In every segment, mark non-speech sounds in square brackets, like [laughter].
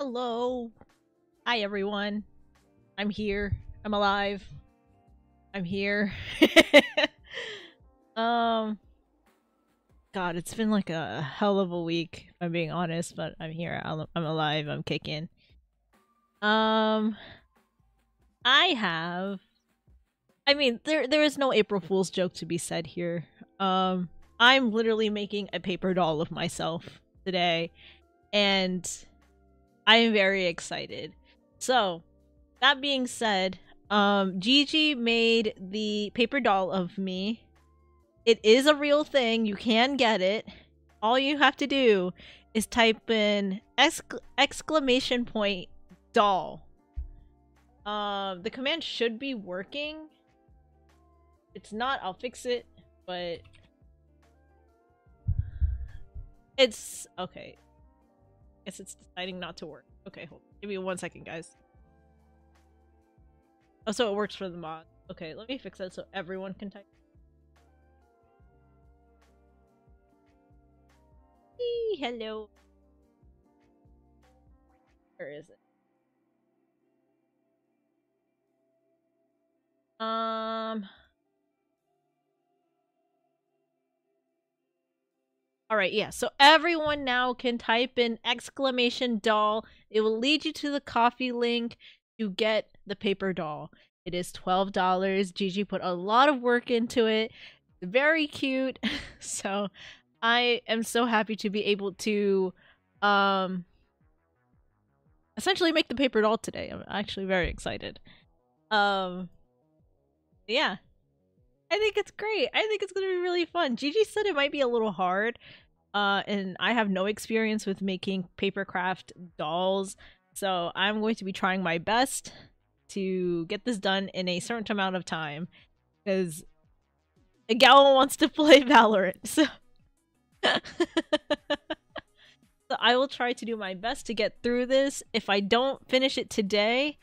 Hello. Hi, everyone. I'm here. I'm alive. I'm here. [laughs] um, God, it's been like a hell of a week, if I'm being honest, but I'm here. I'm, alive. I'm kicking. Um, I have. I mean, there there is no April Fool's joke to be said here. Um, I'm literally making a paper doll of myself today, and I am very excited. So, that being said, um, Gigi made the paper doll of me. It is a real thing. You can get it. All you have to do is type in exc- exclamation point doll. Um, the command should be working. It's not. I'll fix it, but it's okay guess it's deciding not to work. Okay, hold. Give me one second, guys. Oh, so it works for the mod. Okay, let me fix that so everyone can type. Hey, Hello. Where is it? Um. All right, yeah. So everyone now can type in exclamation doll. It will lead you to the Ko-fi link to get the paper doll. It is $12. Gigi put a lot of work into it. Very cute. [laughs] so I am so happy to be able to um essentially make the paper doll today. I'm actually very excited. Um yeah. I think it's great. I think it's going to be really fun. Gigi said it might be a little hard. Uh and I have no experience with making paper craft dolls. So I'm going to be trying my best to get this done in a certain amount of time because Gal wants to [laughs] play Valorant. So [laughs] so I will try to do my best to get through this. If I don't finish it today,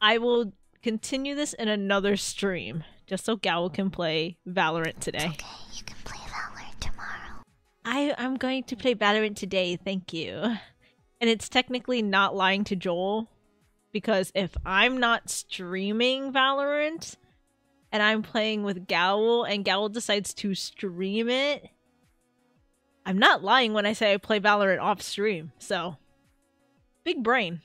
I will continue this in another stream, just so Gal can play Valorant today. okay, you can play Valorant tomorrow. I I'm going to play Valorant today, thank you. And it's technically not lying to Joel because if I'm not streaming Valorant and I'm playing with Gowl and Gowl decides to stream it, I'm not lying when I say I play Valorant off stream. So, big brain.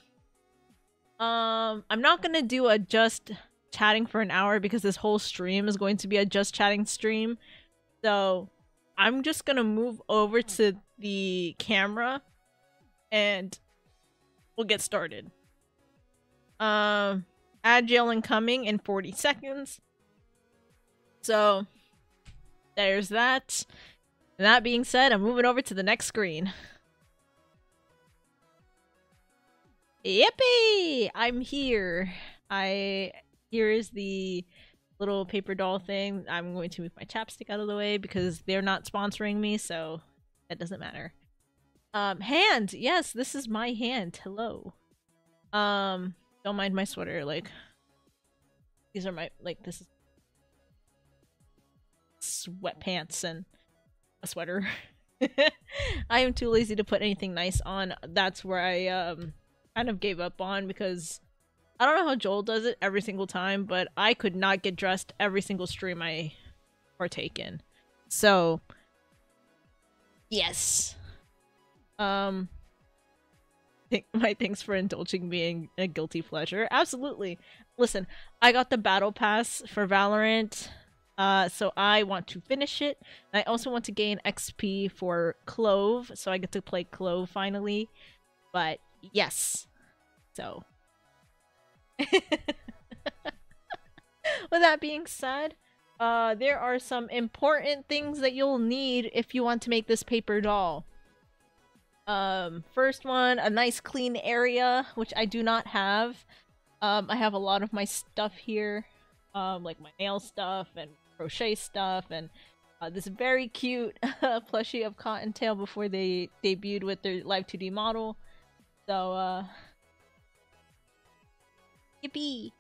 Um, I'm not gonna do a just chatting for an hour because this whole stream is going to be a just chatting stream. So, I'm just gonna move over to the camera and we'll get started. Um, ad jail incoming in 40 seconds. So, there's that. And that being said, I'm moving over to the next screen. Yippee! I'm here. I here is the little paper doll thing. I'm going to move my chapstick out of the way because they're not sponsoring me, so that doesn't matter. Um, hand. Yes, this is my hand. Hello. Um, don't mind my sweater. Like, these are my like this is sweatpants and a sweater. [laughs] I am too lazy to put anything nice on. That's where I um kind of gave up on because I don't know how Joel does it every single time, but I could not get dressed every single stream I partake in. So yes. Um my thanks for indulging me in a guilty pleasure. Absolutely. Listen, I got the battle pass for Valorant uh, so I want to finish it. I also want to gain XP for Clove, so I get to play Clove finally. But yes, so. [laughs] With that being said, uh, there are some important things that you'll need if you want to make this paper doll. Um, first one, a nice clean area, which I do not have. Um, I have a lot of my stuff here, um, like my nail stuff and crochet stuff and uh, this very cute [laughs] plushie of Cottontail before they debuted with their live 2D model. So, uh, yippee!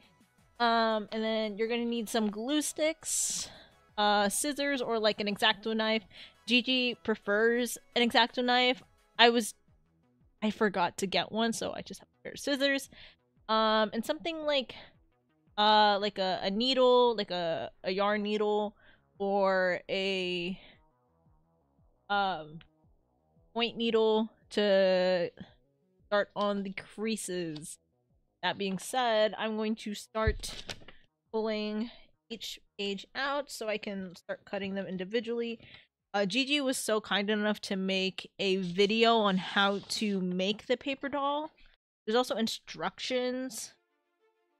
Um, and then you're gonna need some glue sticks, uh, scissors, or like an X-Acto knife. Gigi prefers an X-Acto knife. I was, I forgot to get one, so I just have a pair of scissors. Um, and something like uh like a, a needle like a, a yarn needle or a um point needle to start on the creases that being said i'm going to start pulling each page out so i can start cutting them individually uh, Gigi was so kind enough to make a video on how to make the paper doll. There's also instructions.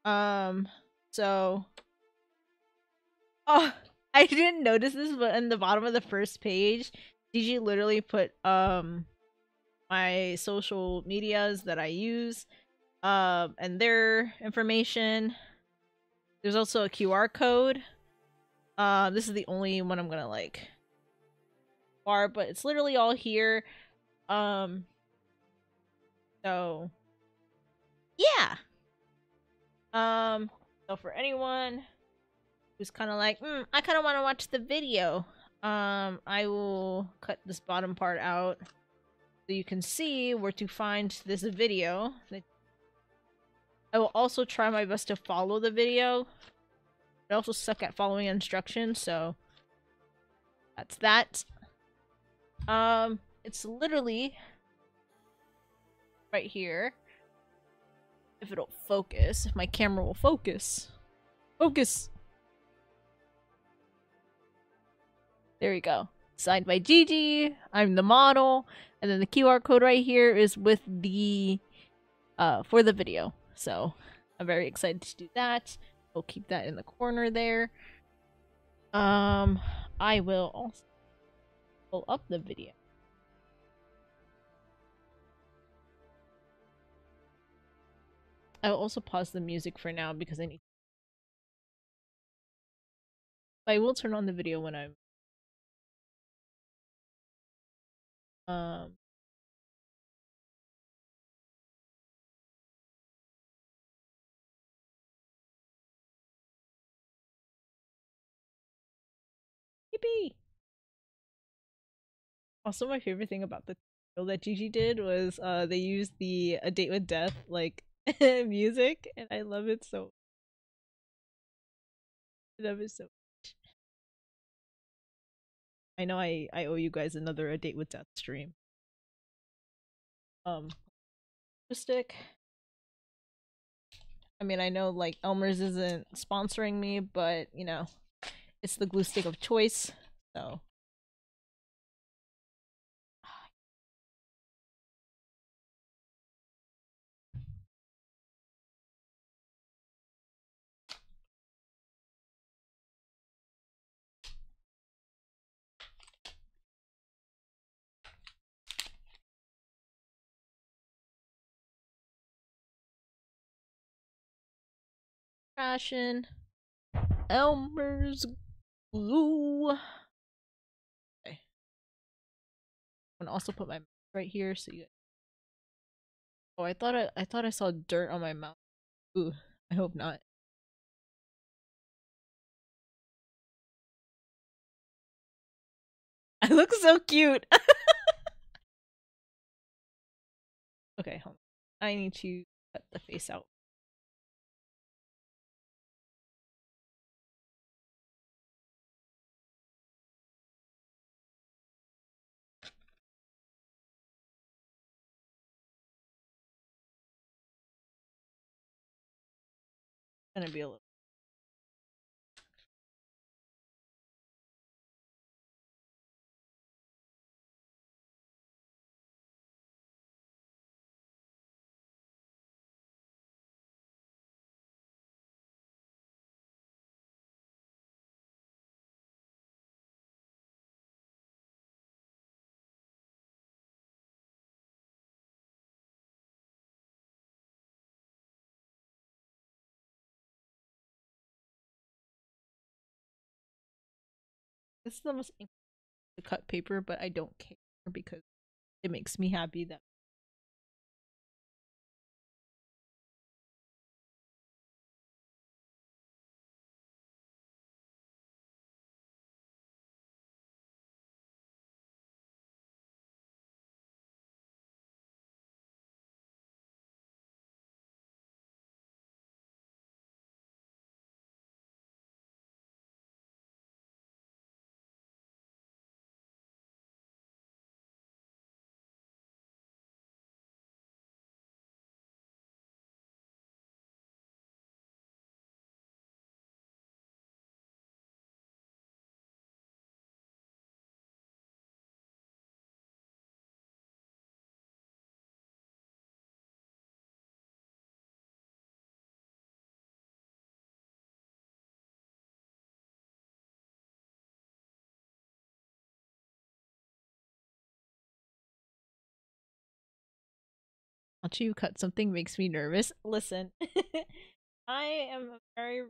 Um, so, oh, [laughs] I didn't notice this, but in the bottom of the first page, Gigi literally put um my social medias that I use, um, and their information. There's also a QR code. Uh, this is the only one I'm gonna like bar, but it's literally all here. Um, so yeah. Um, so for anyone who's kind of like, mm, I kind of want to watch the video, um, I will cut this bottom part out so you can see where to find this video. I will also try my best to follow the video. I also suck at following instructions, so that's that. Um, it's literally right here. If it'll focus, if my camera will focus. Focus! There we go. Signed by Gigi. I'm the model. And then the QR code right here is with the uh for the video. So I'm very excited to do that. We'll keep that in the corner there. Um I will also pull up the video. I will also pause the music for now because I need I will turn on the video when I'm um Yippee! Also, my favorite thing about the tutorial that Gigi did was uh they used the A Date with Death like [laughs] music, and I love it so. I love it so much. I know I I owe you guys another A Date with Death stream. Um, stick. I mean, I know like Elmer's isn't sponsoring me, but you know, it's the glue stick of choice, so. Fashion. Elmer's Okay. I'm gonna also put my right here so you. Oh, I thought I I thought I saw dirt on my mouth. Ooh, I hope not. [laughs] I look so cute. [laughs] okay, hold on. I need to cut the face out. Gonna be a little. This is the most to cut paper, but I don't care because it makes me happy that watching you cut something makes me nervous. Listen, [laughs] I am very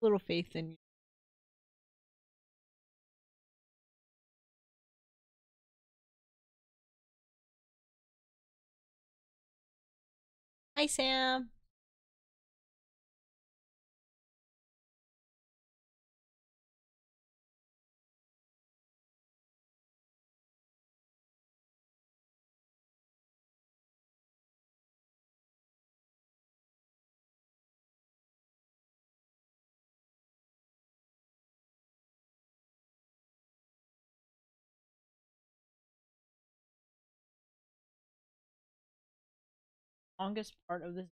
little faith in you. Hi, Sam. Longest part of this.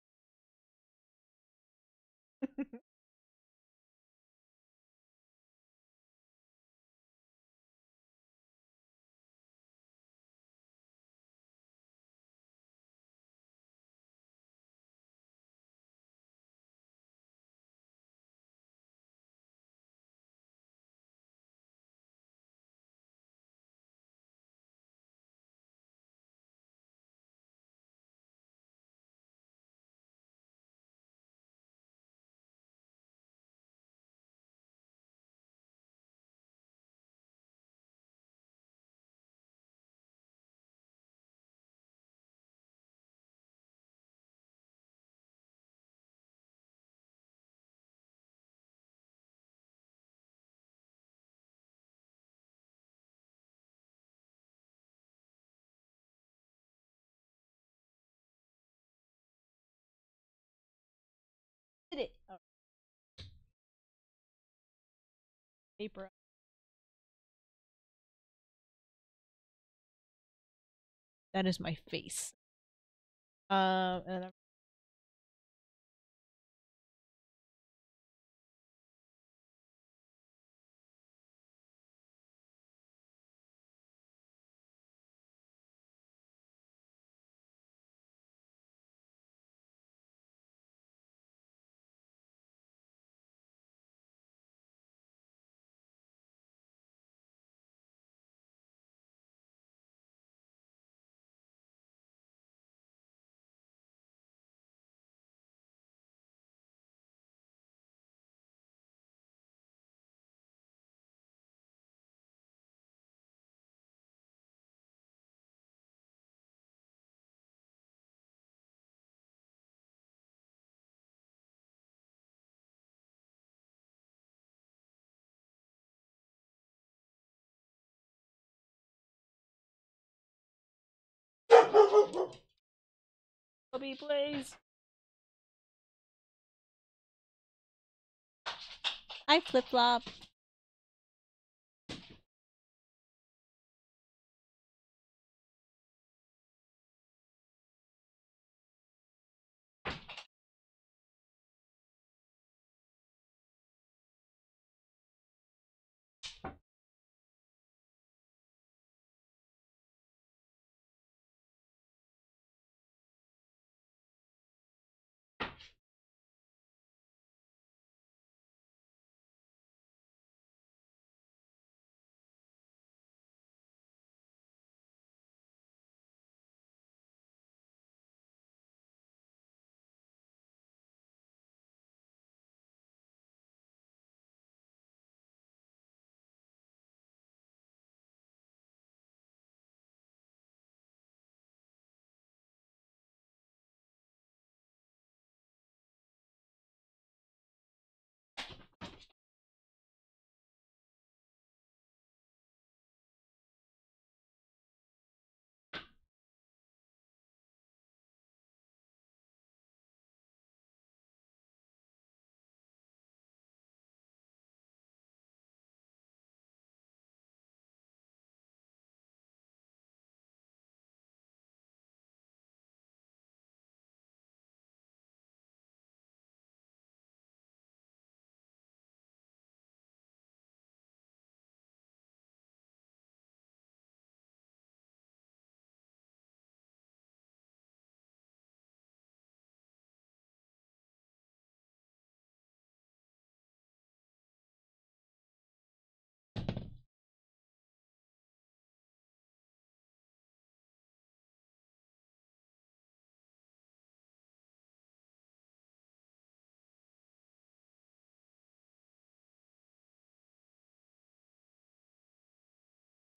It. Oh. That is my face. Um, and I'm Bobby, please. Hi, Flip Flop.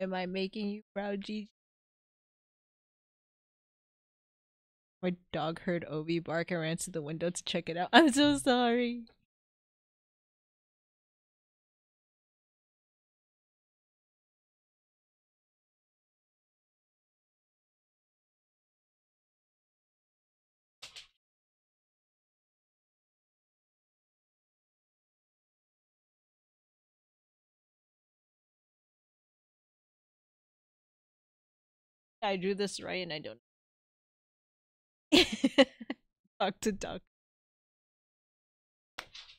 Am I making you proud, Gigi? My dog heard Obi bark and ran to the window to check it out. [laughs] I'm so sorry. I drew this right and I don't. [laughs] Talk to duck.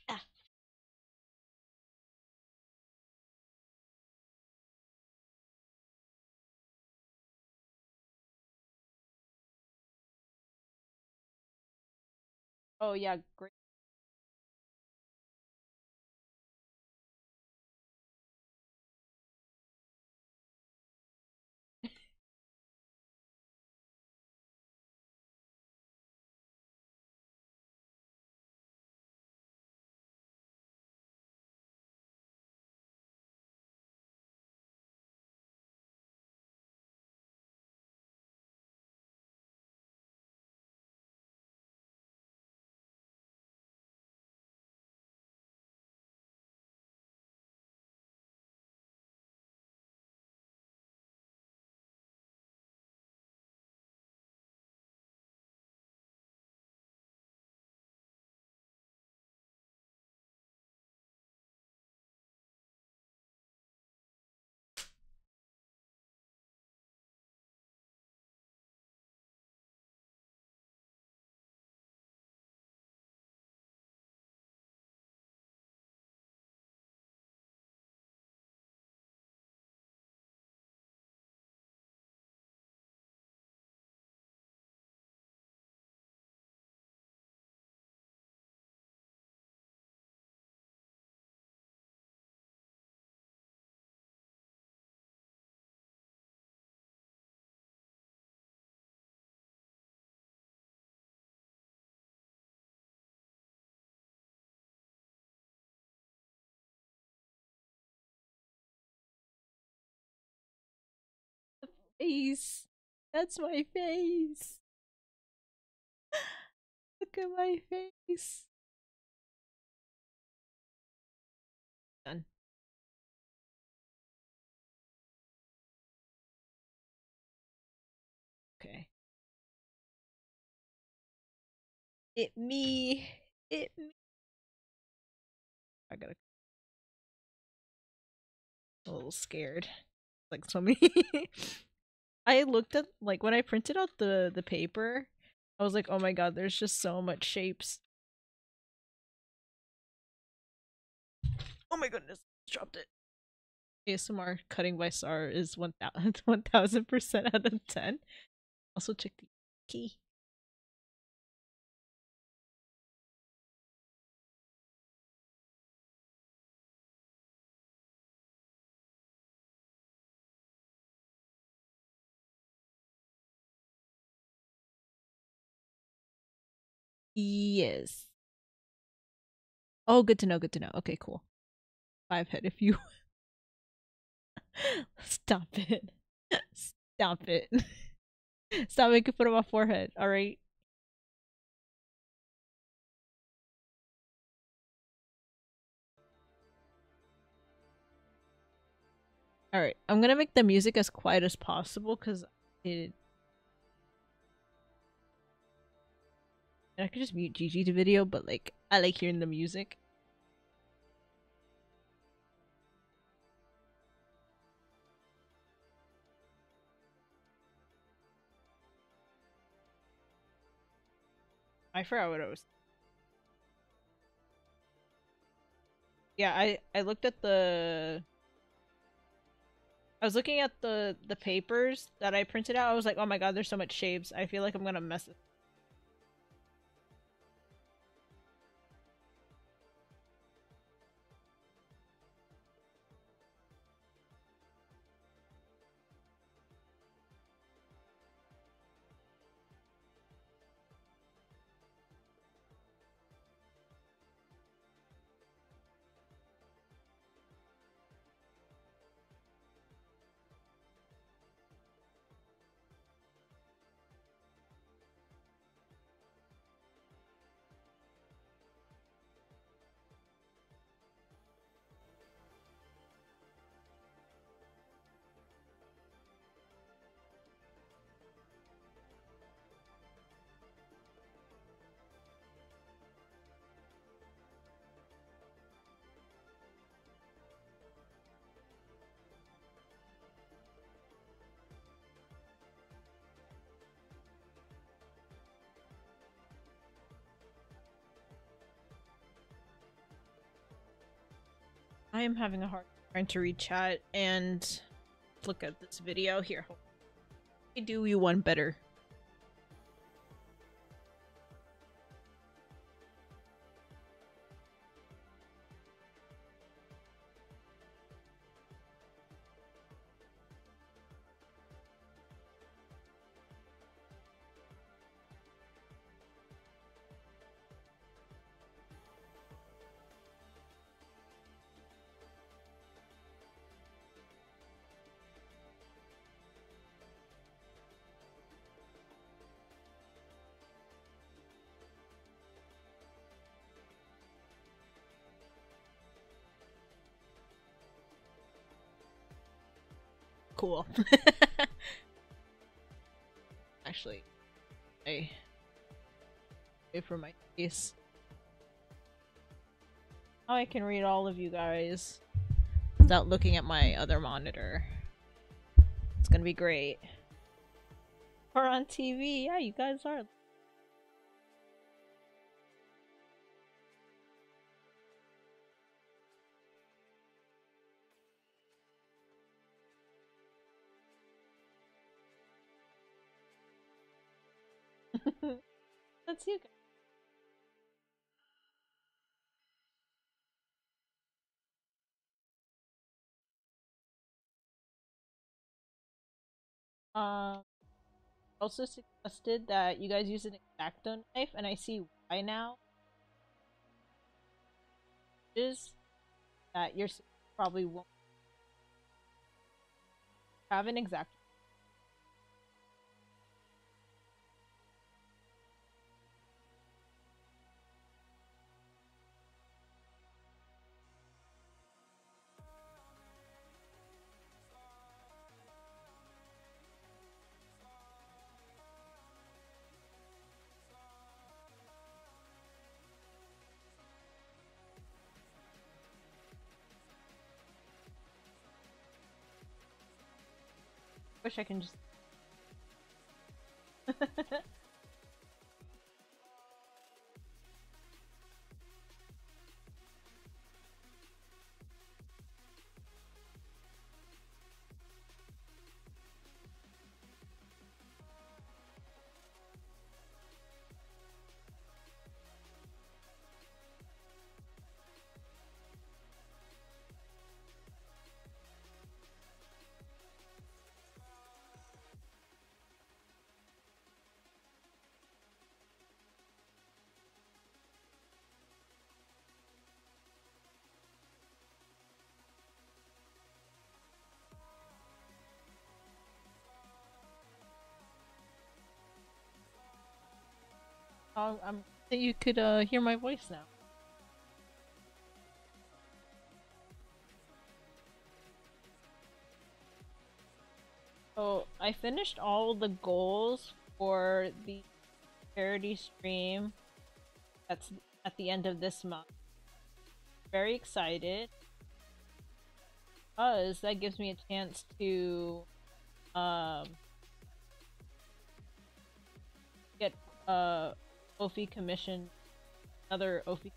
Ah. Oh yeah, great. Face. That's my face. [laughs] Look at my face. Done. Okay. It me. It me. I gotta. A little scared. Like so many. [laughs] I looked at like when I printed out the the paper, I was like, "Oh my god, there's just so much shapes." Oh my goodness, dropped it. ASMR cutting by Star is 1000 [laughs] percent out of 10. Also check the key. Yes. Oh, good to know, good to know. Okay, cool. Five head if you [laughs] Stop it. [laughs] Stop it. [laughs] Stop making fun of my forehead, alright? Alright, I'm gonna make the music as quiet as possible because it I could just mute Gigi to video, but like I like hearing the music. I forgot what it was. Yeah, I I looked at the I was looking at the the papers that I printed out. I was like, "Oh my god, there's so much shapes. I feel like I'm going to mess it I am having a hard time to read chat and look at this video here. Do you one better. Cool. [laughs] Actually, I wait for my case. Now I can read all of you guys without looking at my other monitor. It's gonna be great. Or on TV, yeah, you guys are. That's you. Um, also suggested that you guys use an X-Acto knife, and I see why now. Is that you're probably won't have an exact Wish I can just. I'm that you could uh, hear my voice now. So I finished all the goals for the charity stream that's at the end of this month. Very excited. Because that gives me a chance to um get uh Ophi commission another Ophi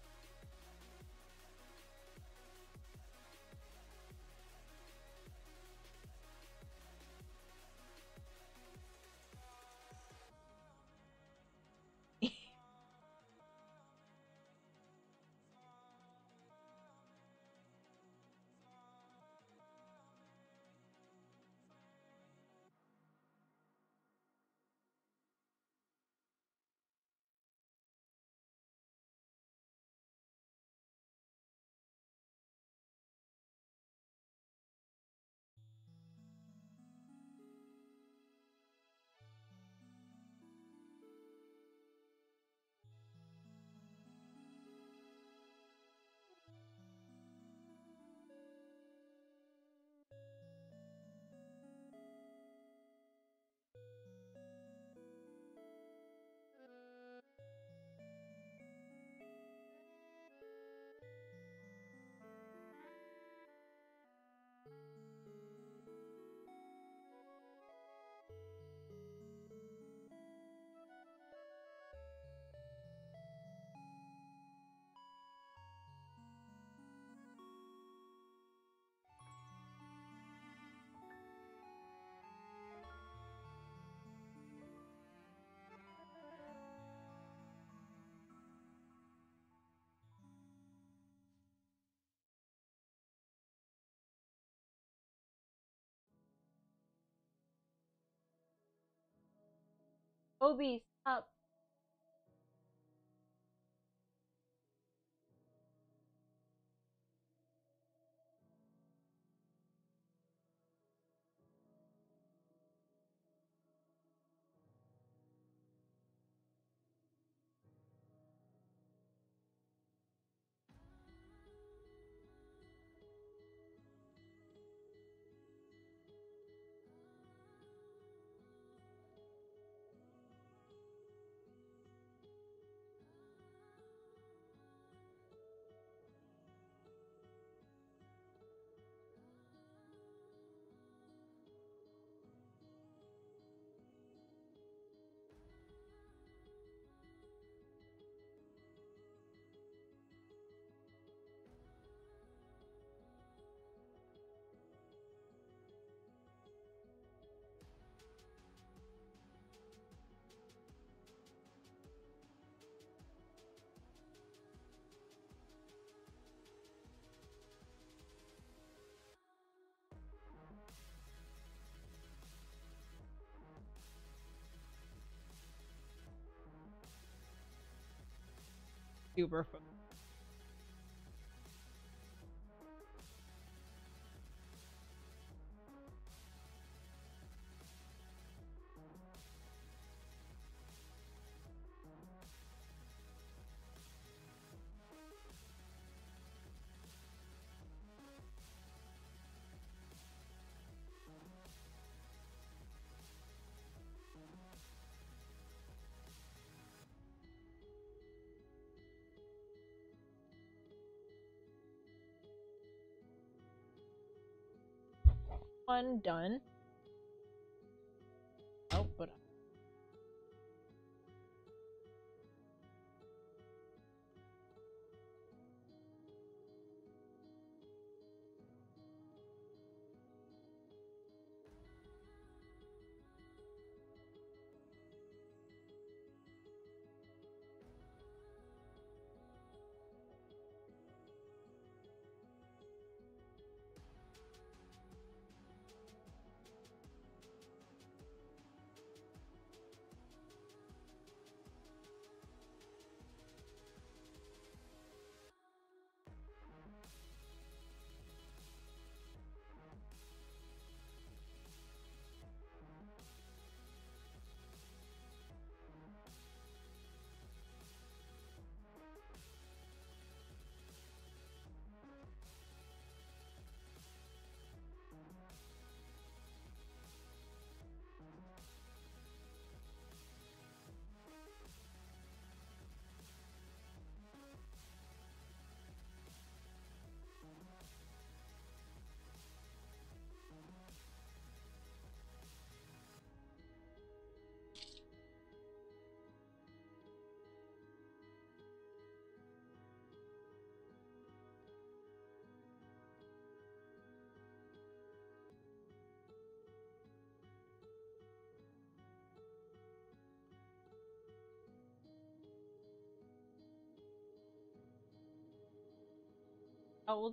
Obi, stop. Super oh,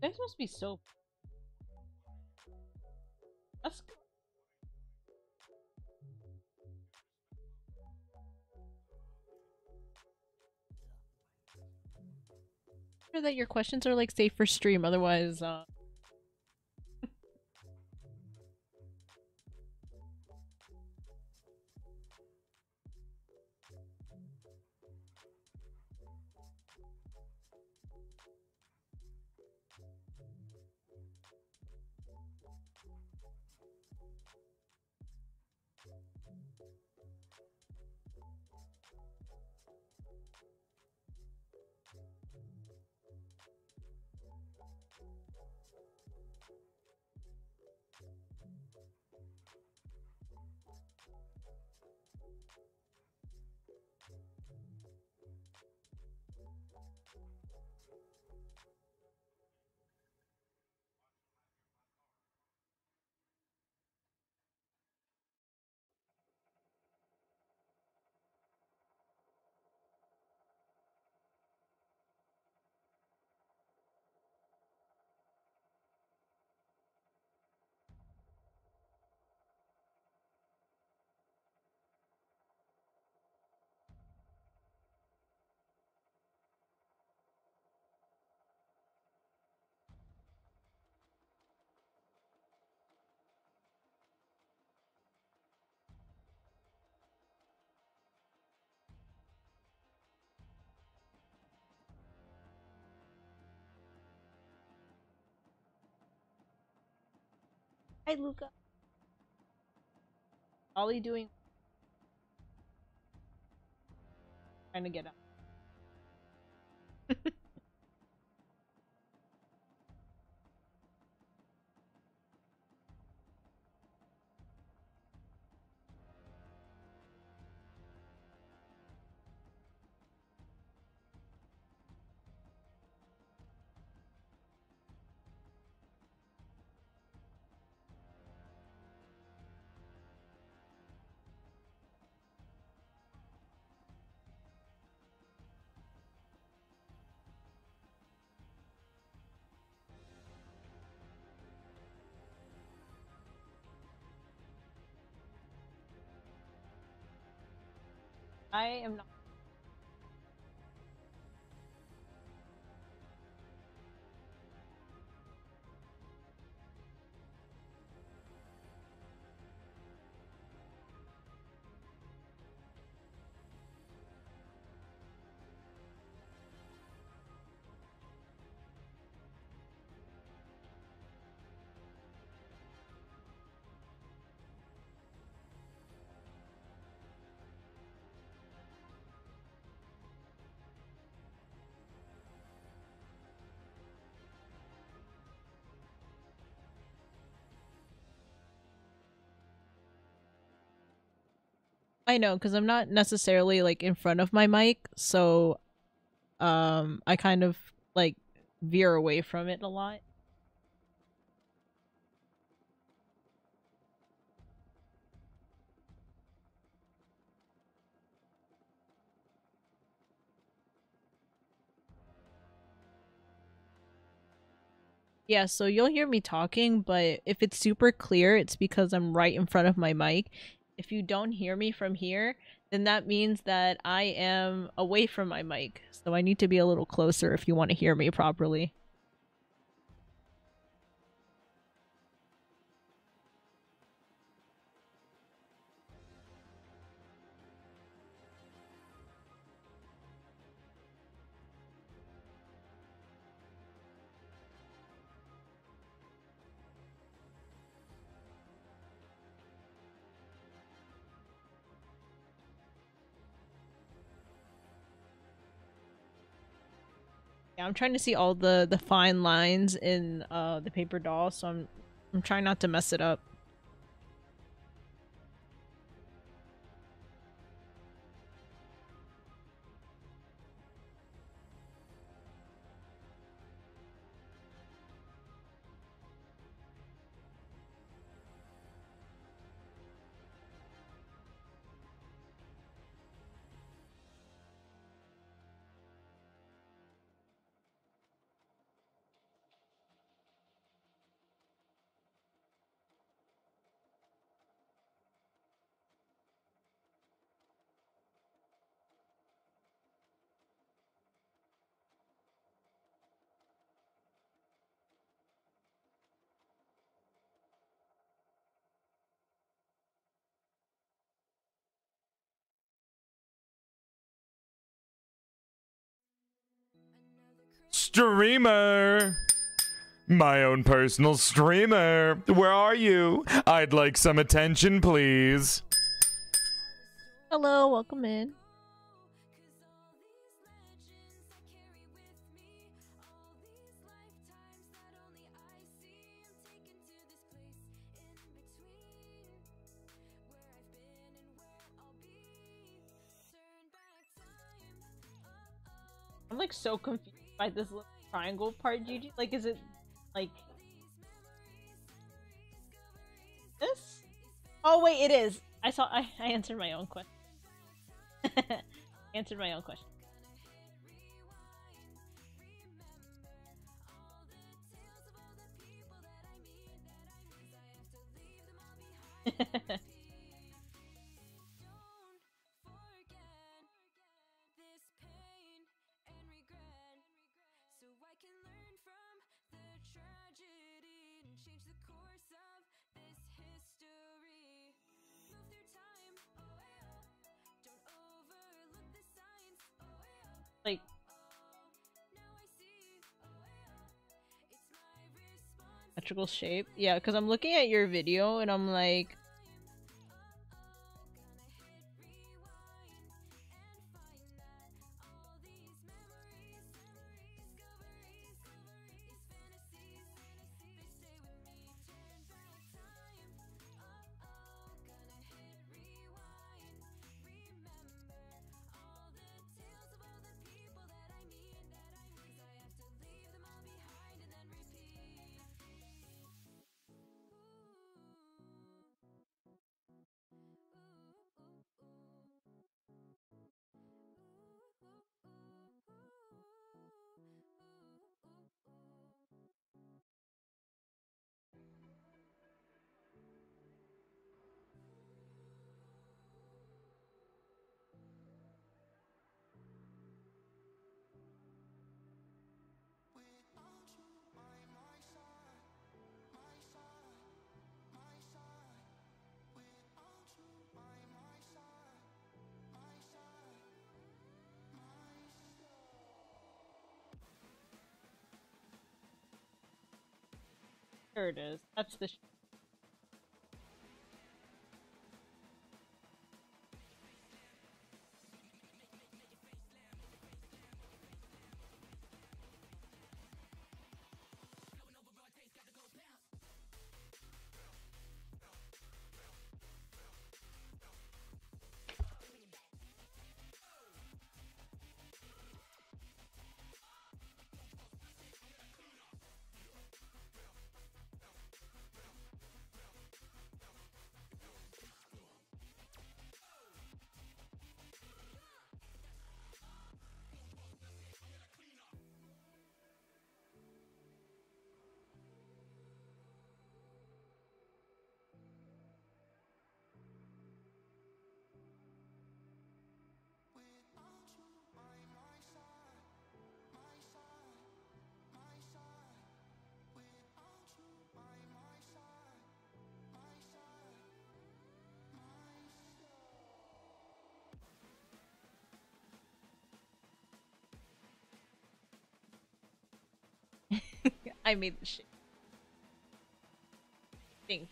This must be so. That's. sure that your questions are like safe for stream, otherwise, uh. Hi, Luca. Ollie doing? Trying to get up. I am not. I know, because I'm not necessarily like in front of my mic, so um I kind of like veer away from it a lot. Yeah, so you'll hear me talking, but if it's super clear, it's because I'm right in front of my mic. If you don't hear me from here, then that means that I am away from my mic. So I need to be a little closer if you want to hear me properly. I'm trying to see all the the fine lines in uh the paper doll, so I'm I'm trying not to mess it up. Streamer. My own personal streamer. Where are you? I'd like some attention, please. Hello, welcome in. I'm like so confused by this little triangle part, Gigi. Like, is it like this? Oh wait, it is. I saw. I, I answered my own question. [laughs] answered my own question. [laughs] symmetrical shape. Yeah, because I'm looking at your video and I'm like, there it is. That's the. I made the shit. Think.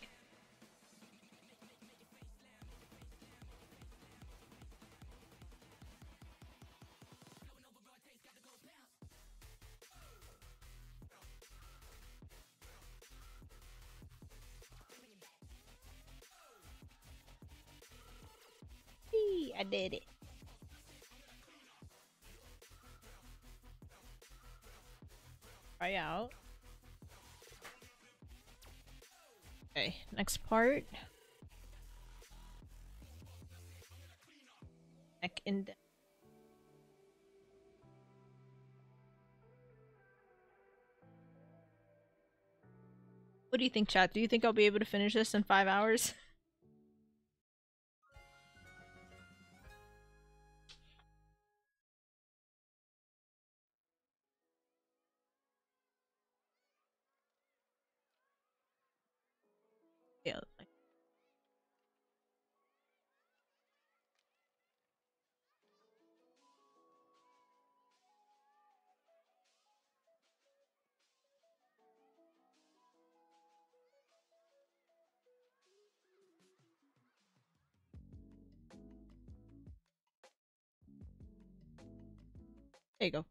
Eee, I did it. Try out. Next part. Neck index. What do you think, chat? Do you think I'll be able to finish this in five hours? [laughs] There you go.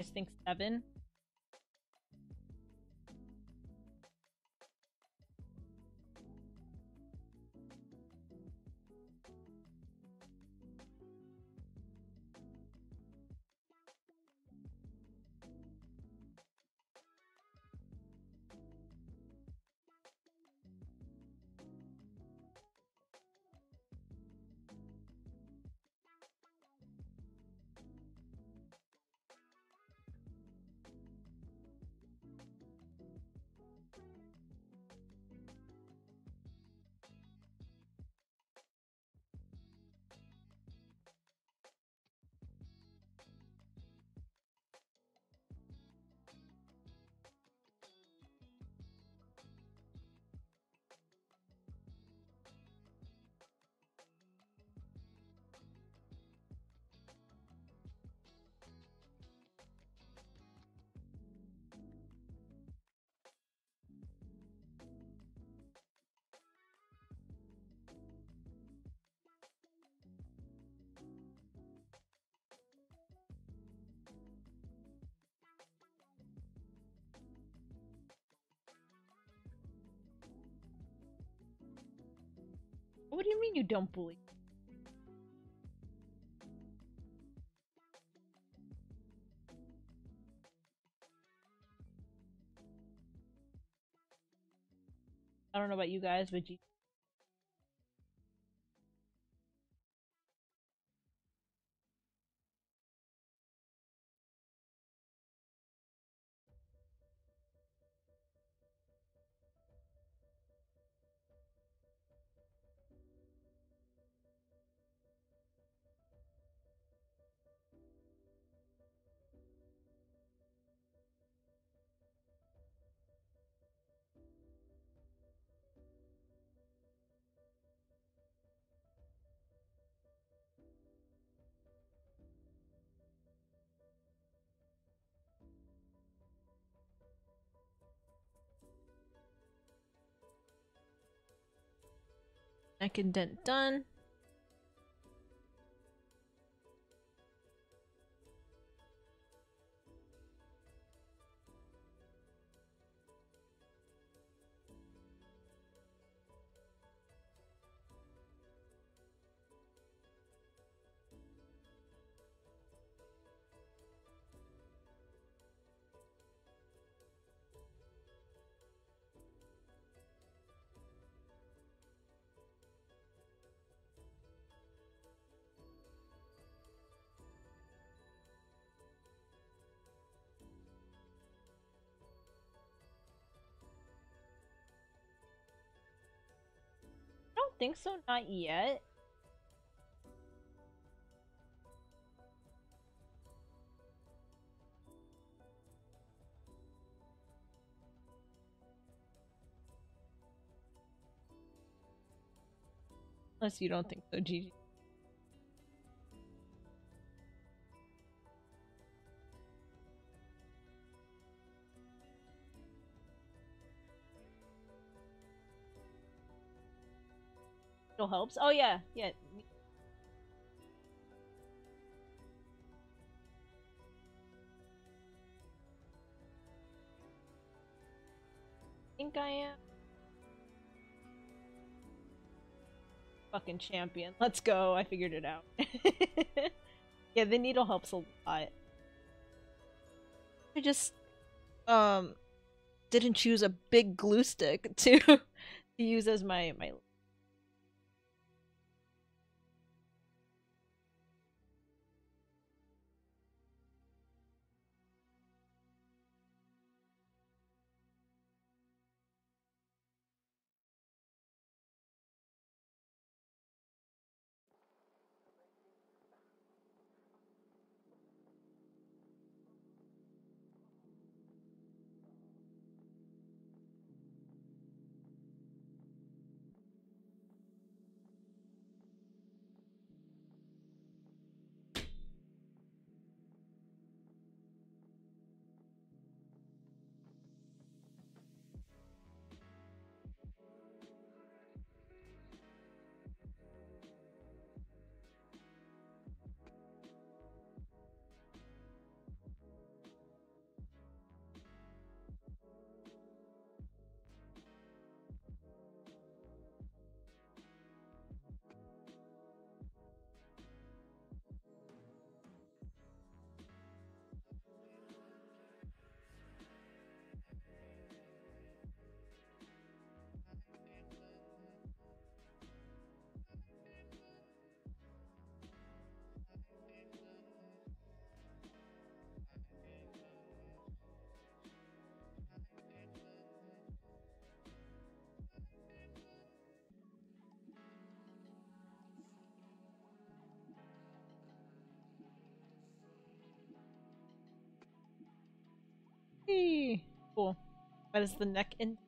I think seven. What do you mean you don't bully? I don't know about you guys, but G Neck indent done. Think so, not yet. Unless you don't think so, Gigi. Helps. Oh yeah, yeah. I think I am. Fucking champion. Let's go. I figured it out. [laughs] yeah, the needle helps a lot. I just um didn't choose a big glue stick [laughs] to to use as my my Cool. What is the neck in?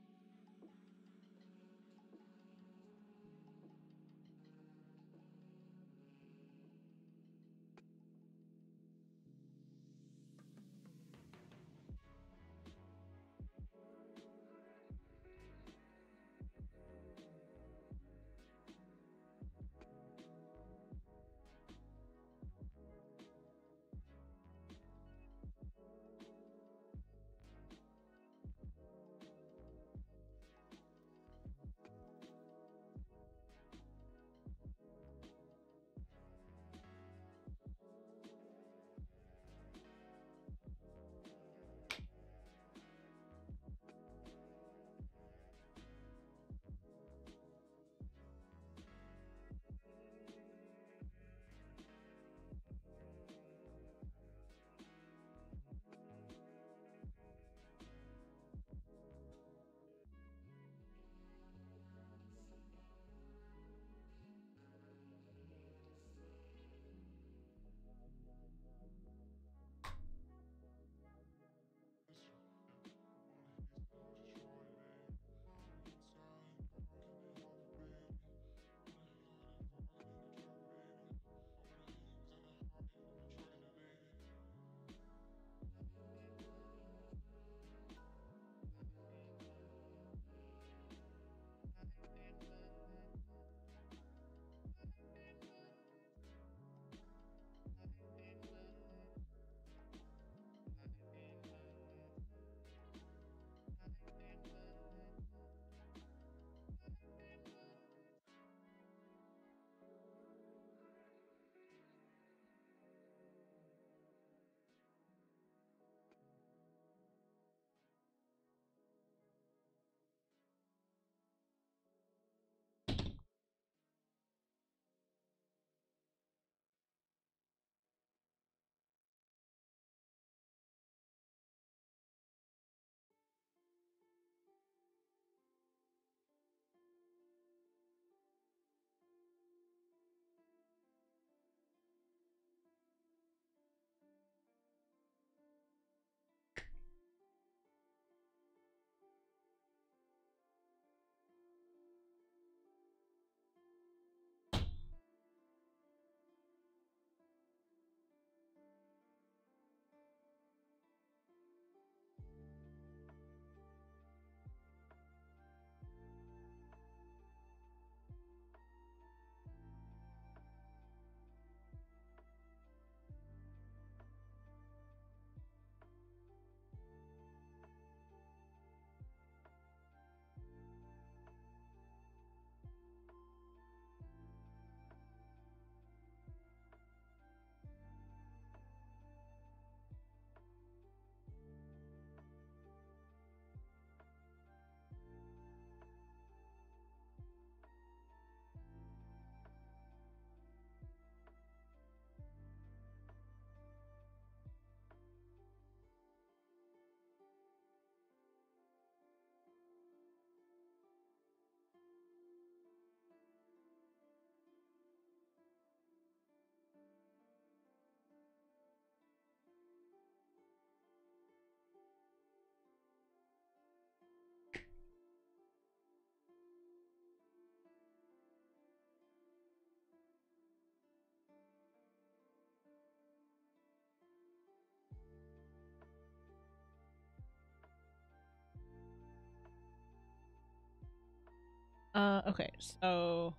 Uh, okay, so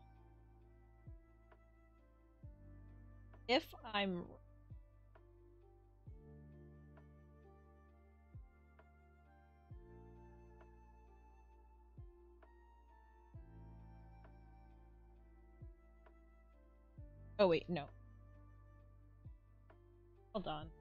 if I'm Oh wait, no. Hold on.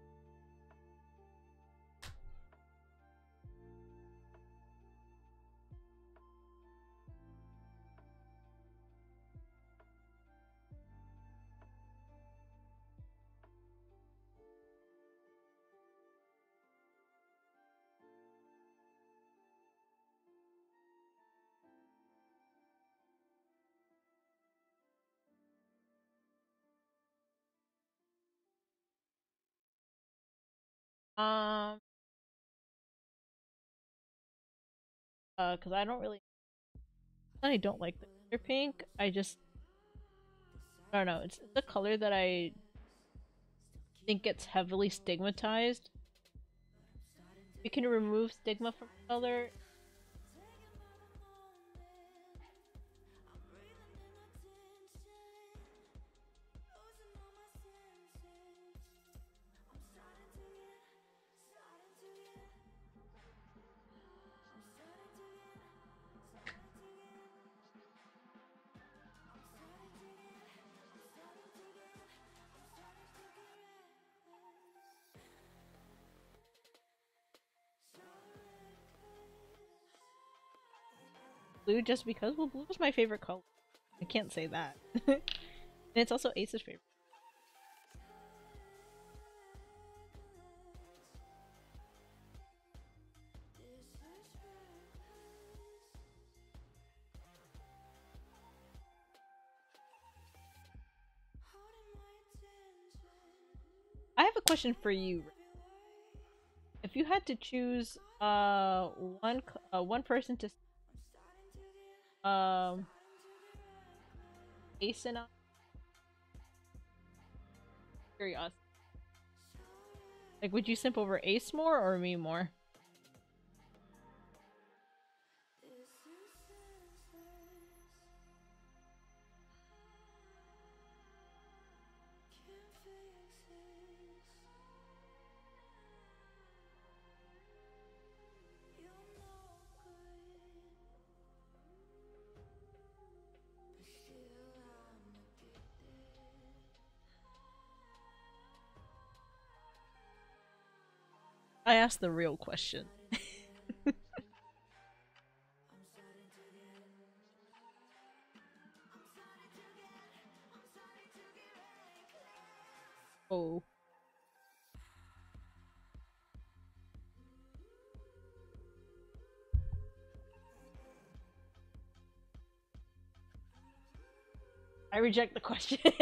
Um Uh, because I don't really. I don't like the color pink. I just. I don't know. It's the color that I think gets heavily stigmatized. You can remove stigma from color. Blue just because? Well, blue is my favorite color. I can't say that. [laughs] and it's also Ace's favorite. I have a question for you. If you had to choose uh one uh, one person to um Ace and I curiosity. Like would you simp over Ace more or me more? I asked the real question. [laughs] oh. I reject the question. [laughs]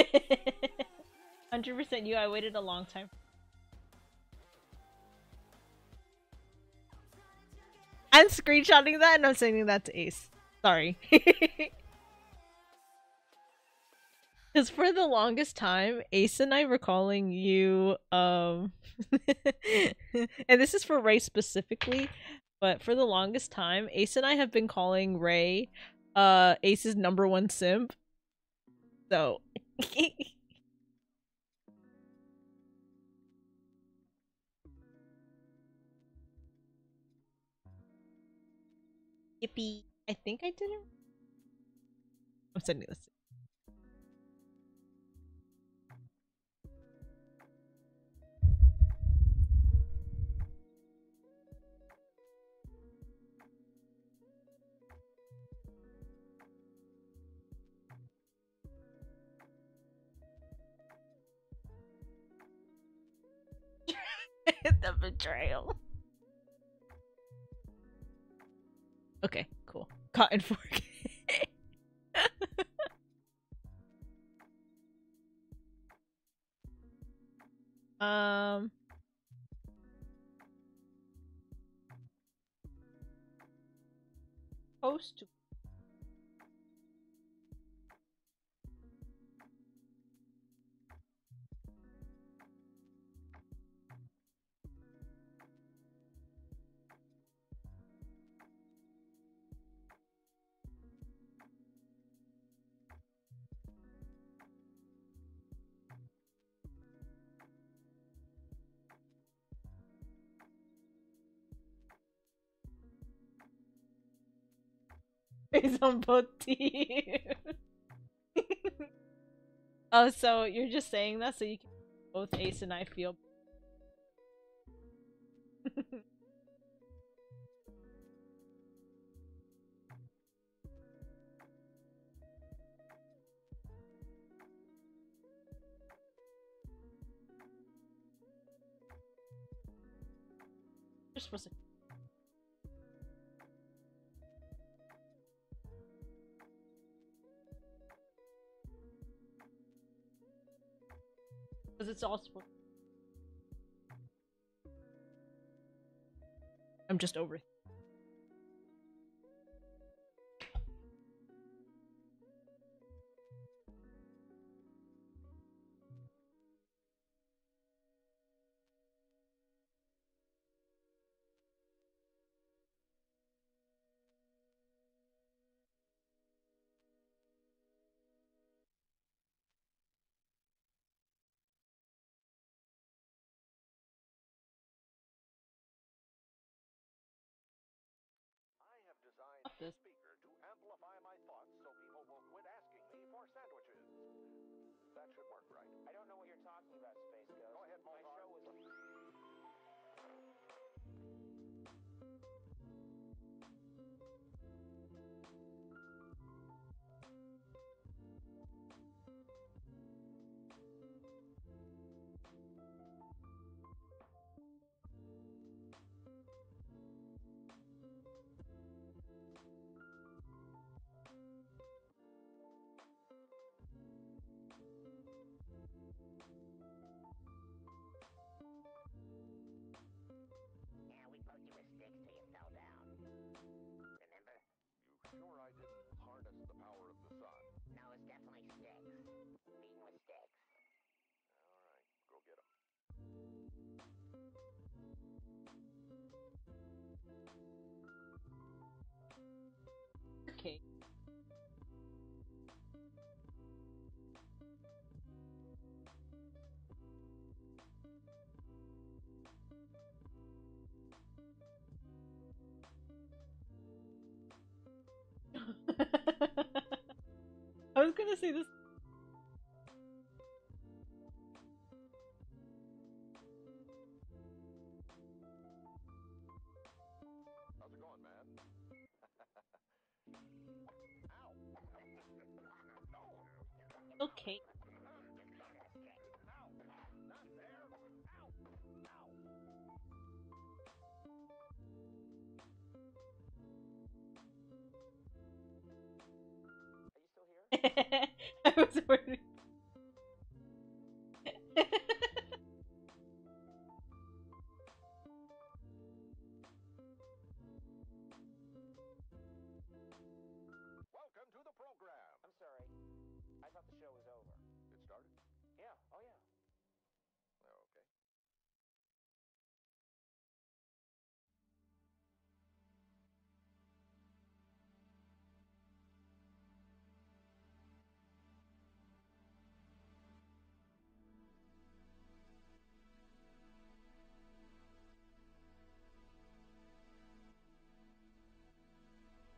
100% you, I waited a long time. I'm screenshotting that and I'm sending that to Ace. Sorry. [laughs] Because for the longest time, Ace and I were calling you, um, [laughs] and this is for Ray specifically, but for the longest time, Ace and I have been calling Ray, uh, Ace's number one simp. So. [laughs] Yippee. I think I did it. I'm sending this. [laughs] the betrayal. Okay, cool. Cotton [laughs] fork. um. Post to It's on both [laughs] teams. [laughs] oh, so you're just saying that so you can both Ace and I feel. I'm just over. This. speaker to amplify my thoughts so people will quit asking me for sandwiches. That should work, right? I don't know what you're talking about, Space Ghost. Go ahead, My Moltar. show was. Yeah, we poked you with sticks till you fell down. Remember? You sure I didn't harness the power of the sun? No, it's definitely sticks. Beaten with sticks. All right, go get 'em. Okay. [laughs] I was gonna say this. How's it going, man? [laughs] Okay. [laughs] I was worried.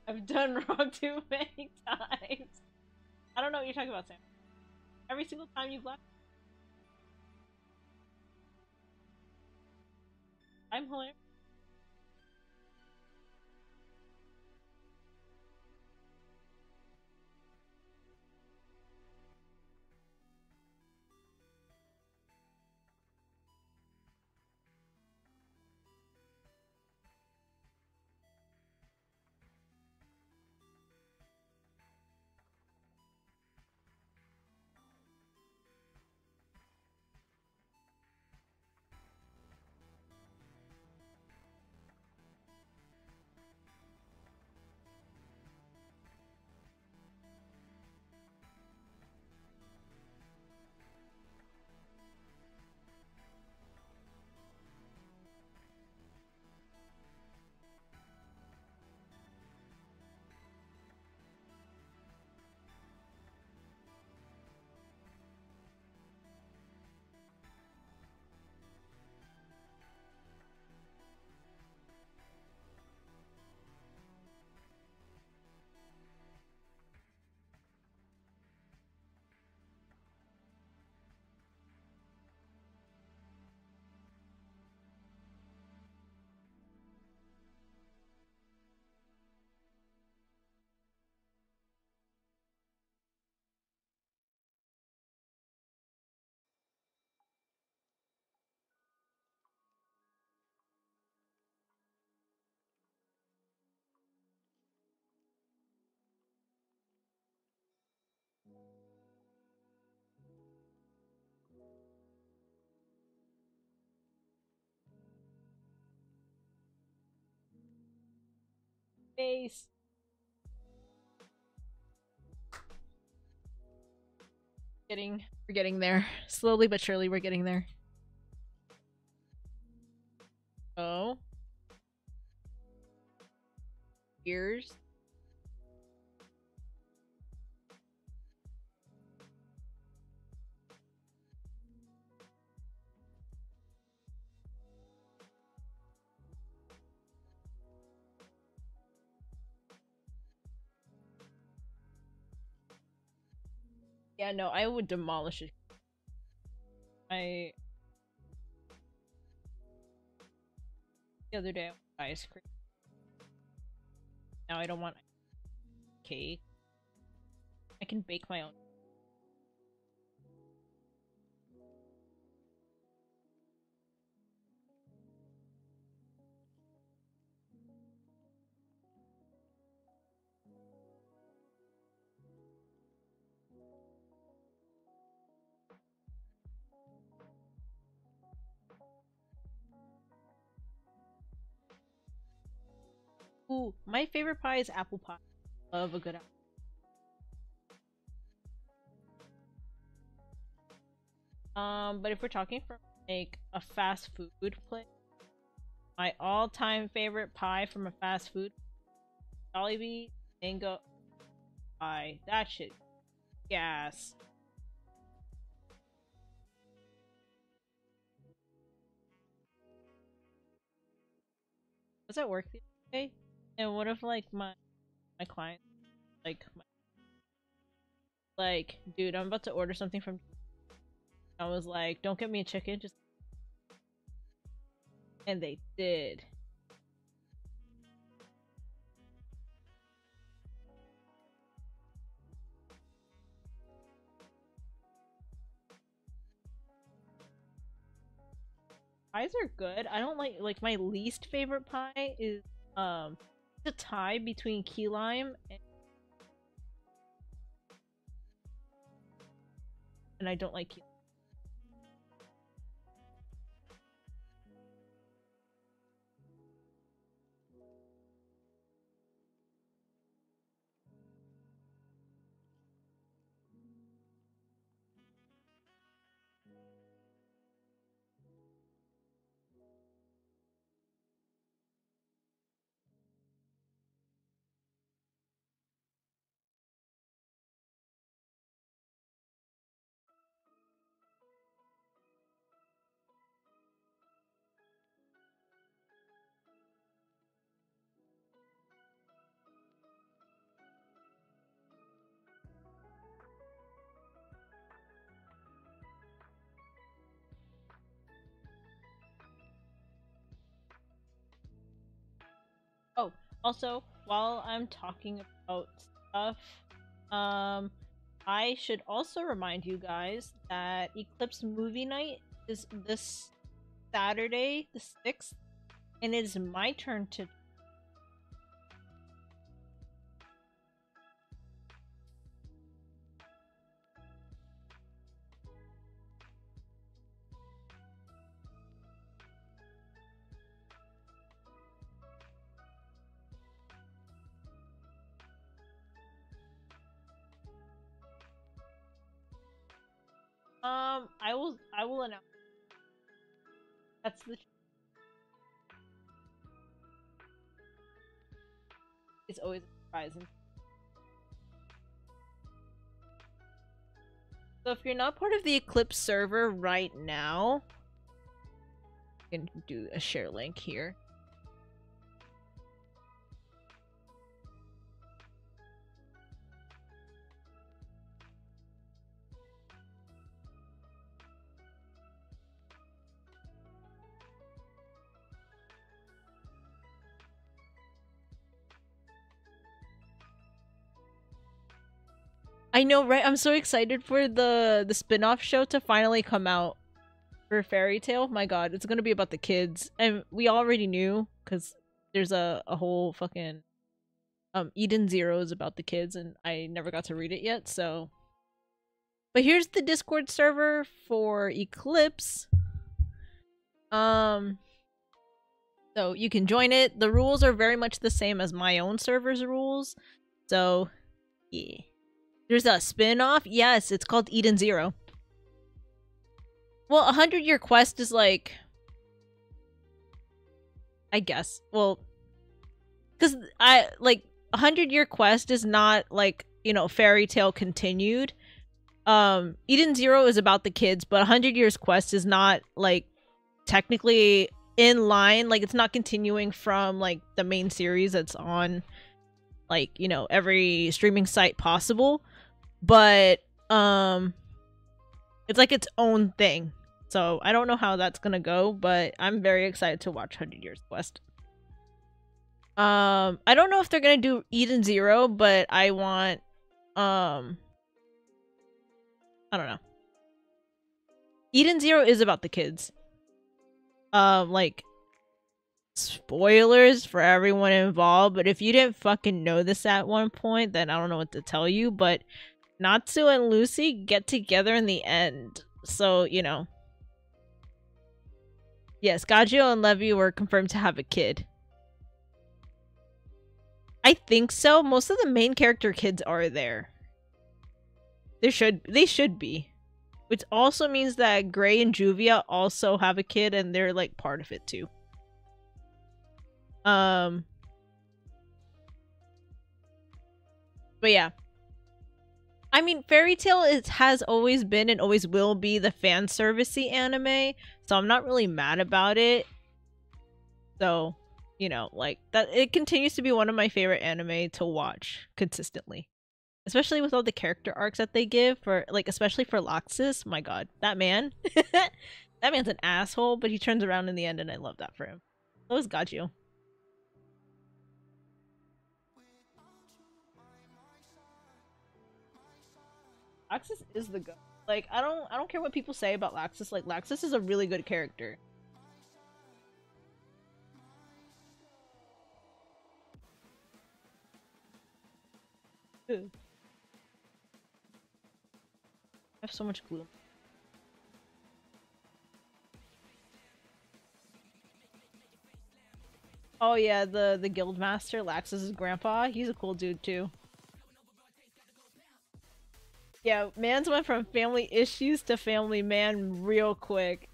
I've done [laughs] wrong too many times. I don't know what you're talking about, Sam. Every single time you've left. I'm hilarious. Face. Getting, we're getting there. Slowly but surely, we're getting there. Oh. Ears. Yeah, no, I would demolish it. I the other day I ice cream. Now I don't want cake. I can bake my own. Ooh, my favorite pie is apple pie. Love a good apple. Um, but if we're talking from like a fast food place, my all-time favorite pie from a fast food, Jollibee mango pie. That shit, gas. Was at work the other day, and what if like my my client, like my, like, dude, I'm about to order something from I was like, don't get me a chicken, just. And they did. Pies are good. I don't like like my least favorite pie is um the tie between key lime and and I don't like key also, while I'm talking about stuff, um, I should also remind you guys that Eclipse Movie Night is this Saturday, the 6th, and it is my turn to. You're not part of the Eclipse server right now, you can do a share link here. I know, right? I'm so excited for the the spin-off show to finally come out for Fairy Tail. My god, it's going to be about the kids. And we already knew cuz there's a a whole fucking um Eden Zero is about the kids and I never got to read it yet, so But here's the Discord server for Eclipse. Um so you can join it. The rules are very much the same as my own server's rules. So, yeah. There's a spin-off? Yes, it's called Eden Zero. Well, a hundred year quest is like I guess. Well because I like a hundred year quest is not like, you know, Fairy Tail continued. Um Eden Zero is about the kids, but a hundred years quest is not like technically in line, like it's not continuing from like the main series that's on like, you know, every streaming site possible but Um it's like its own thing. So I don't know how that's gonna go, but I'm very excited to watch Hundred Years Quest. Um, I don't know if they're gonna do Eden Zero, but I want, um, I don't know. Eden Zero is about the kids. Um, like spoilers for everyone involved, but if you didn't fucking know this at one point, then I don't know what to tell you. But Natsu and Lucy get together in the end, so you know. Yes, Gajeel and Levy were confirmed to have a kid. I think so. Most of the main character kids are there. There should they should be. Which also means that Gray and Juvia also have a kid and they're like part of it too. Um But yeah. I mean, Fairy Tail is, has always been and always will be the fan servicey anime, so I'm not really mad about it. So, you know, like that it continues to be one of my favorite anime to watch consistently. Especially with all the character arcs that they give for like especially for Laxus. My god, that man. [laughs] that man's an asshole, but he turns around in the end and I love that for him. So is Gajeel. Laxus is the go. Like I don't I don't care what people say about Laxus. Like Laxus is a really good character. I have so much glue. Oh yeah, the the guild master, Laxus's grandpa. He's a cool dude too. Yeah, man's went from family issues to family man real quick.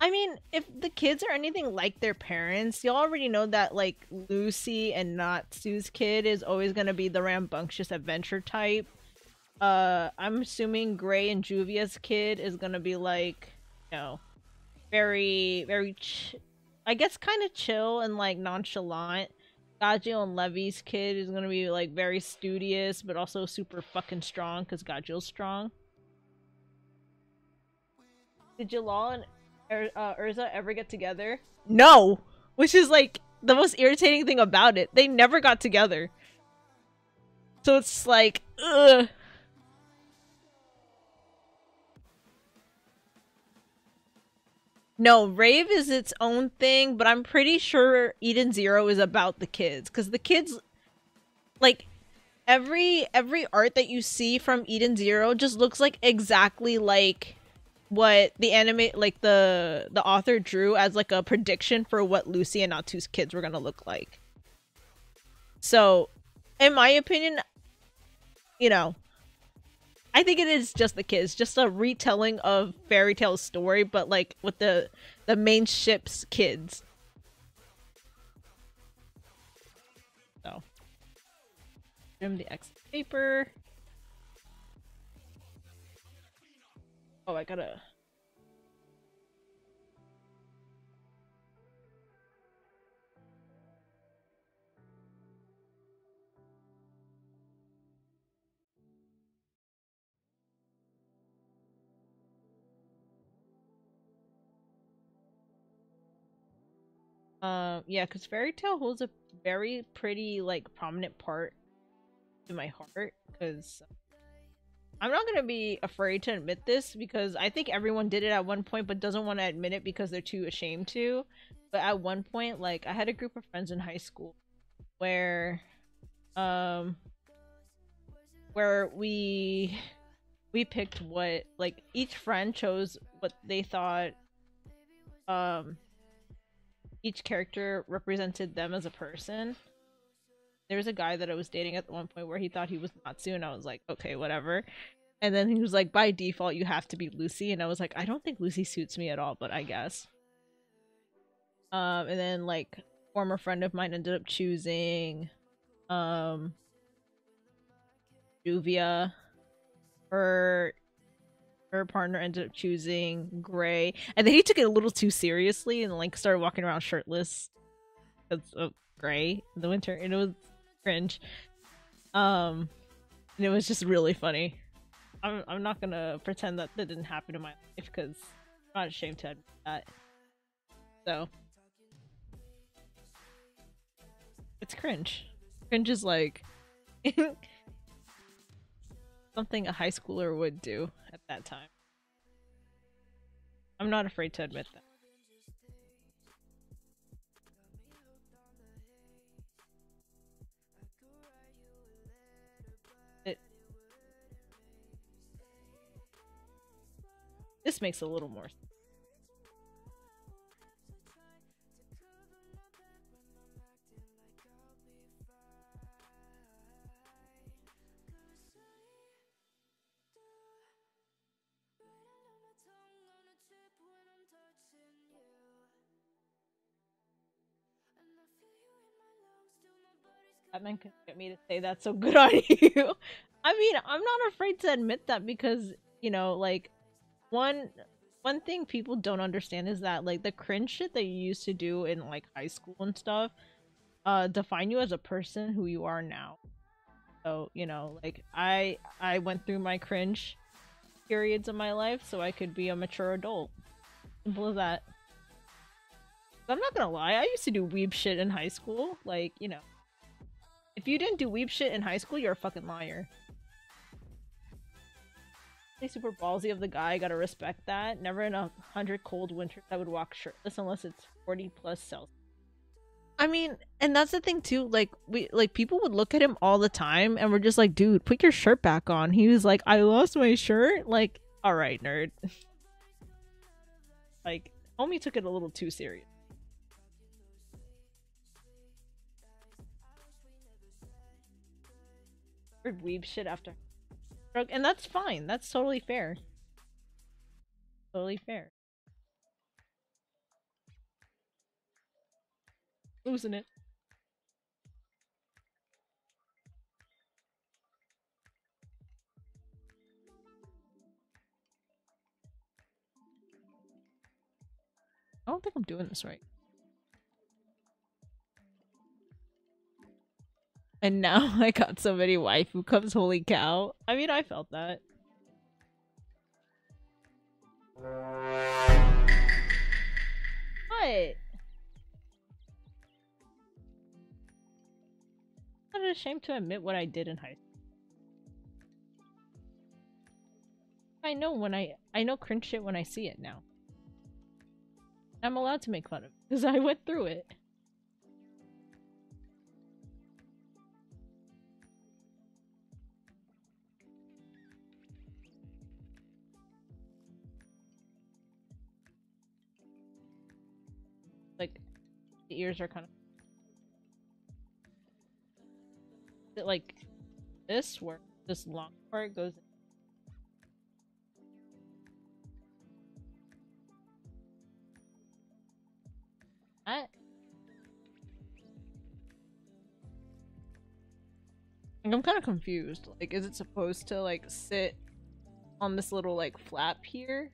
I mean, if the kids are anything like their parents, you already know that like Lucy and Natsu's kid is always gonna be the rambunctious adventure type. Uh, I'm assuming Gray and Juvia's kid is gonna be like, you know, very, very, I guess, kind of chill and like nonchalant. Gajeel and Levy's kid is gonna be like very studious, but also super fucking strong because Gajeel's strong. Did Jellal and er- uh, Erza ever get together? No, which is like the most irritating thing about it. They never got together. So it's like, ugh. No, Rave is its own thing, but I'm pretty sure Eden Zero is about the kids cuz the kids like every every art that you see from Eden Zero just looks like exactly like what the anime like the the author drew as like a prediction for what Lucy and Natsu's kids were going to look like. So, in my opinion, you know, I think it is just the kids, just a retelling of Fairy Tail story, but like with the the main ship's kids. So, trim the X paper. Oh, I gotta. Um, yeah, because Fairy Tail holds a very pretty, like, prominent part to my heart. Because I'm not gonna be afraid to admit this because I think everyone did it at one point, but doesn't want to admit it because they're too ashamed to. But at one point, like, I had a group of friends in high school where, um, where we we picked what like each friend chose what they thought um each character represented them as a person. There was a guy that I was dating at one point where he thought he was Natsu, and I was like, okay, whatever. And then he was like, by default, you have to be Lucy, and I was like, I don't think Lucy suits me at all, but I guess. Um, and then like former friend of mine ended up choosing, um, Juvia. Her her partner ended up choosing Gray, and then he took it a little too seriously and like started walking around shirtless of Gray in the winter, and it was cringe. Um, and it was just really funny. I'm I'm not gonna pretend that that didn't happen in my life because I'm not ashamed to admit that. So it's cringe. Cringe is like [laughs] something a high schooler would do at that time. I'm not afraid to admit that. It This makes a little more sense. Batman could get me to say that's so good [laughs] on you. I mean, I'm not afraid to admit that because, you know, like one one thing people don't understand is that like the cringe shit that you used to do in like high school and stuff uh define you as a person who you are now. So, you know, like I I went through my cringe periods of my life so I could be a mature adult. Simple as that. I'm not gonna lie, I used to do weeb shit in high school. Like, you know, if you didn't do weeb shit in high school, you're a fucking liar. Super ballsy of the guy, gotta respect that. Never in a hundred cold winters I would walk shirtless unless it's 40 plus Celsius. I mean, and that's the thing too, like we like people would look at him all the time and we're just like, dude, put your shirt back on. He was like, I lost my shirt? Like, alright, nerd. [laughs] like, homie took it a little too serious. Or weeb shit after and that's fine. That's totally fair. Totally fair. Losing it. I don't think I'm doing this right. And now [laughs] I got so many waifu comes, holy cow. I mean, I felt that. What? I'm not ashamed to admit what I did in high school. I know when I I know cringe shit when I see it now. I'm allowed to make fun of it because I went through it. The ears are kind of Is it like this where this long part goes like, I'm kind of confused. Like is it supposed to like sit on this little like flap here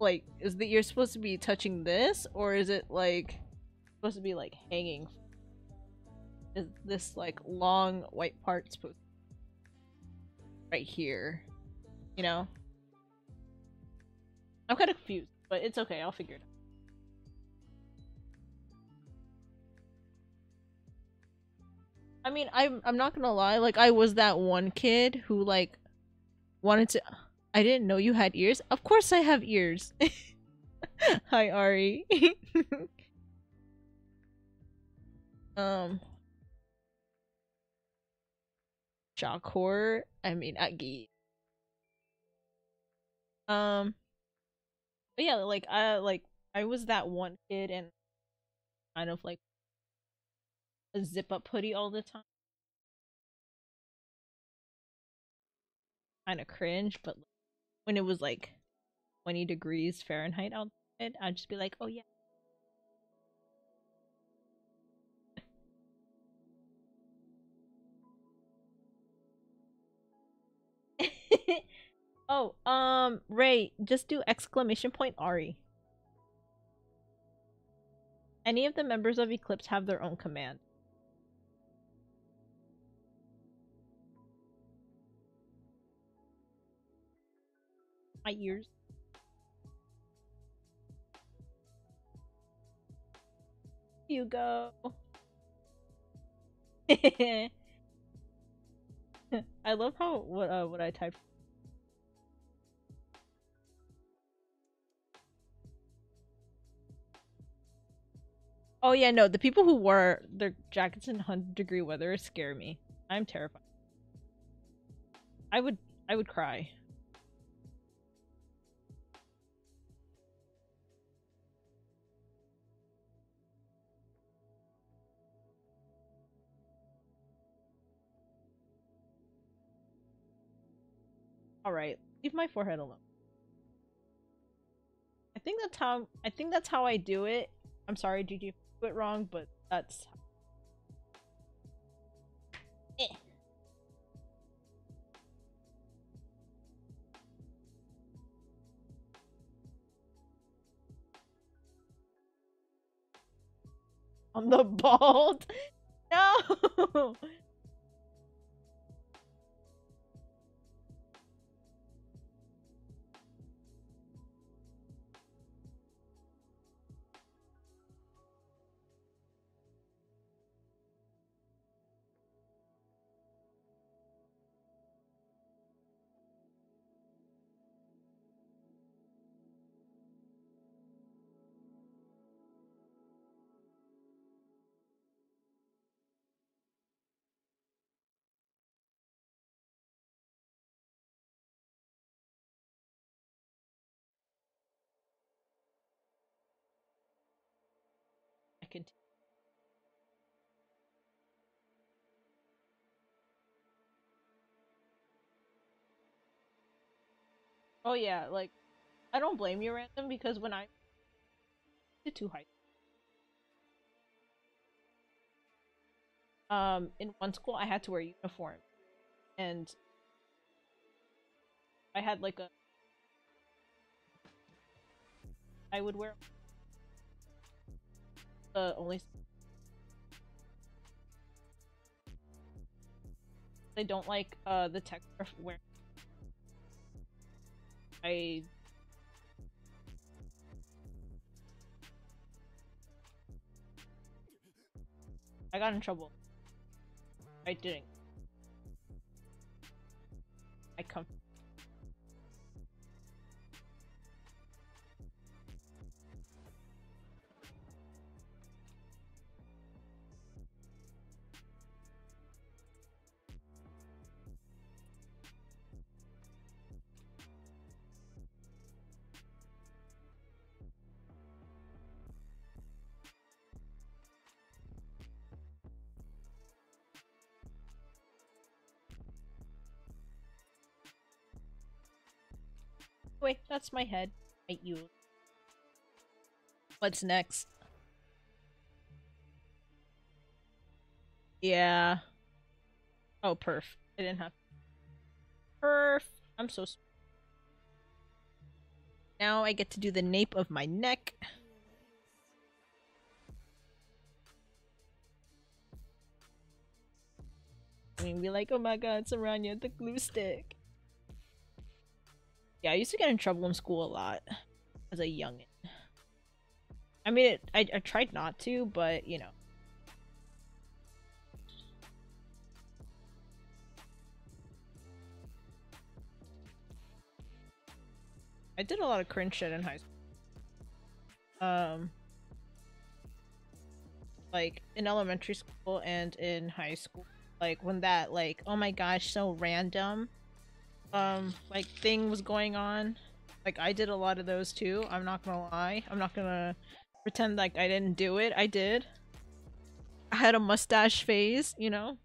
like is the ear supposed to be touching this or is it like supposed to be like hanging? Is this like long white part supposed right here you know? I'm kind of confused but it's okay i'll figure it out. I mean i'm i'm not gonna lie like i was that one kid who like wanted to I didn't know you had ears. Of course I have ears. [laughs] Hi, Ari. [laughs] um. Shock horror. I mean, Agi. Um. But yeah, like I like I was that one kid and kind of like a zip up hoodie all the time. Kind of cringe, but when it was like 20 degrees Fahrenheit outside, I'd just be like, oh yeah. [laughs] oh, um, Ray, just do exclamation point Ari. Any of the members of Eclipse have their own command. My ears. You go. [laughs] I love how what uh, what I typed. Oh yeah, no, the people who wore their jackets in hundred degree weather scare me. I'm terrified. I would I would cry. Alright, leave my forehead alone. I think that's how I think that's how I do it. I'm sorry, GG, if do it wrong, but that's Eh. on the [laughs] bald. No. [laughs] Can Oh yeah, like I don't blame you, random, because when I did too high. Um, in one school, I had to wear uniform, and I had like a. I would wear the only. I don't like uh the texture wearing I I got in trouble. I didn't. I come. That's my head. Hate you. What's next? Yeah. Oh, perf. I didn't have. Perf. I'm so. Now I get to do the nape of my neck. I mean, be like, oh my god, Tsaranya, the glue stick. Yeah, I used to get in trouble in school a lot as a youngin. I mean, it, I I tried not to, but you know. I did a lot of cringe shit in high school. Um, like in elementary school and in high school. Like when that, like, oh my gosh, so random um like thing was going on. Like i did a lot of those too i'm not gonna lie. I'm not gonna pretend like i didn't do it i did. I had a mustache phase you know?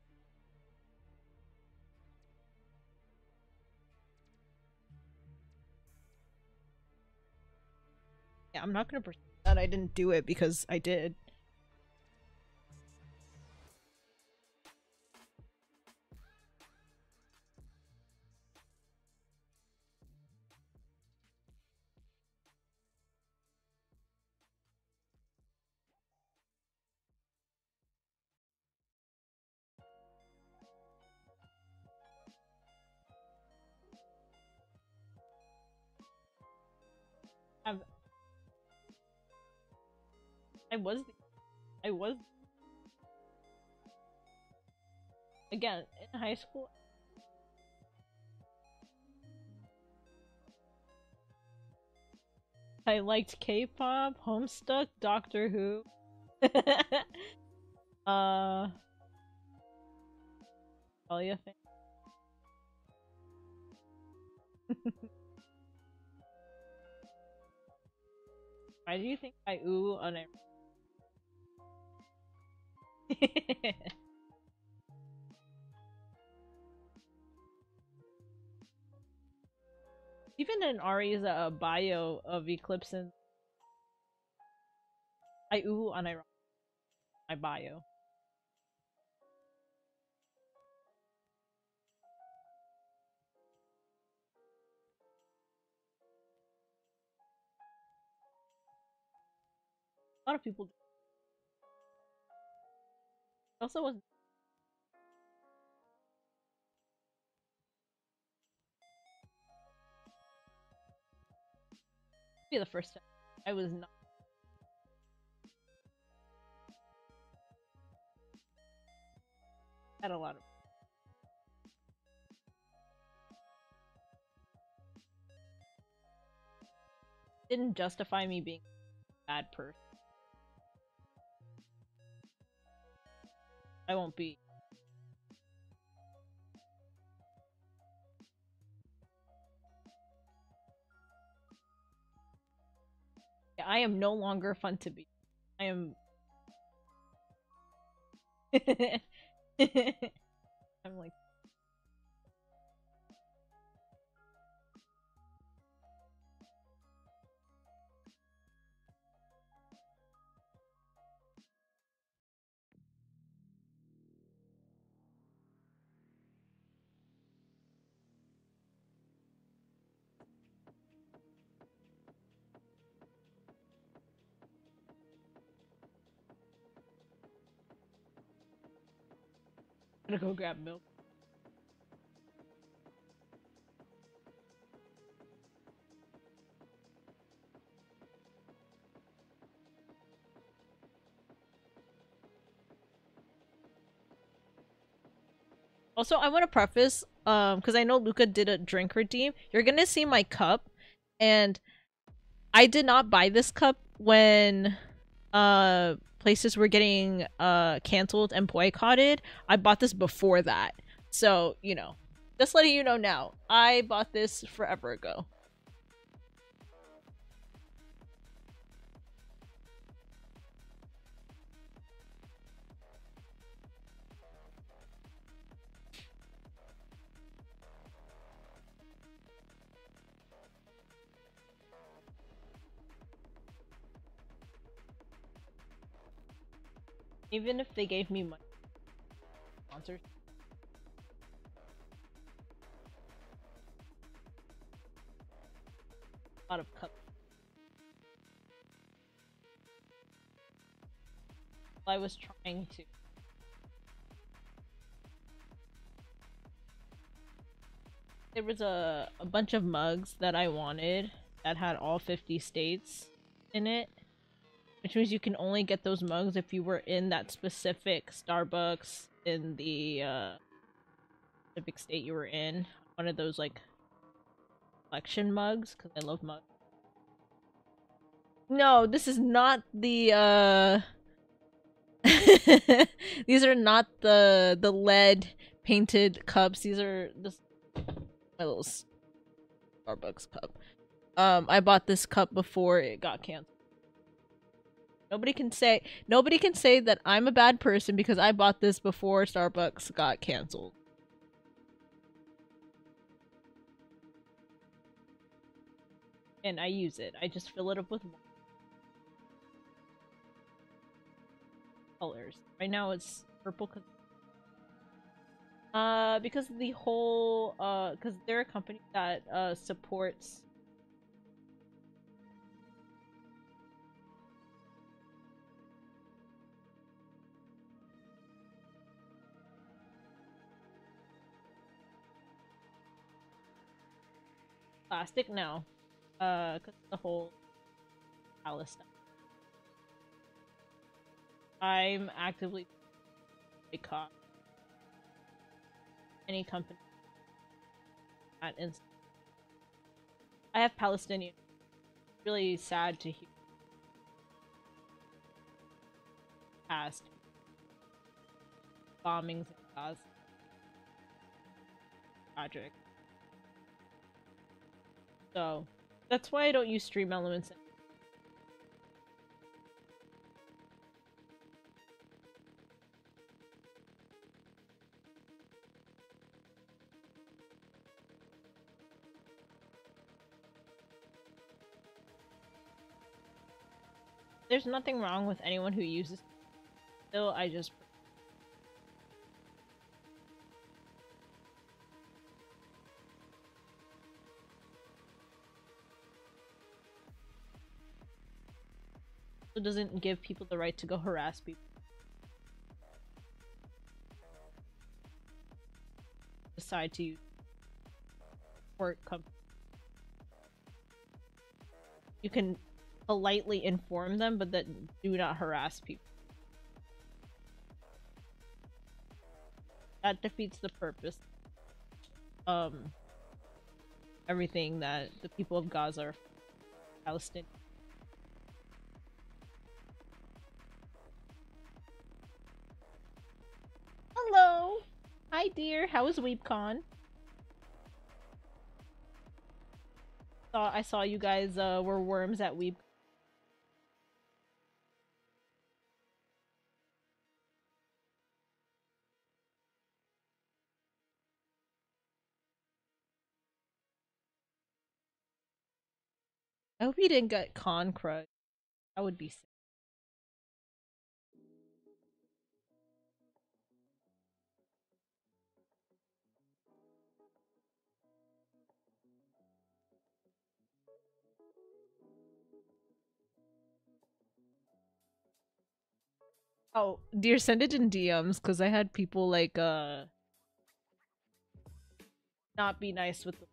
Yeah i'm not gonna pretend that i didn't do it because i did I was. I was. Again, in high school. I liked K-pop, Homestuck, Doctor Who. [laughs] uh, Talia fan. [laughs] Why do you think I ooh on it? [laughs] Even in Ari's uh, bio of Eclipse, I ooh on ironic my bio. A lot of people do. Also was be the first time. I was not had a lot of didn't justify me being a bad person. I won't be. Yeah, I am no longer fun to be. I am. [laughs] I'm like. Gotta go grab milk. Also, I want to preface, um, because I know Luca did a drink redeem. You're gonna see my cup, and I did not buy this cup when, uh, places were getting uh canceled and boycotted. I bought this before that, so you know, just letting you know now. I bought this forever ago. Even if they gave me money, sponsors. A lot of cups. I was trying to. There was a, a bunch of mugs that I wanted that had all 50 states in it. Which means you can only get those mugs if you were in that specific Starbucks in the uh, specific state you were in. One of those like collection mugs because I love mugs. No, this is not the uh [laughs] These are not the the lead painted cups. These are just my little Starbucks cup. Um I bought this cup before it got canceled. Nobody can say nobody can say that I'm a bad person because I bought this before Starbucks got canceled. And I use it. I just fill it up with colors. Right now it's purple cause uh because the whole uh because they're a company that uh supports plastic? No. Uh, cause the whole palace stuff. I'm actively boycott any company at inst- I have Palestinian. Really sad to hear. Past bombings in Gaza. Tragic. So that's why I don't use StreamElements. There's nothing wrong with anyone who uses. Still, I just doesn't give people the right to go harass people. Decide to company. You can politely inform them, but that do not harass people. That defeats the purpose. Um, everything that the people of Gaza are Palestinian. Dear, how was WeebCon? Thought I saw you guys uh were worms at Weep. I hope you didn't get con crud. That would be sick. Oh, dear, send it in DMs because I had people like uh not be nice with the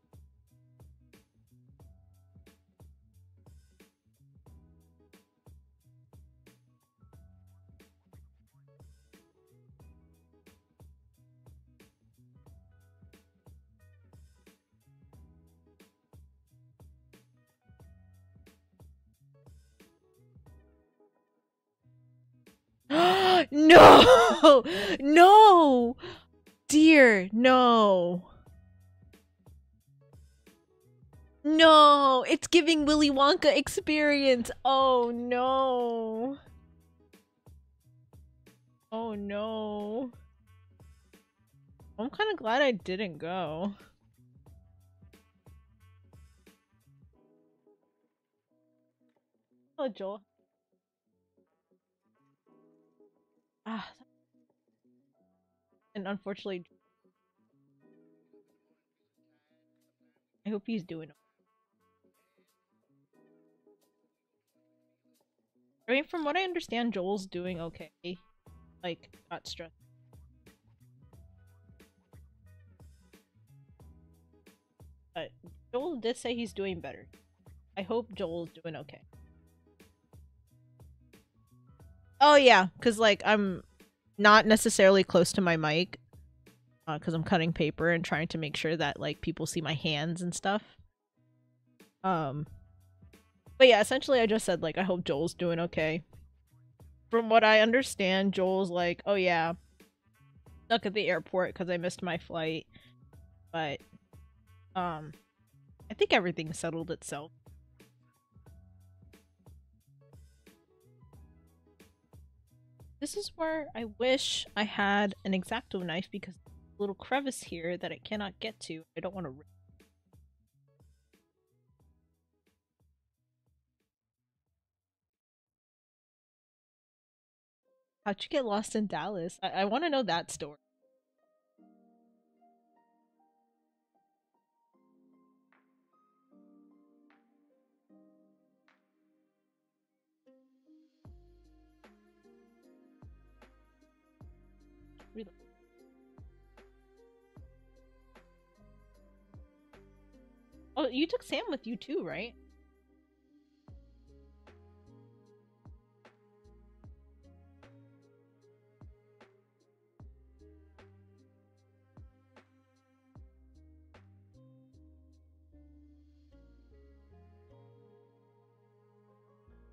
no! [laughs] No! Dear, no. No, it's giving Willy Wonka experience. Oh no. Oh no. I'm kind of glad I didn't go. Oh, Joel. Ah. And unfortunately, I hope he's doing. I mean, from what I understand, Joel's doing okay. Like, not stressed. But Joel did say he's doing better. I hope Joel's doing okay. Oh yeah, cuz like I'm not necessarily close to my mic uh, cuz I'm cutting paper and trying to make sure that like people see my hands and stuff. Um But yeah, essentially I just said like I hope Joel's doing okay. From what I understand, Joel's like, "Oh yeah, stuck at the airport cuz I missed my flight." But um I think everything settled itself. This is where I wish I had an X-Acto knife because little crevice here that I cannot get to. I don't want to How'd you get lost in Dallas? I, I want to know that story. Oh, you took Sam with you too, right?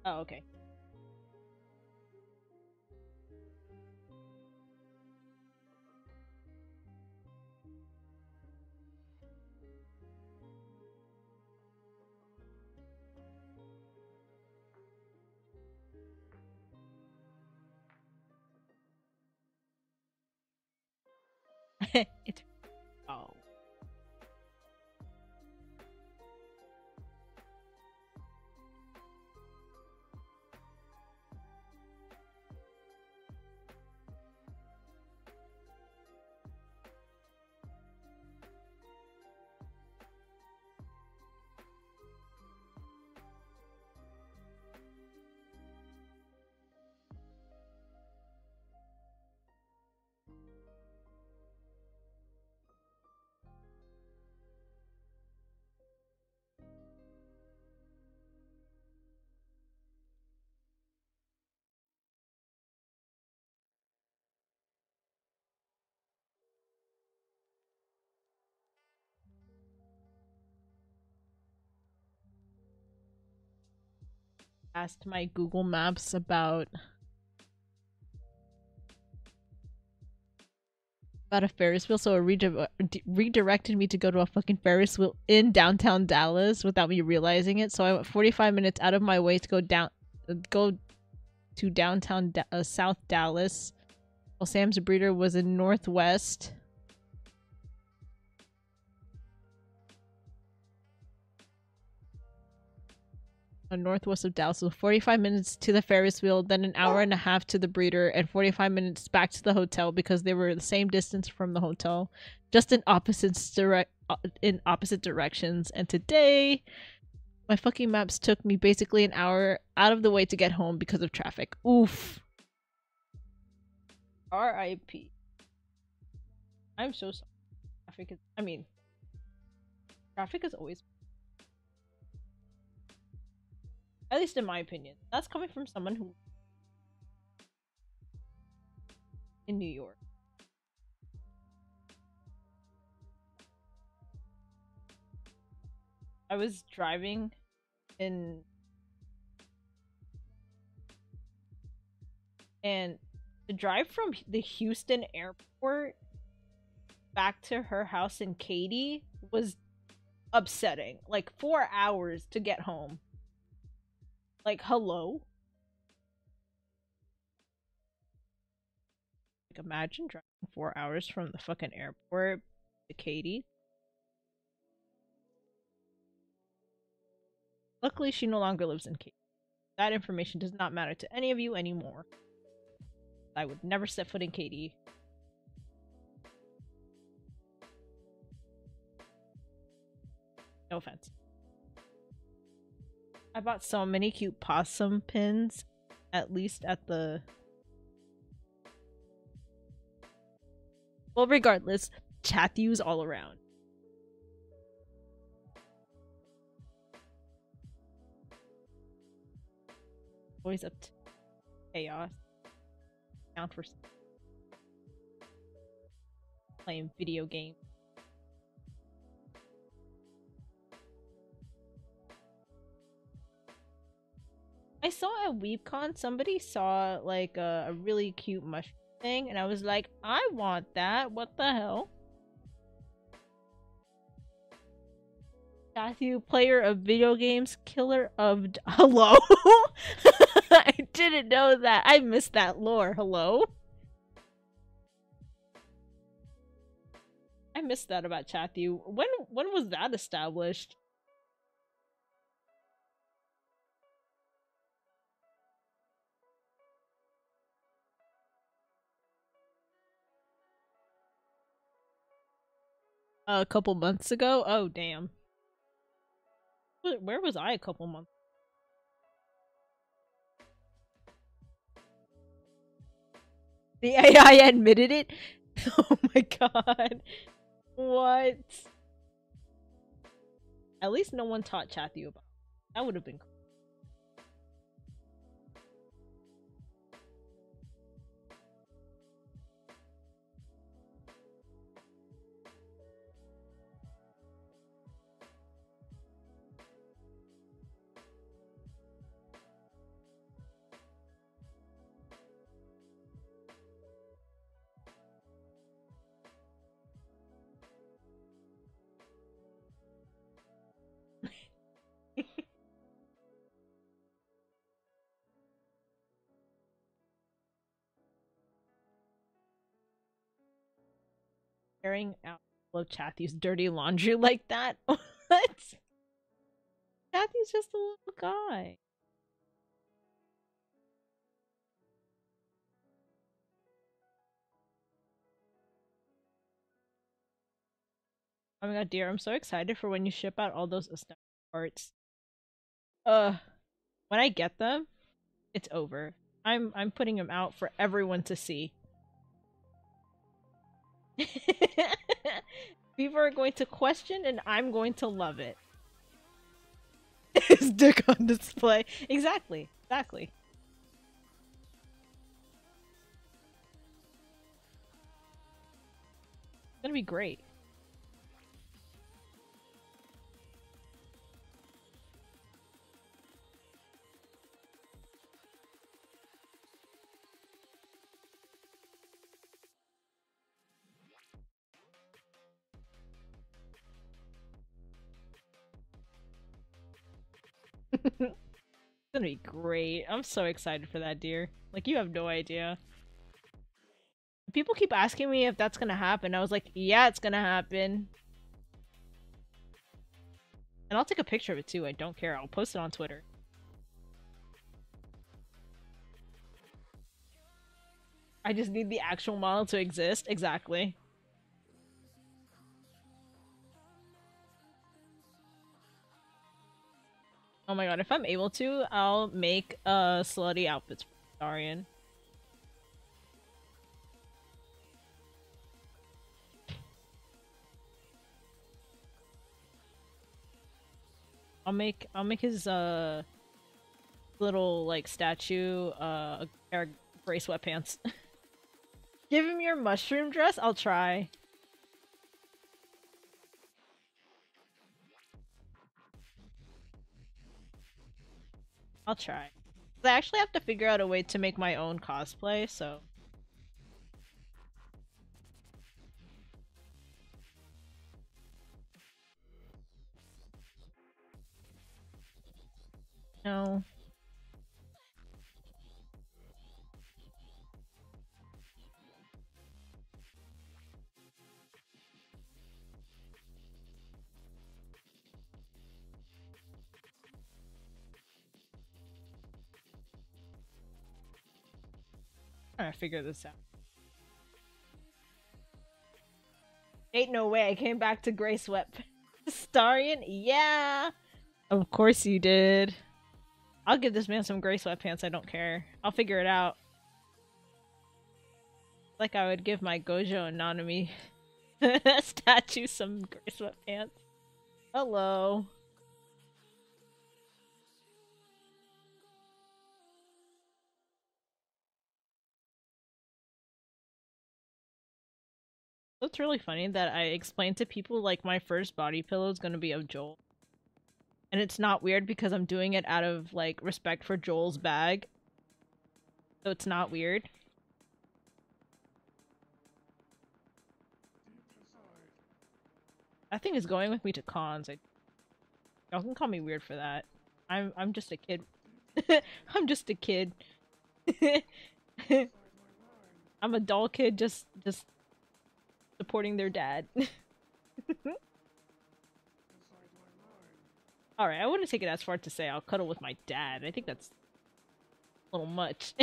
Oh, okay. [laughs] it. Asked my Google Maps about about a Ferris wheel, so it redi- redirected me to go to a fucking Ferris wheel in downtown Dallas without me realizing it. So I went 45 minutes out of my way to go down, go to downtown da- uh, South Dallas, while Sam's breeder was in Northwest. Northwest of Dallas. So 45 minutes to the Ferris wheel, then an hour and a half to the breeder, and 45 minutes back to the hotel because they were the same distance from the hotel, just in opposites direct uh, in opposite directions. And today, my fucking maps took me basically an hour out of the way to get home because of traffic. Oof. R.I.P. I'm so sorry. Traffic is. I mean, traffic is always At least in my opinion. That's coming from someone who in New York. I was driving in and the drive from the Houston airport back to her house in Katy was upsetting. Like 4 hours to get home. Like, hello? Like, imagine driving four hours from the fucking airport to Katy. Luckily, she no longer lives in Katy. That information does not matter to any of you anymore. I would never set foot in Katy. No offense. I bought so many cute possum pins, at least at the. Well, regardless, Chatthews all around. Always up to chaos. Down for playing video games. I saw at WeebCon somebody saw like a, a really cute mushroom thing, and I was like, I want that. What the hell? Matthew, player of video games, killer of [laughs] hello. I didn't know that. I missed that lore. Hello. I missed that about Chatthew. When when was that established? A couple months ago. Oh damn. Wh- Where was I a couple months? The AI admitted it. [laughs] Oh my god. What? At least no one taught Chathy about. it. That would have been cool. Airing out of Chathy's dirty laundry [laughs] like that. [laughs] what? Chathy's just a little guy. Oh my god, dear, I'm so excited for when you ship out all those aesthetic parts. Uh, when I get them, it's over. I'm I'm putting them out for everyone to see. [laughs] People are going to question and I'm going to love it. [laughs] His dick on display. Exactly. Exactly. It's gonna be great. It's [laughs] gonna be great. I'm so excited for that, dear. Like, you have no idea. People keep asking me if that's gonna happen. I was like, yeah, it's gonna happen. And I'll take a picture of it too. I don't care. I'll post it on Twitter. I just need the actual model to exist. Exactly. Oh my god, if I'm able to, I'll make uh slutty outfits for Darian. I'll make I'll make his uh little like statue uh a gray sweatpants. [laughs] Give him your mushroom dress? I'll try. I'll try. I actually have to figure out a way to make my own cosplay, so. No. Trying to figure this out. Ain't no way I came back to Gray Sweat. [laughs] Starian? Yeah! Of course you did. I'll give this man some gray sweatpants, I don't care. I'll figure it out. Like I would give my Gojo and [laughs] statue some gray sweatpants. Hello. It's really funny that I explained to people like my first body pillow is gonna be of Joel. And it's not weird because I'm doing it out of like respect for Joel's bag. So it's not weird. That thing is going with me to cons. I Y'all can call me weird for that. I'm I'm just a kid. [laughs] I'm just a kid. [laughs] I'm a doll kid just just supporting their dad. [laughs] Alright, I wouldn't take it as far to say I'll cuddle with my dad. I think that's a little much. [laughs]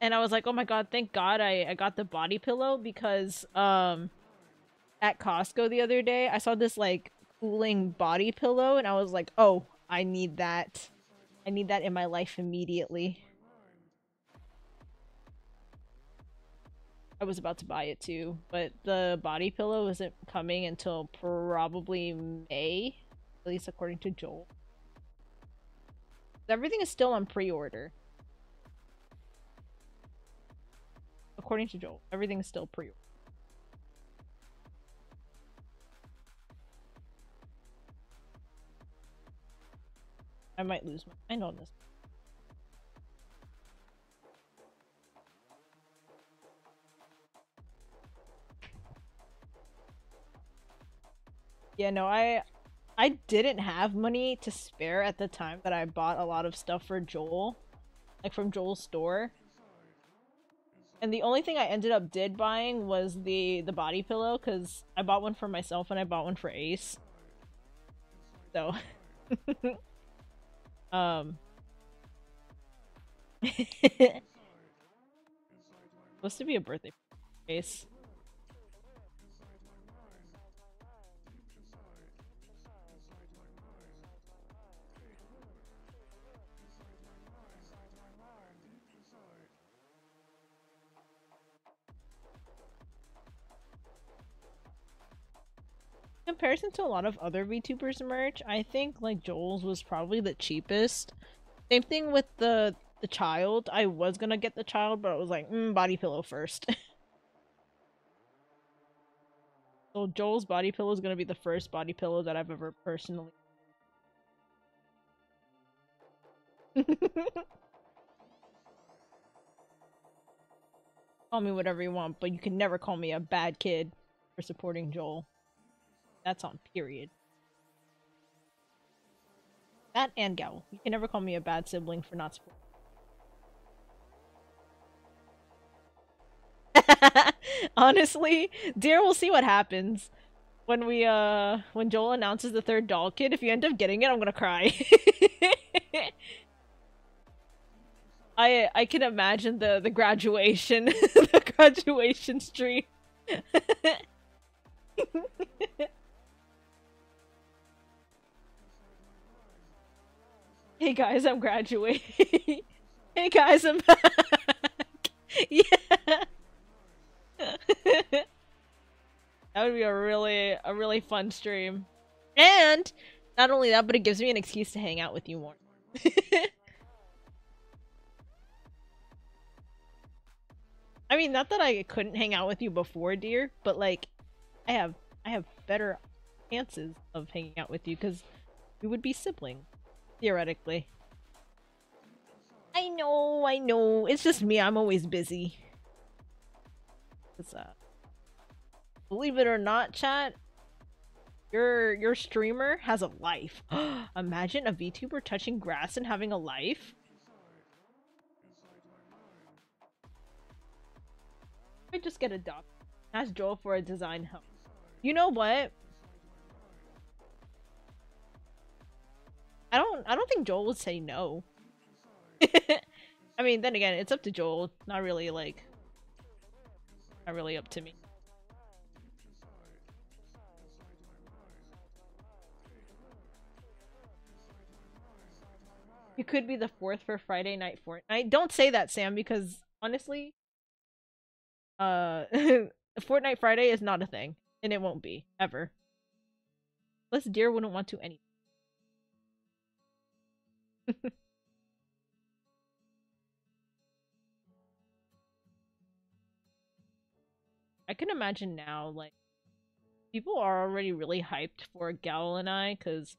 and I was like, oh my god, thank god I, I got the body pillow because um at Costco the other day I saw this like cooling body pillow and I was like, oh, I need that. I need that in my life immediately. I was about to buy it too, but the body pillow isn't coming until probably May, at least according to Joel. Everything is still on pre-order. According to Joel, everything is still pre-order. I might lose my mind on this. Yeah, no, I I didn't have money to spare at the time that I bought a lot of stuff for Joel. Like from Joel's store. And the only thing I ended up did buying was the the body pillow because I bought one for myself and I bought one for Ace. So, [laughs] um, [laughs] supposed to be a birthday Ace. Comparison to a lot of other VTubers merch, I think like Joel's was probably the cheapest. Same thing with the the child. I was gonna get the child, but I was like, mm, body pillow first. [laughs] so Joel's body pillow is gonna be the first body pillow that I've ever personally. [laughs] call me whatever you want, but you can never call me a bad kid for supporting Joel. That's on period. That and Gowl. You can never call me a bad sibling for not supporting. [laughs] Honestly, dear, we'll see what happens when we uh when Joel announces the third doll kid. If you end up getting it, I'm gonna cry. [laughs] I I can imagine the the graduation [laughs] the graduation stream. Hey guys, I'm graduating. [laughs] hey guys, I'm back. [laughs] yeah. [laughs] that would be a really a really fun stream. And not only that, but it gives me an excuse to hang out with you more. I mean, not that I couldn't hang out with you before, dear, but like, I have I have better chances of hanging out with you because we would be siblings, theoretically. I know, I know. It's just me. I'm always busy. 'Cause, uh, believe it or not, chat, your your streamer has a life. [gasps] Imagine a VTuber touching grass and having a life. I just get adopted. Ask Joel for a design help. You know what? I don't I don't think Joel would say no. [laughs] I mean, then again, it's up to Joel, not really like not really up to me. You could be the fourth for Friday night Fortnite. Don't say that, Sam, because honestly, uh, [laughs] Fortnite Friday is not a thing, and it won't be ever. Plus, Deer wouldn't want to any. I can imagine now, like, people are already really hyped for Gowl and I, because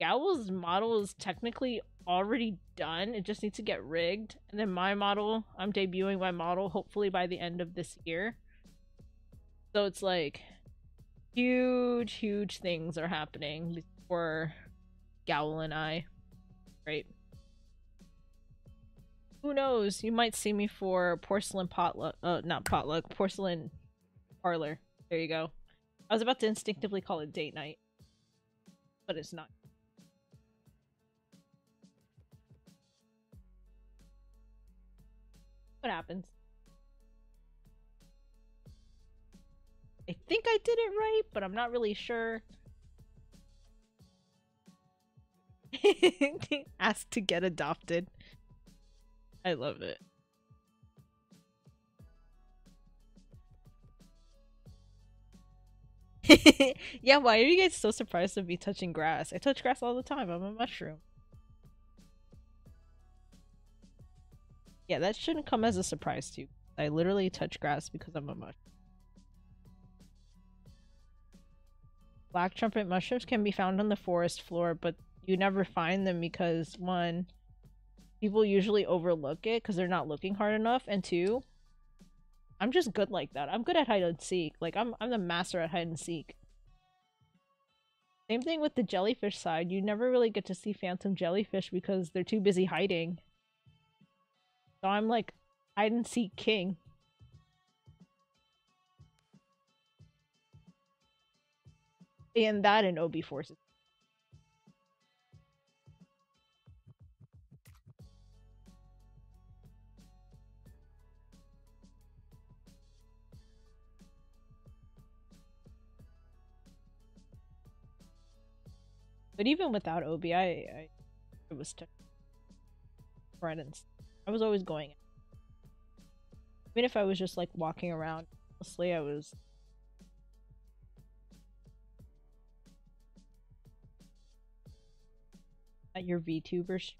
Gowl's model is technically already done. It just needs to get rigged. And then my model, I'm debuting my model hopefully by the end of this year. So it's like huge, huge things are happening for Gowl and I. Right. Who knows? You might see me for porcelain potluck. Uh, not potluck. Porcelain parlor. There you go. I was about to instinctively call it date night, but it's not. What happens? I think I did it right, but I'm not really sure. [laughs] Ask to get adopted. I love it. [laughs] yeah, why are you guys so surprised to be touching grass? I touch grass all the time. I'm a mushroom. Yeah, that shouldn't come as a surprise to you. I literally touch grass because I'm a mushroom. Black trumpet mushrooms can be found on the forest floor, but you never find them because one, people usually overlook it because they're not looking hard enough, and two, I'm just good like that. I'm good at hide and seek. Like I'm I'm the master at hide and seek. Same thing with the jellyfish side. You never really get to see phantom jellyfish because they're too busy hiding. So I'm like hide and seek king. And that in OB forces But even without Obi, I, I it was to friend and I was always going. Even if I was just like walking around, mostly I was. At your VTubers.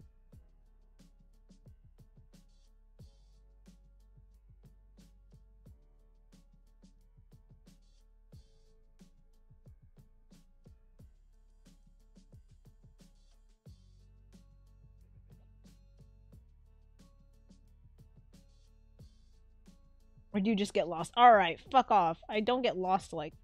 Or do you just get lost? Alright, fuck off. I don't get lost like.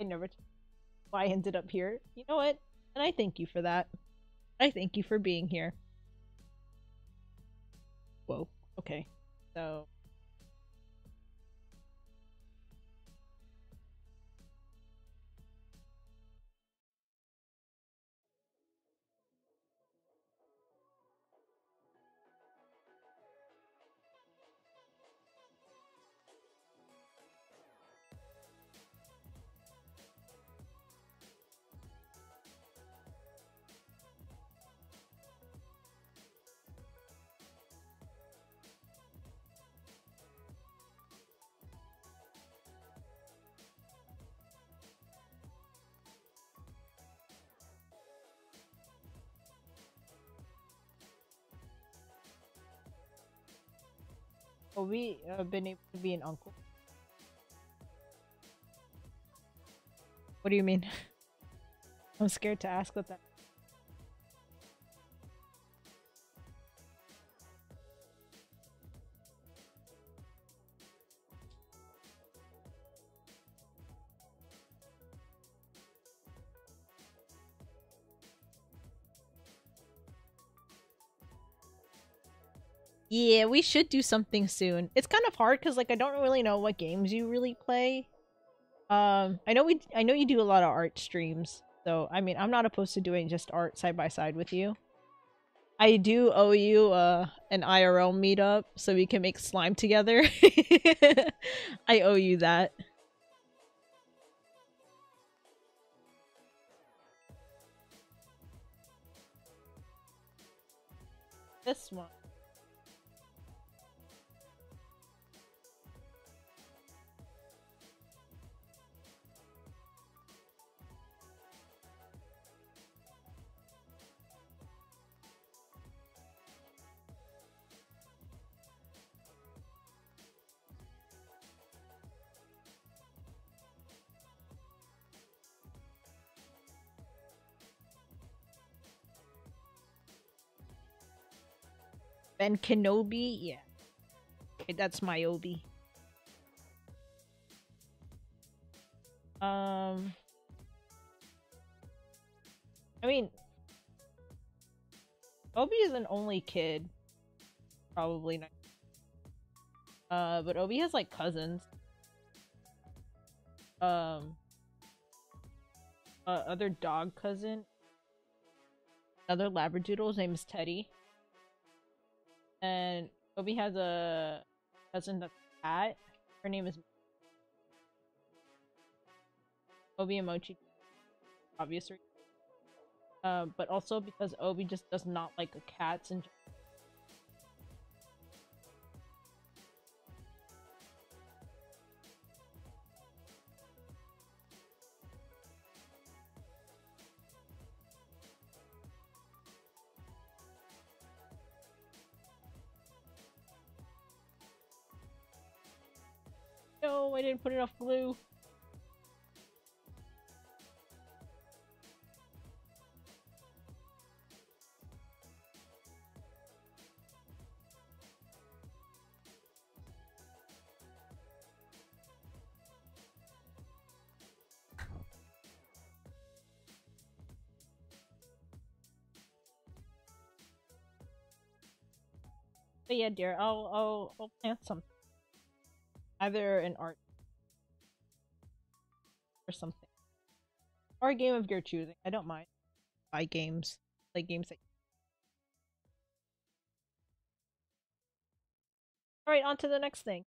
I never. Why I ended up here. You know what? And I thank you for that. I thank you for being here. Whoa. Okay. So. Have we uh, been able to be an uncle? What do you mean? [laughs] I'm scared to ask what that. Yeah, we should do something soon. It's kind of hard because like I don't really know what games you really play. Um, I know we, I know you do a lot of art streams, so I mean I'm not opposed to doing just art side by side with you. I do owe you uh an IRL meetup so we can make slime together. [laughs] I owe you that. This one. Ben Kenobi, yeah. Okay, that's my Obi. Um, I mean, Obi is an only kid. Probably not. Uh, but Obi has like cousins. Um, uh, other dog cousin. Another Labradoodle. His name is Teddy. And Obi has a cousin that's a cat. Her name is Obi and Mochi. Obvious reason. Uh, but also because Obi just does not like cats and No, didn't put enough glue. But yeah, dear, I'll I'll, I'll plant some. Either an art or something. Or a game of your choosing. I don't mind. Buy games. Play games that Alright, on to the next thing.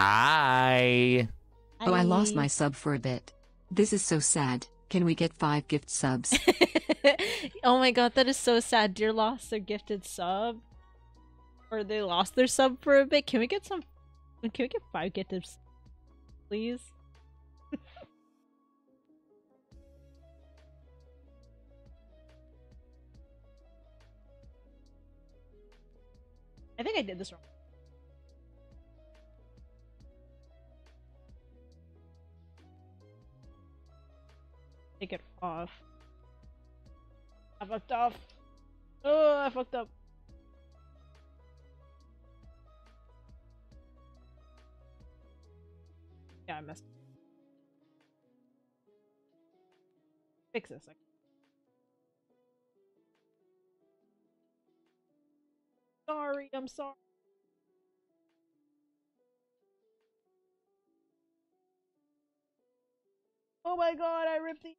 Hi. Oh, I lost my sub for a bit. This is so sad. Can we get five gift subs? [laughs] oh my god, that is so sad. Dear lost their gifted sub. Or they lost their sub for a bit. Can we get some can we get five gifted subs, please? [laughs] I think I did this wrong. Take it off. I fucked off. Oh, I fucked up. Yeah, I messed. Fix this. Sorry, I'm sorry. Oh my god, I ripped the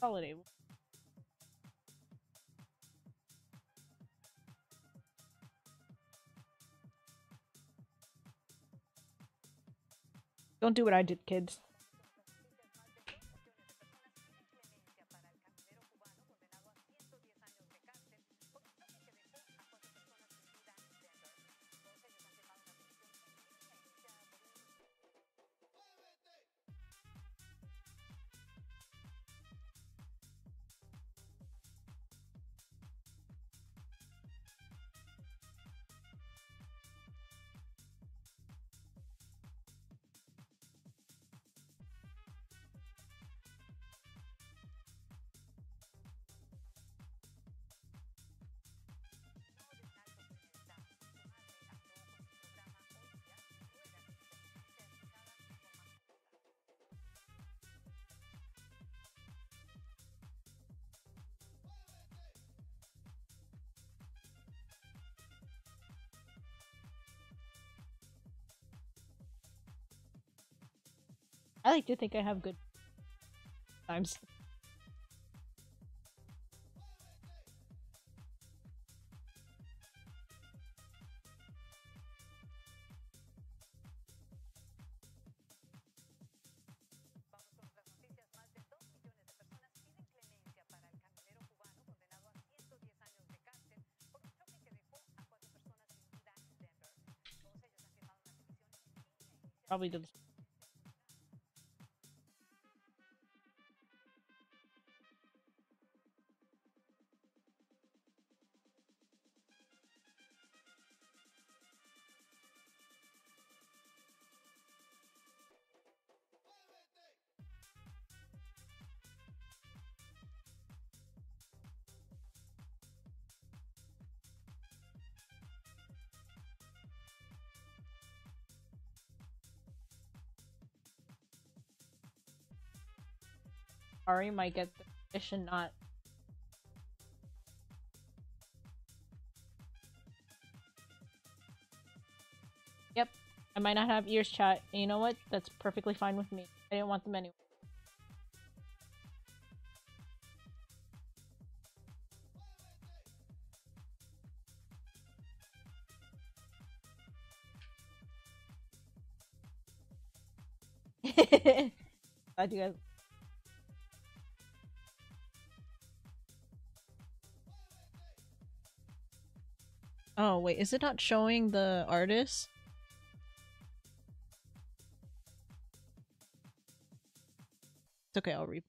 holiday. Don't do what I did, kids. I like to think I have good times. Probably did. Ari might get the fish and not. Yep, I might not have ears chat. And you know what? That's perfectly fine with me. I didn't want them anyway. Glad you guys Oh wait, is it not showing the artist? It's okay, I'll read.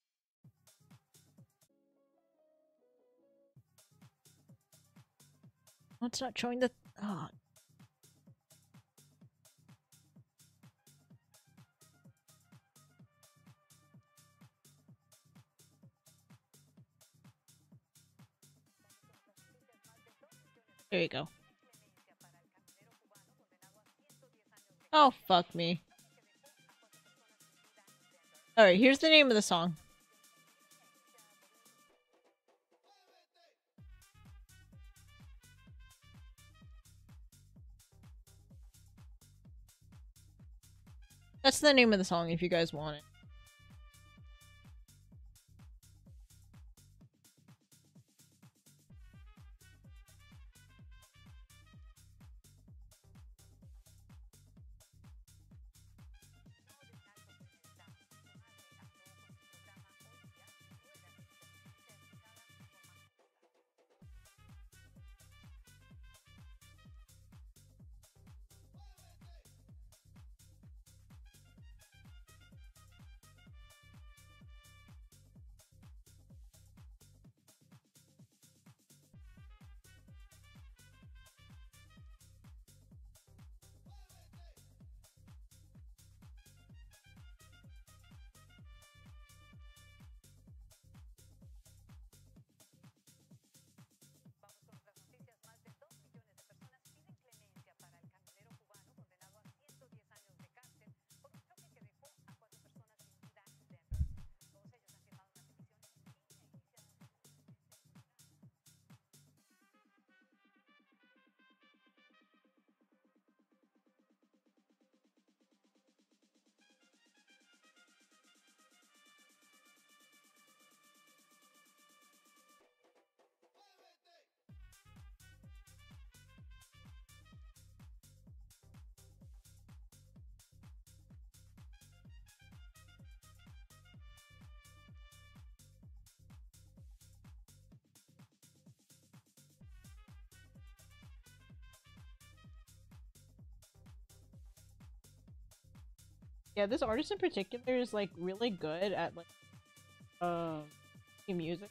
Oh, it's not showing the. Oh. There you go. Oh, fuck me. Alright, here's the name of the song. That's the name of the song if you guys want it. Yeah, this artist in particular is like really good at like um music.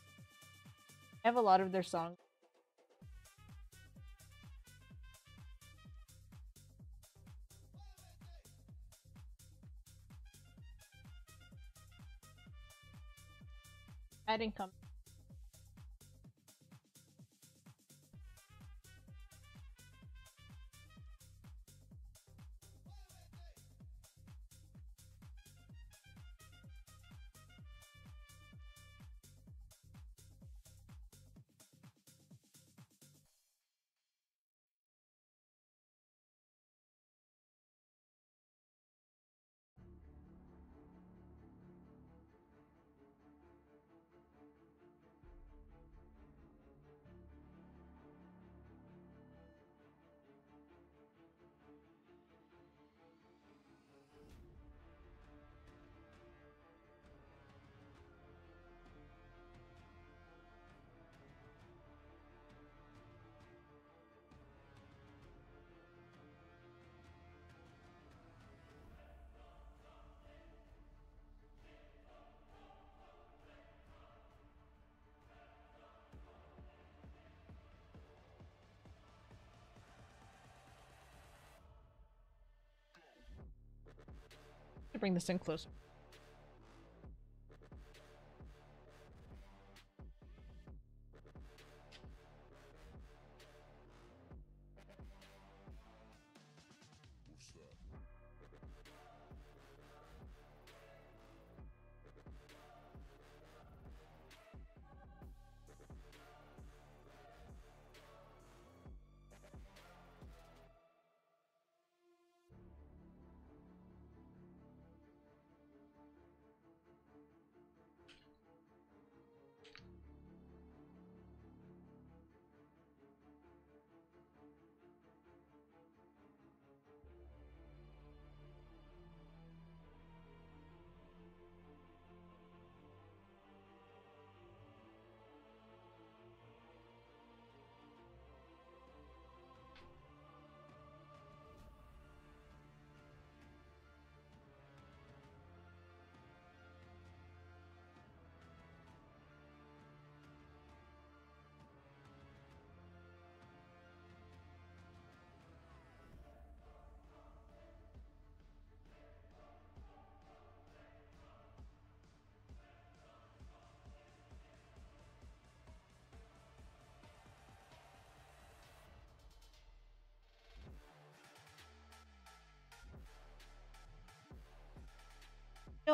I have a lot of their songs. Adding come. Bring this in closer.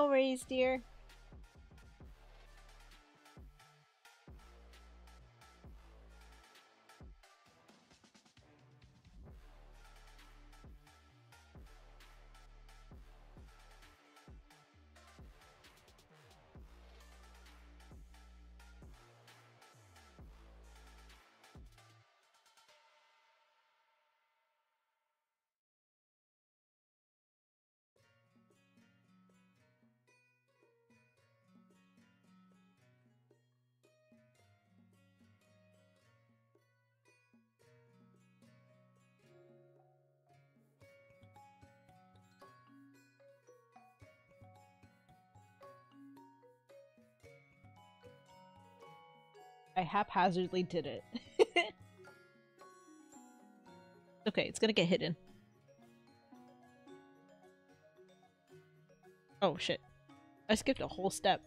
Worries, dear. I haphazardly did it. [laughs] okay, it's gonna get hidden. Oh shit. I skipped a whole step.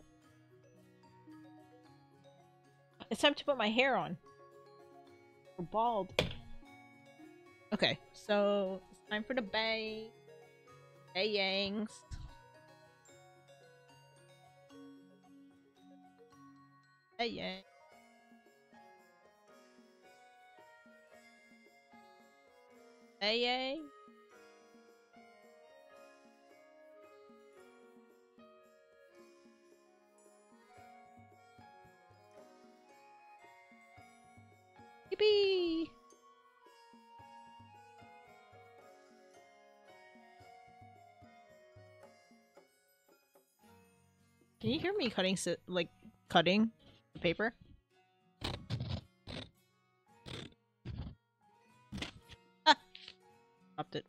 It's time to put my hair on. We're bald. Okay, so it's time for the. Bay yangs. Bay Bay Yippee! Can you hear me cutting, like, cutting the paper? Dropped it.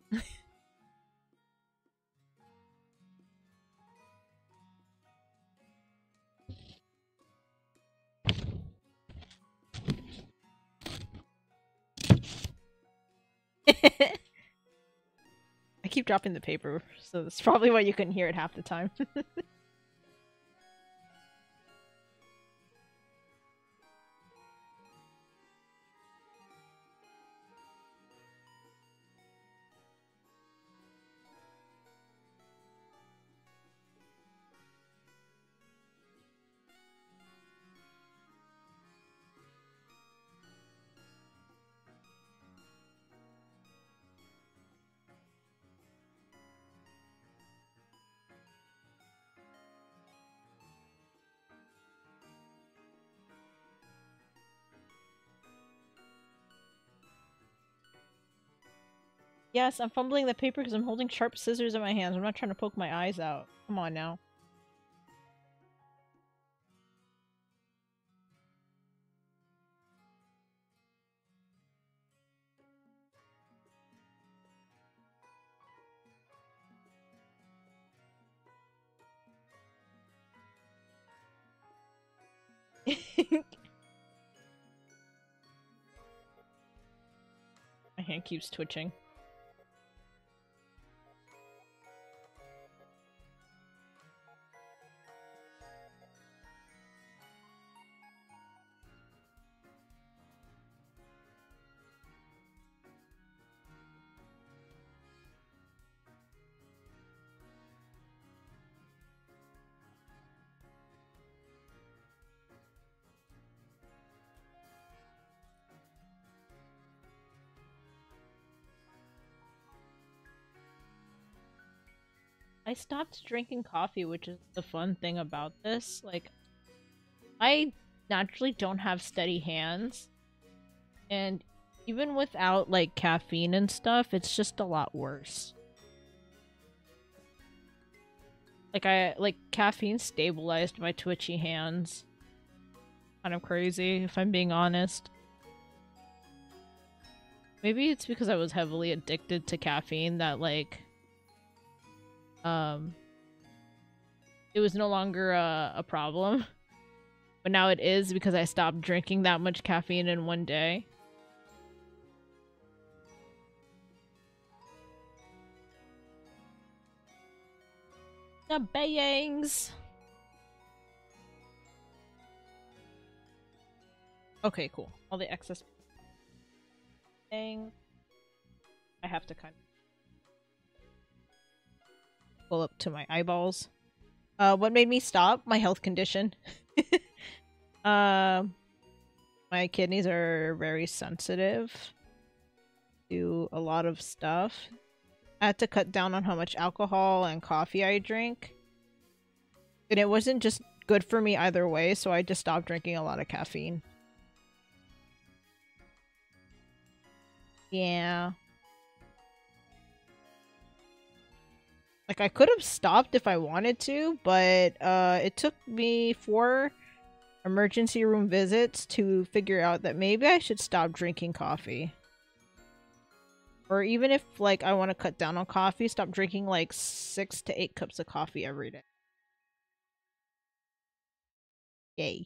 [laughs] I keep dropping the paper, so that's probably why you couldn't hear it half the time. [laughs] yes, I'm fumbling the paper because I'm holding sharp scissors in my hands. I'm not trying to poke my eyes out. Come on now. [laughs] My hand keeps twitching. I stopped drinking coffee, which is the fun thing about this. Like, I naturally don't have steady hands. And even without, like, caffeine and stuff, it's just a lot worse. Like, I, like, caffeine stabilized my twitchy hands. Kind of crazy, if I'm being honest. Maybe it's because I was heavily addicted to caffeine that, like, um it was no longer a, a problem [laughs] but now it is because i stopped drinking that much caffeine in one day. The bayangs. Okay cool. All the excess thing i have to kind of up to my eyeballs. Uh, what made me stop? My health condition. [laughs] Um, my kidneys are very sensitive to a lot of stuff. I had to cut down on how much alcohol and coffee I drink. And it wasn't just good for me either way, so I just stopped drinking a lot of caffeine. Yeah. Like I could have stopped if I wanted to, but uh it took me four emergency room visits to figure out that maybe I should stop drinking coffee. Or even if like I want to cut down on coffee, stop drinking like 6 to 8 cups of coffee every day. Yay.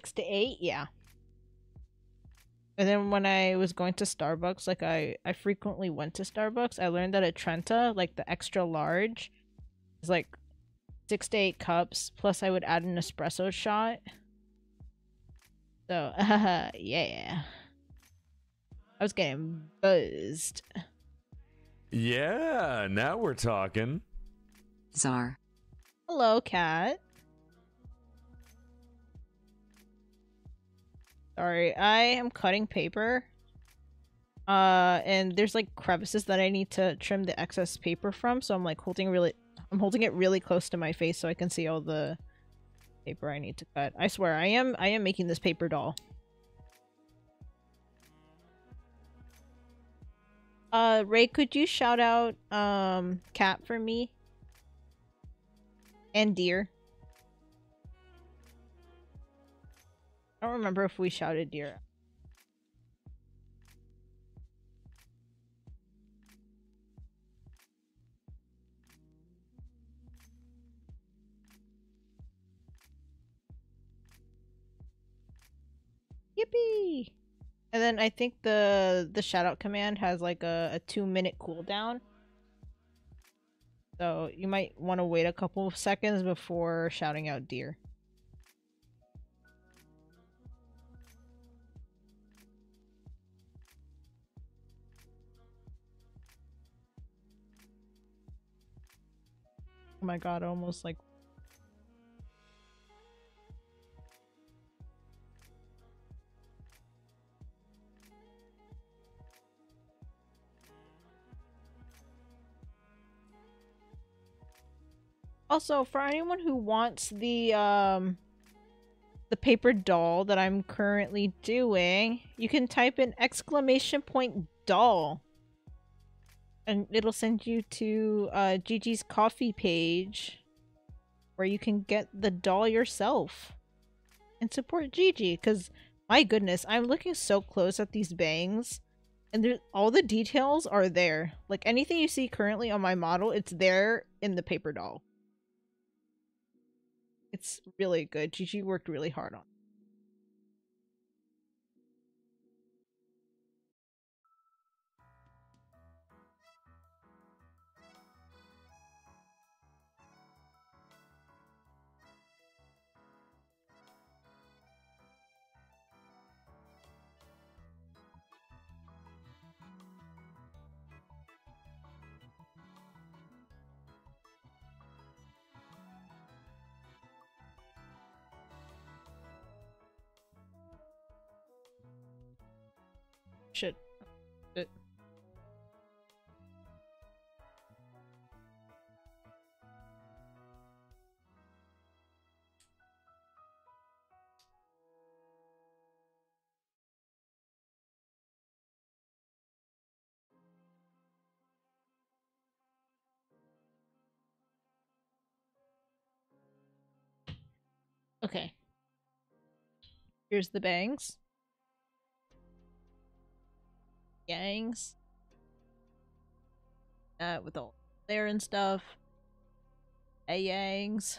Six to eight, yeah. And then when I was going to Starbucks, like I, I frequently went to Starbucks, I learned that a Trenta, like the extra large, is like six to eight cups, plus I would add an espresso shot. So, uh, [laughs] yeah. I was getting buzzed. Yeah, now we're talking. Czar. Hello, cat. Sorry, I am cutting paper. Uh, and there's like crevices that I need to trim the excess paper from, so I'm like holding really I'm holding it really close to my face so I can see all the paper I need to cut. I swear, I am I am making this paper doll. Uh, Ray, could you shout out um cat for me? And deer. I don't remember if we shouted deer. Yippee! And then I think the the shout out command has like a, a two minute cooldown. So you might want to wait a couple of seconds before shouting out deer. Oh my god, almost like Also, for anyone who wants the um the paper doll that I'm currently doing, you can type in exclamation point doll. And it'll send you to uh Gigi's Ko-fi page where you can get the doll yourself and support Gigi cuz my goodness, I'm looking so close at these bangs and all the details are there. Like anything you see currently on my model, it's there in the paper doll. It's really good. Gigi worked really hard on. it. Shit. It- Okay. Here's the bangs. Gangs. Uh, with all there and stuff. A yangs.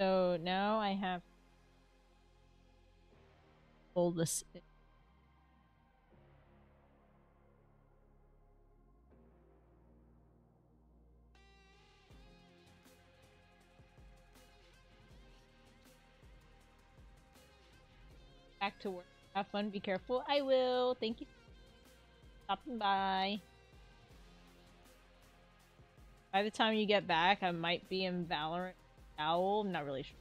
So now I have hold this. Back to work. Have fun. Be careful. I will. Thank you. Stopping by. By the time you get back, I might be in Valorant Owl. I'm not really sure.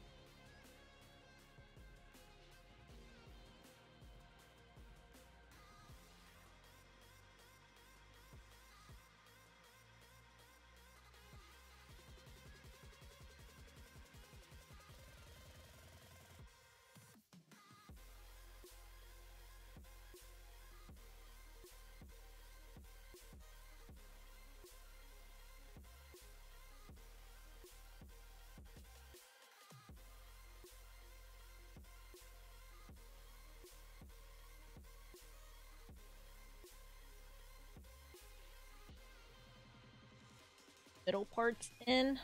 Middle parts in.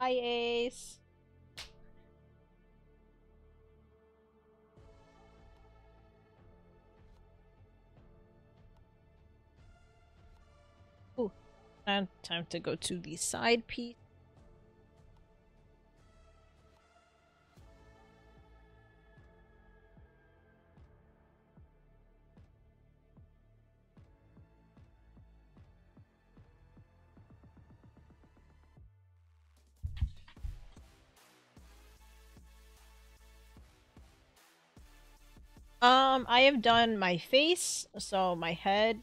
Hi, Ace. Ooh, and time to go to the side piece. Um, I have done my face, so my head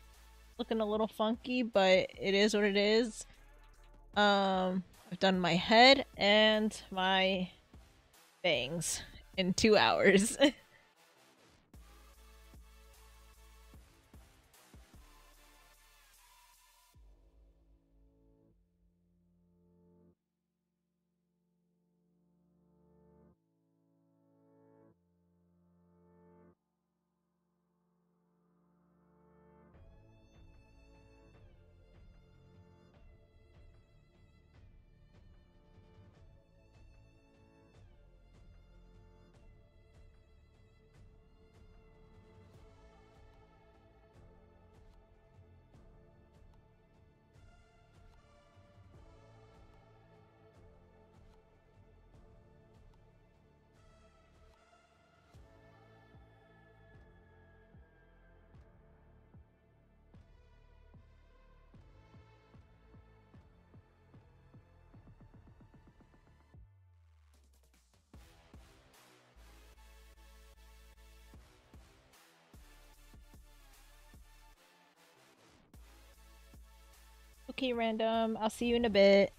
looking a little funky, but it is what it is. Um, I've done my head and my bangs in two hours. [laughs] okay, random. I'll see you in a bit.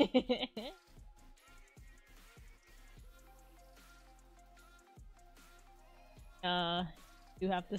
[laughs] uh, you have to.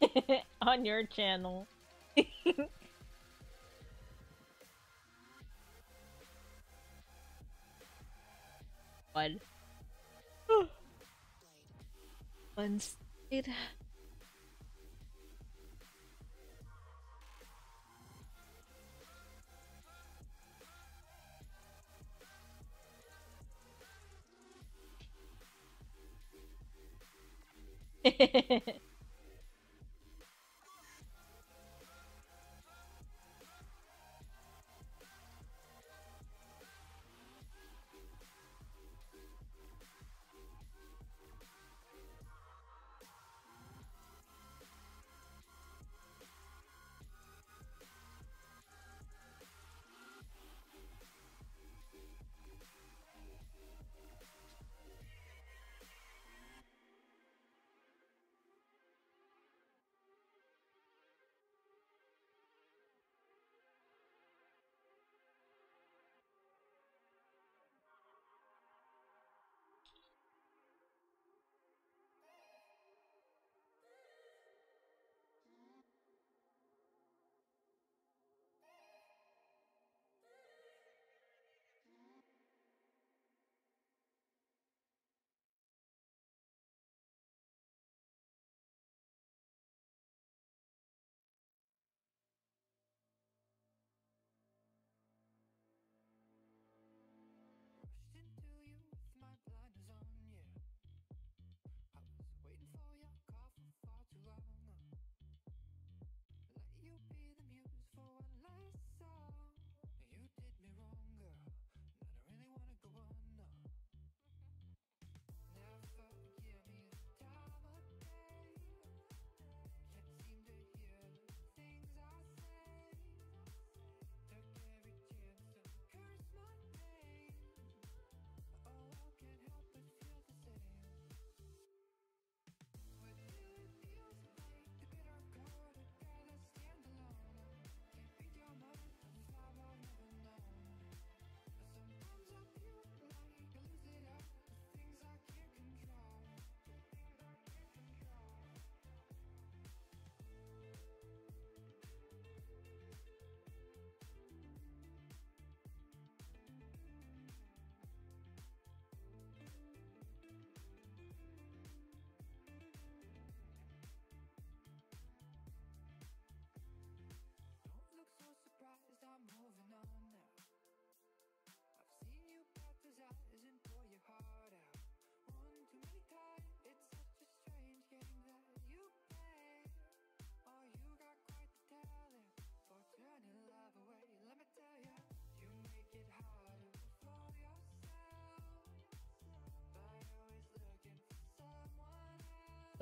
[laughs] on your channel. [gasps] One. One. [laughs]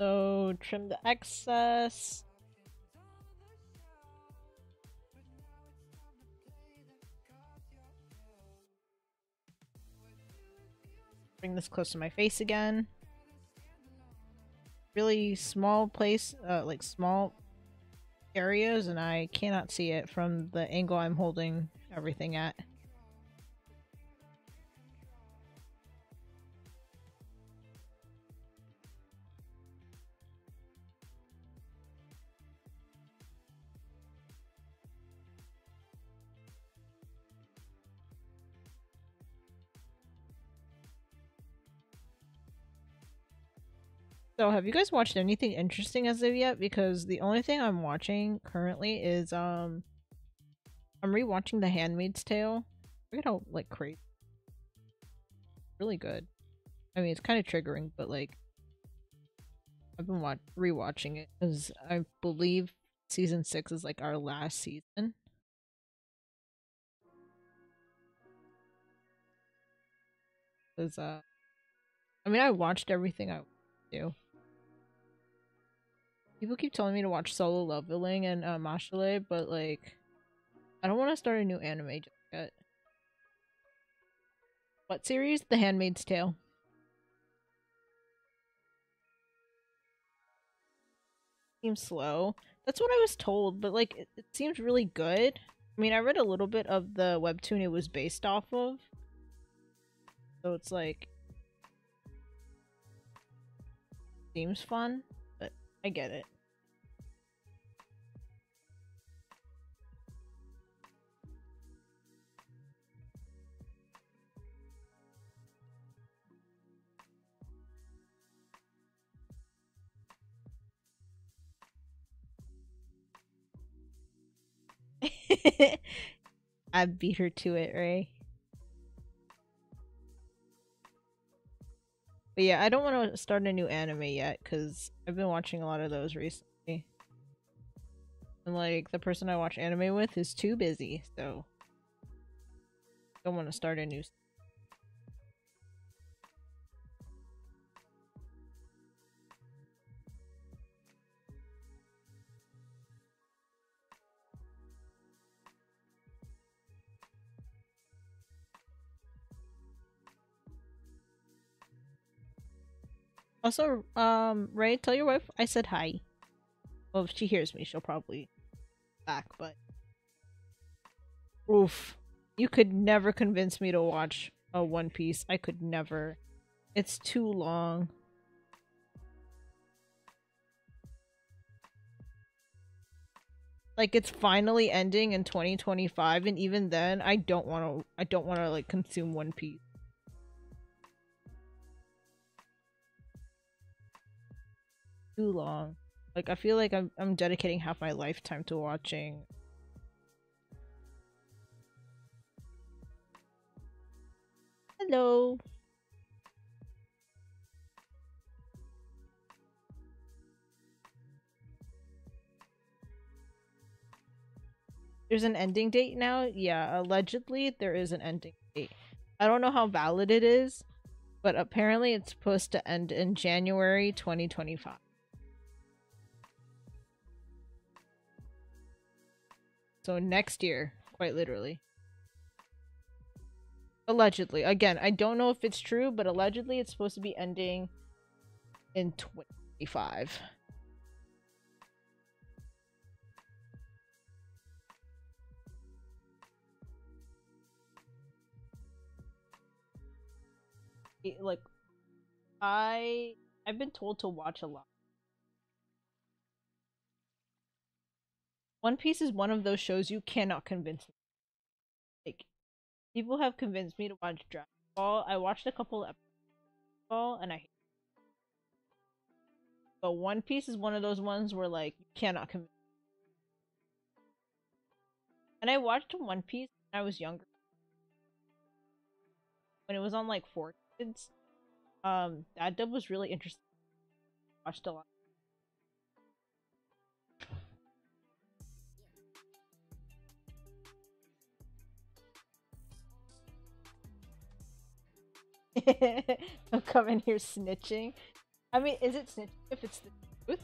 So trim the excess. Bring this close to my face again. Really small place, uh, like small areas, and I cannot see it from the angle I'm holding everything at. So, have you guys watched anything interesting as of yet? Because the only thing I'm watching currently is um, I'm rewatching The Handmaid's Tale. Look at how like crazy, really good. I mean, it's kind of triggering, but like, I've been watch rewatching it because I believe season six is like our last season. Cause uh, I mean, I watched everything I do. People keep telling me to watch Solo Leveling and uh, Mashle, but like, I don't want to start a new anime just yet. What series? The Handmaid's Tale. Seems slow. That's what I was told, but like, it, it seems really good. I mean, I read a little bit of the webtoon it was based off of. So it's like seems fun, but I get it. [laughs] I beat her to it, Ray. But yeah, I don't want to start a new anime yet because I've been watching a lot of those recently. And like the person I watch anime with is too busy, so don't want to start a new. Also, um, Ray, tell your wife I said hi. Well, if she hears me, she'll probably back, but oof, you could never convince me to watch a One Piece. I could never. It's too long. Like it's finally ending in 2025 and even then I don't want to I don't want to like consume One Piece. Too long. Like I feel like I'm I'm dedicating half my lifetime to watching. Hello. There's an ending date now? Yeah, allegedly there is an ending date. I don't know how valid it is, but apparently it's supposed to end in January 2025. So next year, quite literally. Allegedly. Again, I don't know if it's true, but allegedly it's supposed to be ending in 25. Like I I've been told to watch a lot. One Piece is one of those shows you cannot convince me. Like, people have convinced me to watch Dragon Ball. I watched a couple episodes of Ball and I hate it. But One Piece is one of those ones where like you cannot convince. me. And I watched One Piece when I was younger. When it was on like four kids. Um that dub was really interesting. Watched a lot. Don't [laughs] come in here snitching. I mean, is it snitching if it's the truth?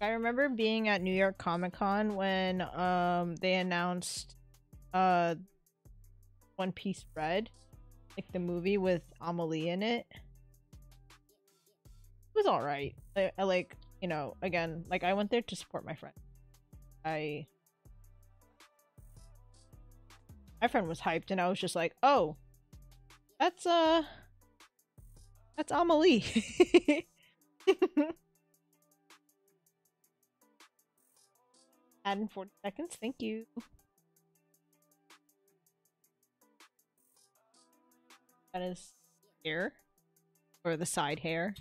I remember being at New York Comic Con when um they announced uh One Piece Red, like the movie with Amelie in it. It was all right. I, I like, you know, again, like I went there to support my friend. I my friend was hyped and I was just like, "Oh, that's uh that's Amelie." [laughs] Add in 40 seconds. Thank you. That is hair. Or the side hair.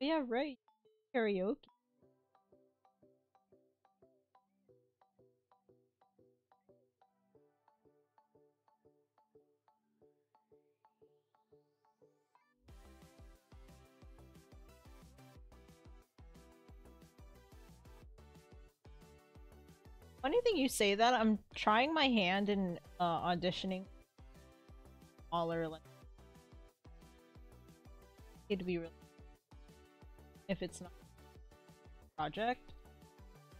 Yeah, right. Karaoke. Funny thing you say that. I'm trying my hand in uh, auditioning. Smaller, like it'd be really if it's not project.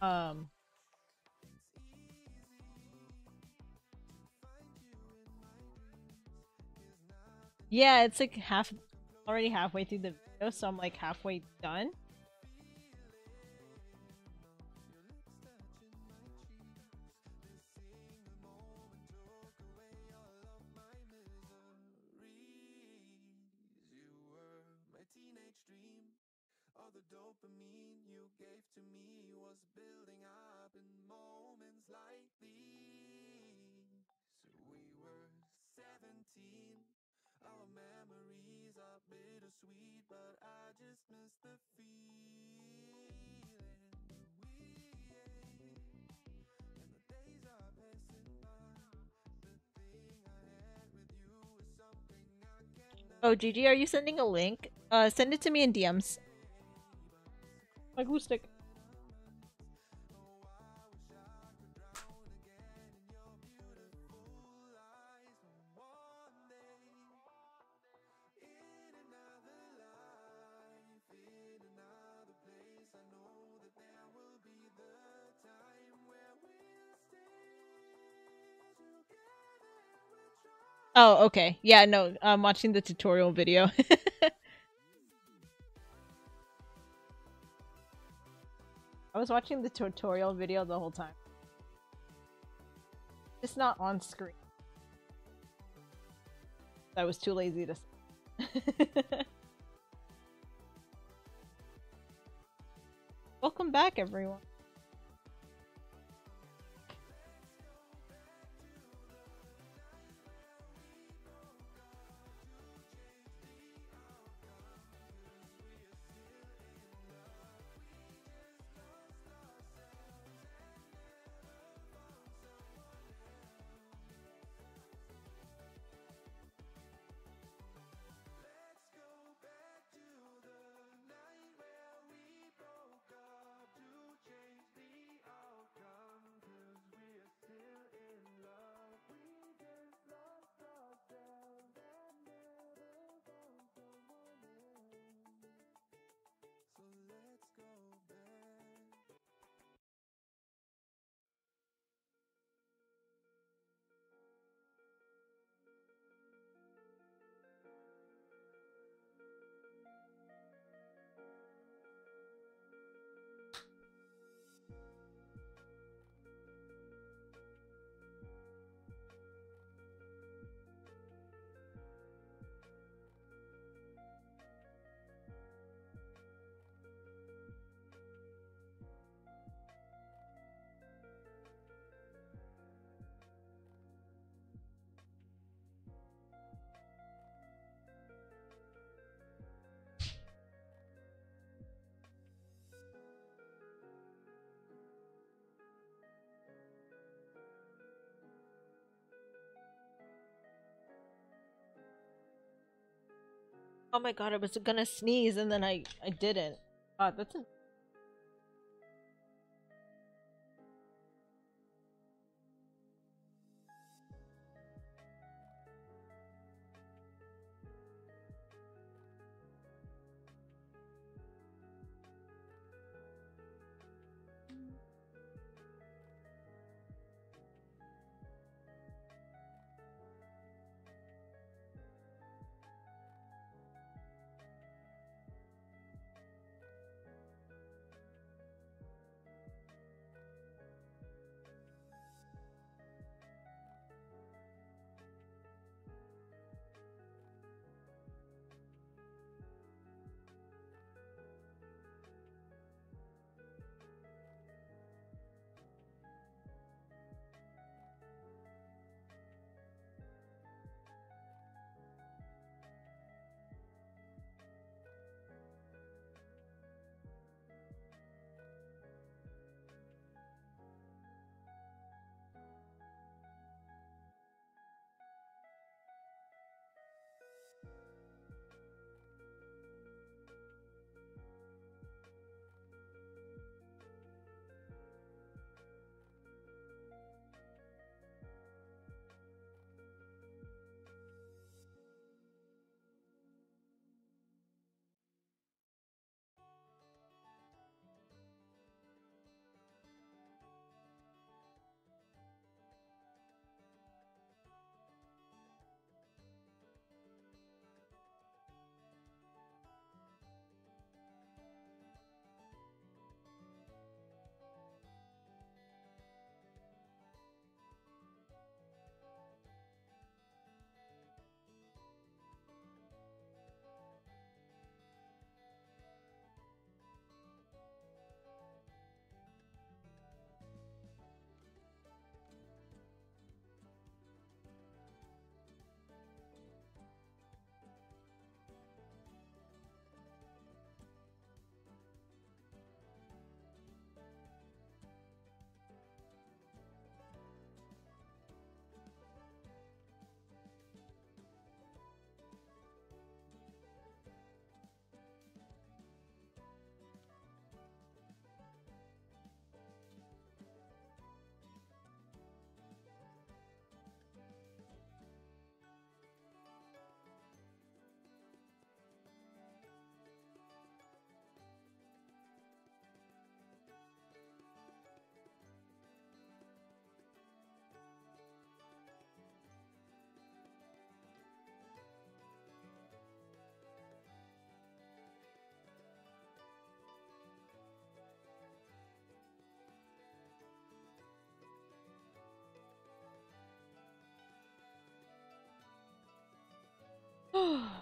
Um. Yeah, it's like half already halfway through the video, so I'm like halfway done. But I just miss the feeling. We, and the days are passing by. The thing I had with you is something I cannot. Oh, Gigi, are you sending a link? Uh, send it to me in DMs. My Oh, okay. Yeah, no, I'm watching the tutorial video. [laughs] I was watching the tutorial video the whole time. It's not on screen. I was too lazy to. [laughs] Welcome back, everyone. Oh my god, I was gonna sneeze and then I I didn't. God, that's a oh [gasps] [gasps] [laughs]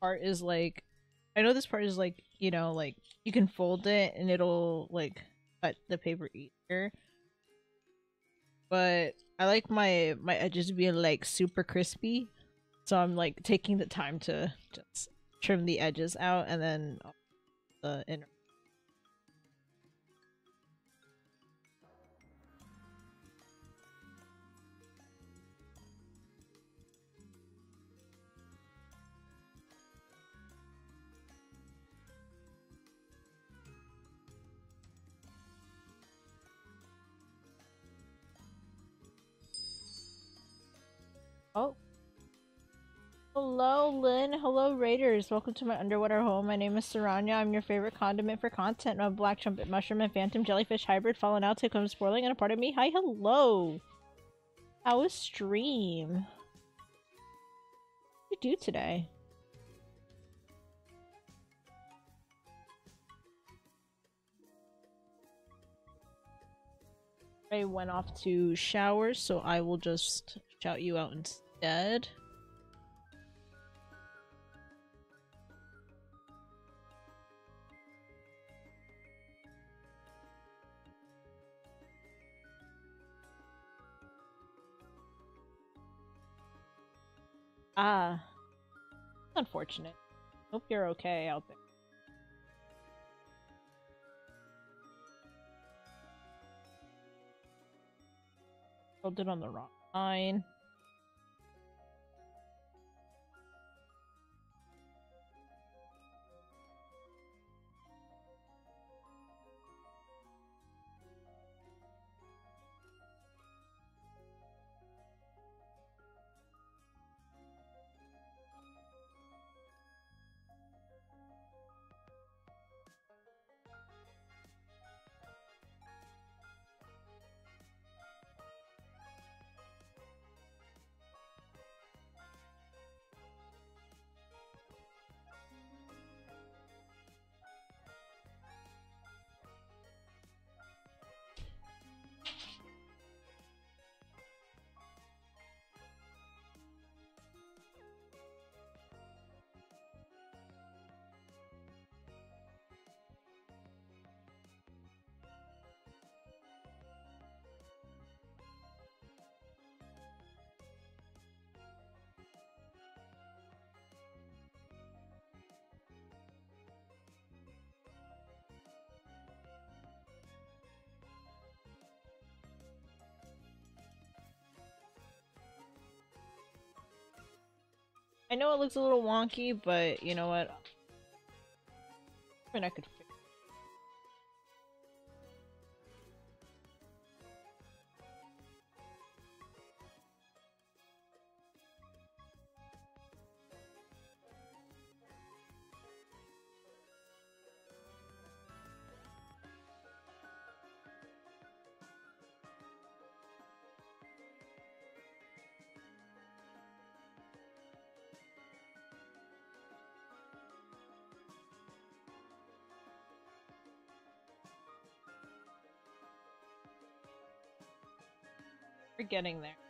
part is like I know this part is like, you know, like you can fold it and it'll like cut the paper easier. But I like my my edges being like super crispy. So I'm like taking the time to just trim the edges out and then the inner Oh. Hello, Lynn. Hello, Raiders. Welcome to my underwater home. My name is Tsaranya. I'm your favorite condiment for content. I'm a black trumpet mushroom and phantom jellyfish hybrid fallen out to come spoiling and a part of me. Hi, hello. How was stream? What did you do today? I went off to shower, so I will just shout you out instead. Ah. Unfortunate. Hope you're okay out there. Rolled it on the wrong line. I know it looks a little wonky, but you know what? I mean, I could getting there.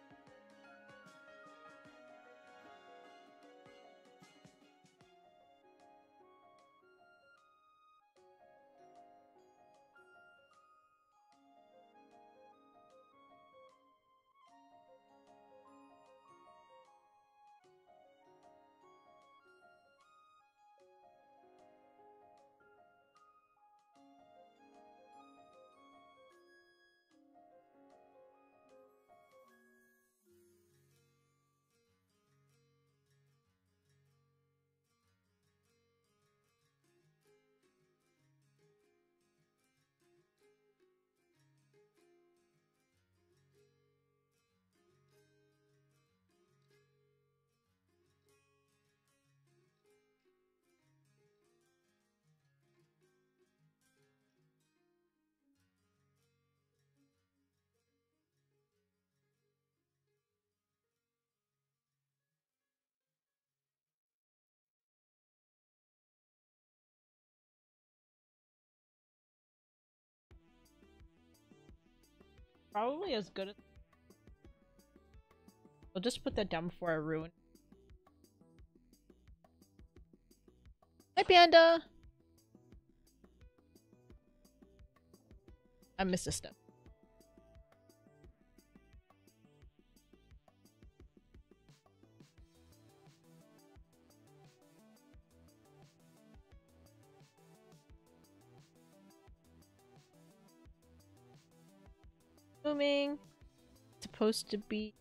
Probably as good as. I'll just put that down before I ruin. Hi, Panda! I missed a step. Assuming it's supposed to be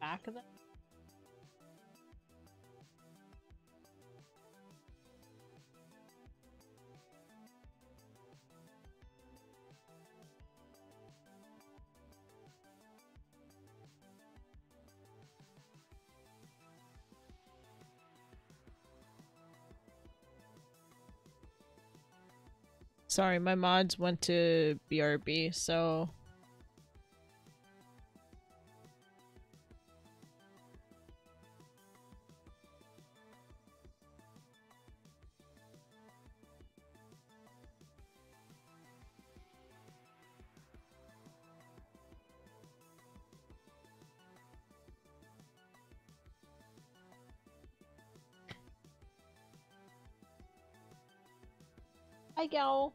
back of it. Sorry, my mods went to BRB, so Hi, gal.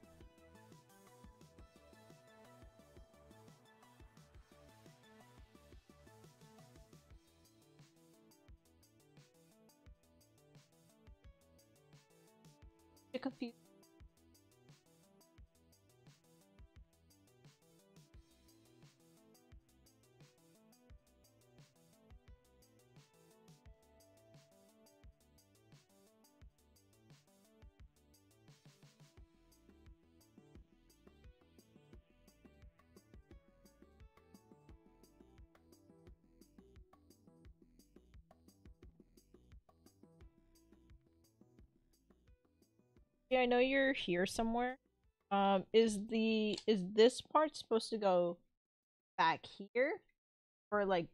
Confused. I know you're here somewhere. Um, is the is this part supposed to go back here, or like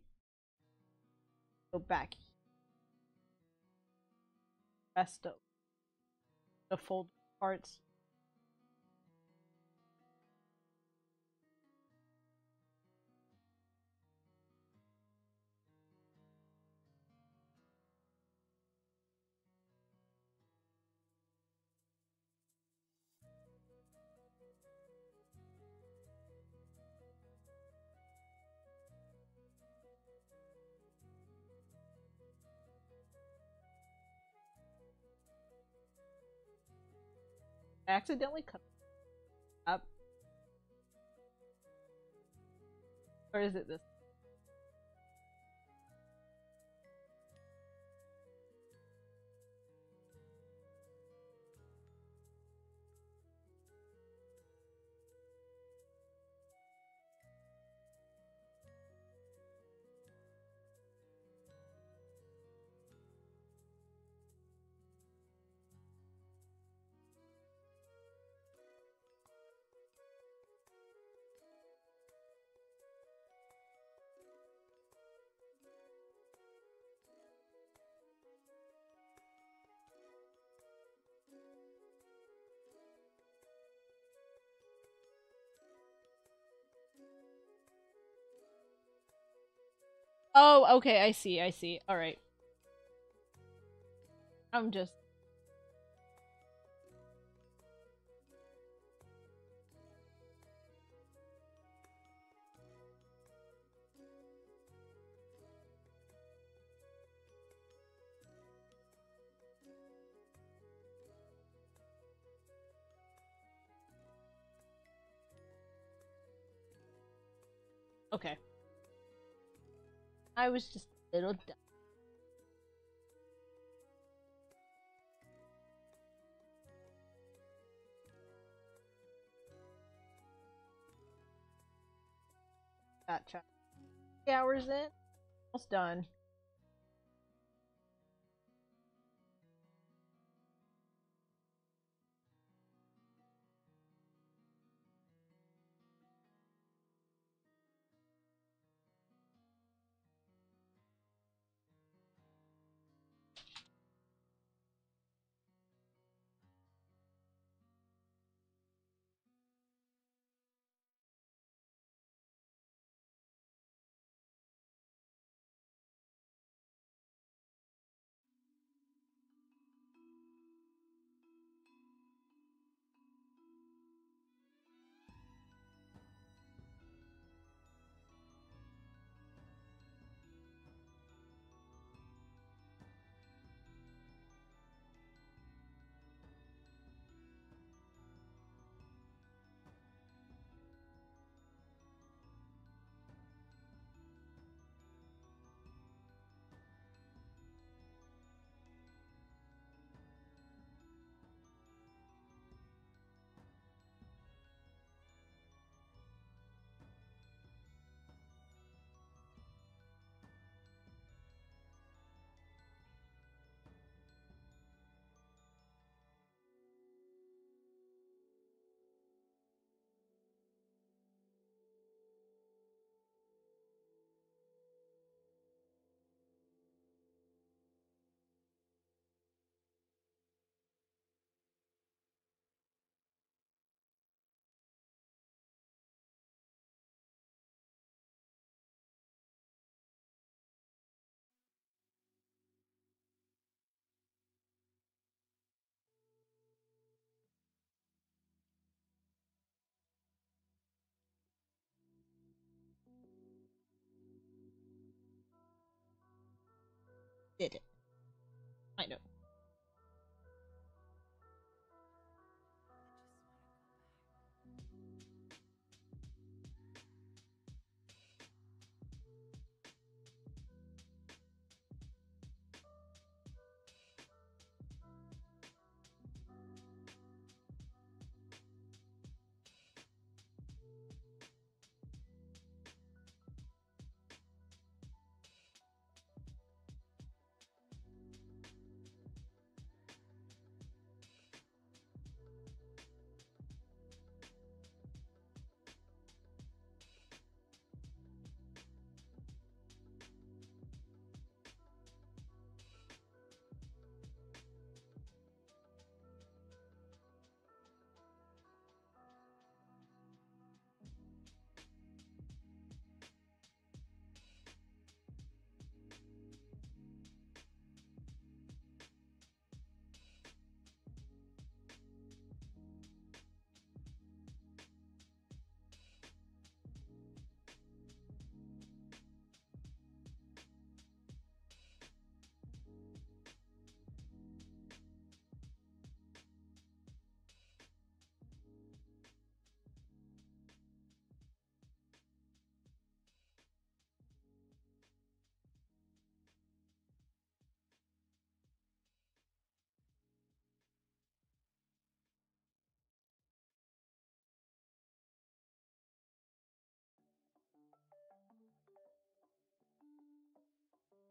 go back? Rest of the fold parts. Accidentally cut up. Or is it this? Oh, okay, I see, I see. Alright. I'm just... I was just a little dumb. Gotcha. Three hours in? Almost done. Did it.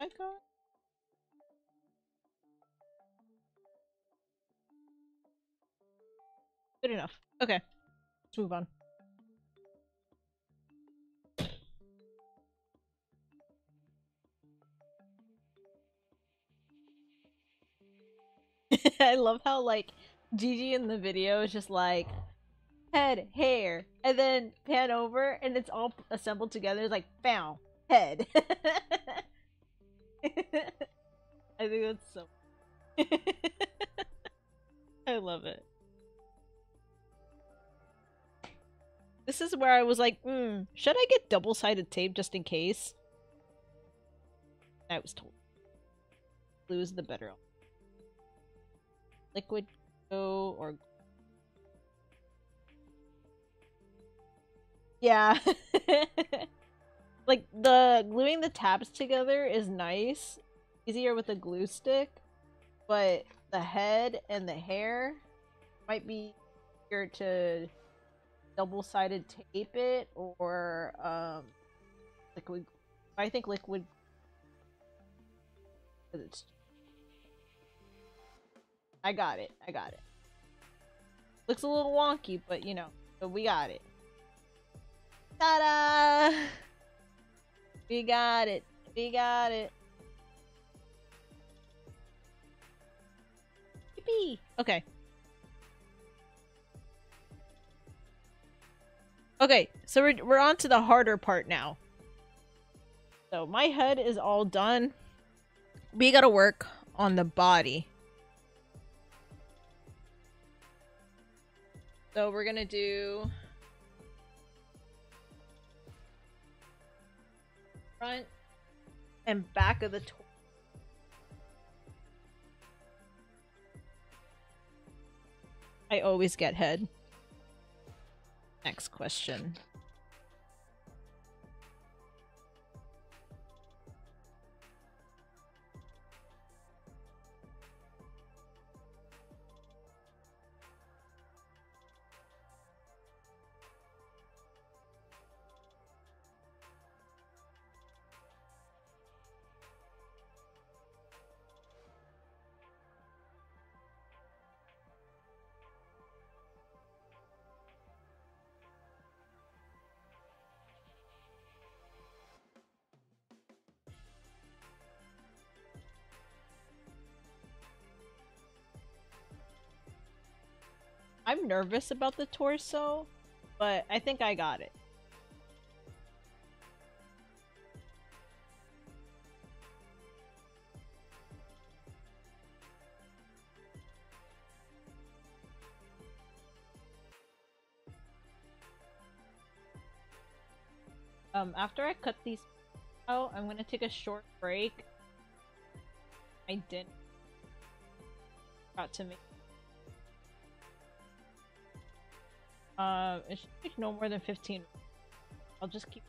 I got. Good enough. Okay. Let's move on. [laughs] I love how like Gigi in the video is just like head, hair, and then pan over and it's all assembled together. It's like bow, head. [laughs] [laughs] I think that's so. [laughs] I love it. This is where I was like, hmm, should I get double sided tape just in case? I was told. Blue is the better. Liquid go or. Yeah. [laughs] like the gluing the tabs together is nice. Easier with a glue stick but the head and the hair might be easier to double-sided tape it or um liquid i think liquid it's i got it. I got it. Looks a little wonky but you know but we got it. Ta-da [laughs] we got it. We got it. Yippee! Okay. Okay, so we're, we're on to the harder part now. So my head is all done. We gotta work on the body. So we're gonna do front and back of the torso. I always get head. Next question. Nervous about the torso, but I think I got it. Um, after I cut these out, I'm gonna take a short break. I didn't. Got to me. Uh, it should take no more than 15. I'll just keep.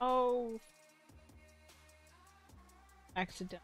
Oh. Accident.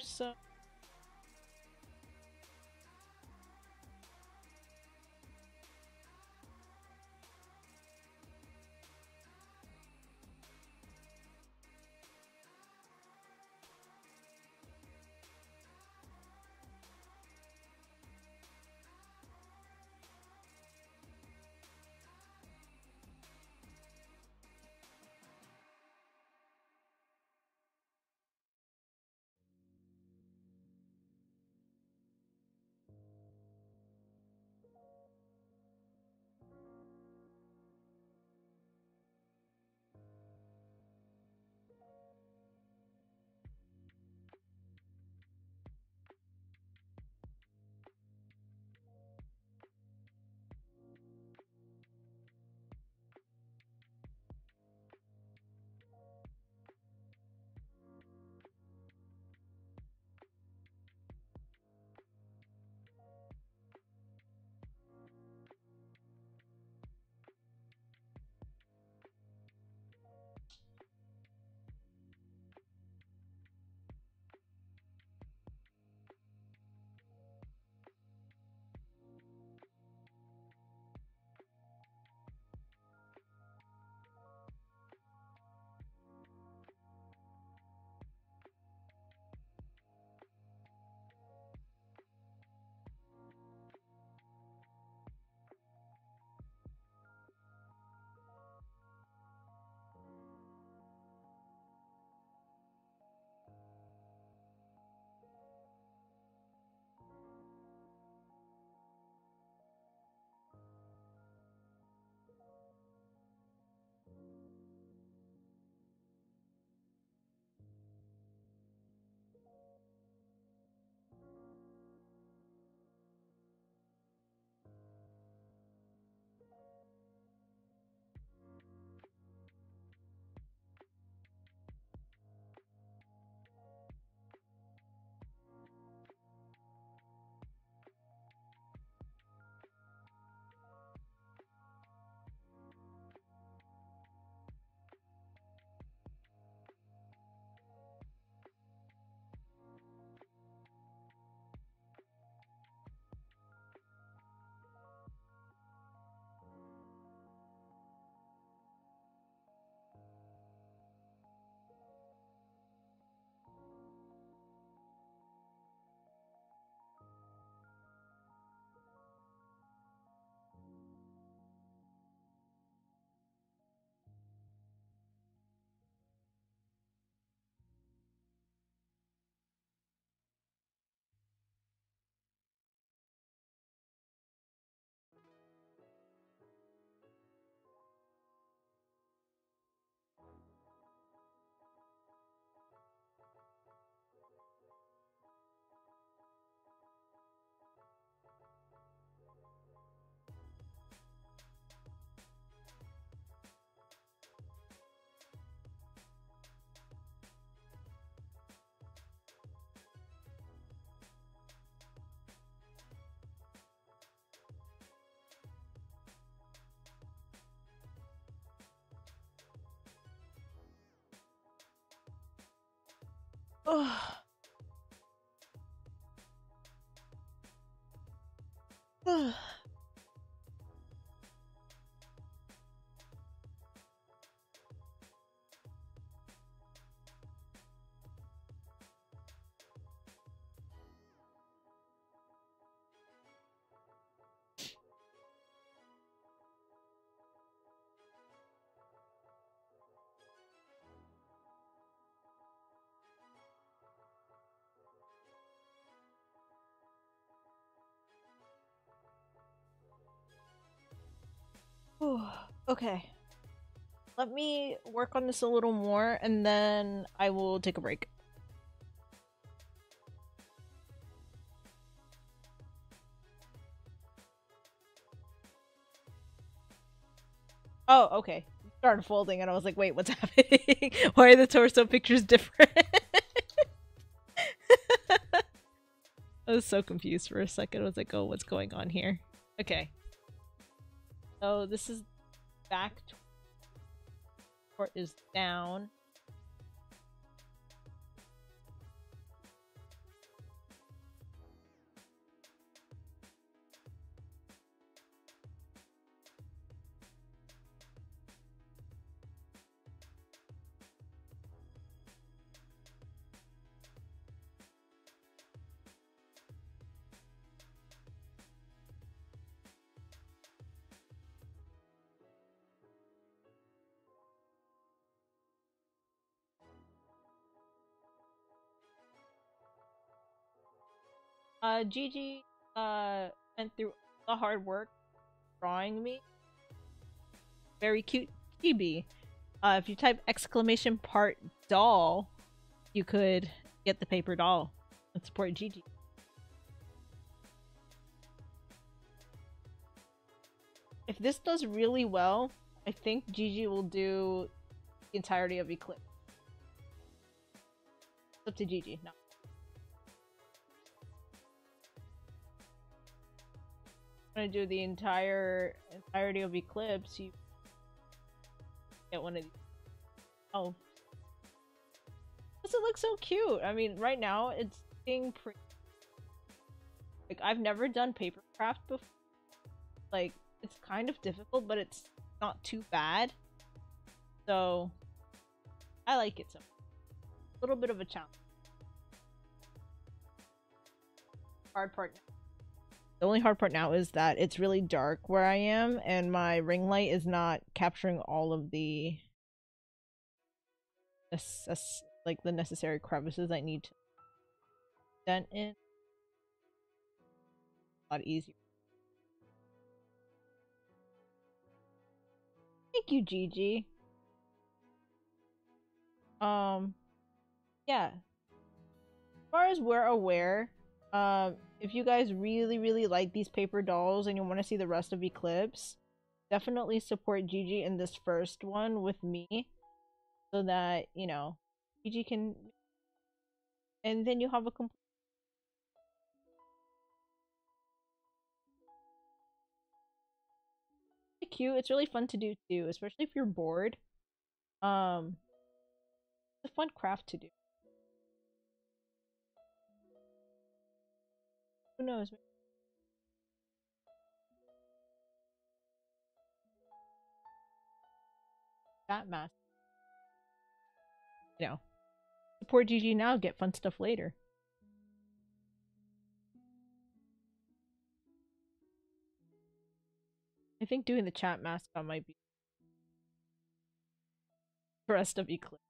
So. Ugh. [sighs] [sighs] okay. Let me work on this a little more and then I will take a break. Oh, okay. Started folding and I was like, wait, what's [laughs] happening? Why are the torso pictures different? [laughs] I was so confused for a second. I was like, oh, what's going on here? Okay. So this is back. Port is down. Uh, Gigi uh went through the hard work drawing me. Very cute chibi. Uh, if you type exclamation part doll, you could get the paper doll and support Gigi. If this does really well, I think Gigi will do the entirety of Eclipse. Up to Gigi. No. Want to do the entire entirety of Eclipse, you get one of these. Oh. Does it look so cute? I mean, right now it's being pretty. Like, I've never done paper craft before. Like, it's kind of difficult, but it's not too bad. So, I like it so. A little bit of a challenge. Hard part the only hard part now is that it's really dark where I am, and my ring light is not capturing all of the like the necessary crevices I need to dent in. A lot easier. Thank you, Gigi. Um, yeah. As far as we're aware, um, if you guys really, really like these paper dolls and you want to see the rest of Eclipse, definitely support Gigi in this first one with me so that, you know, Gigi can. And then you have a complete. Cute. It's really fun to do too, especially if you're bored. Um, it's a fun craft to do. Knows? That mask. You know. Support Gigi now, get fun stuff later. I think doing the chat mascot might be the rest of Eclipse.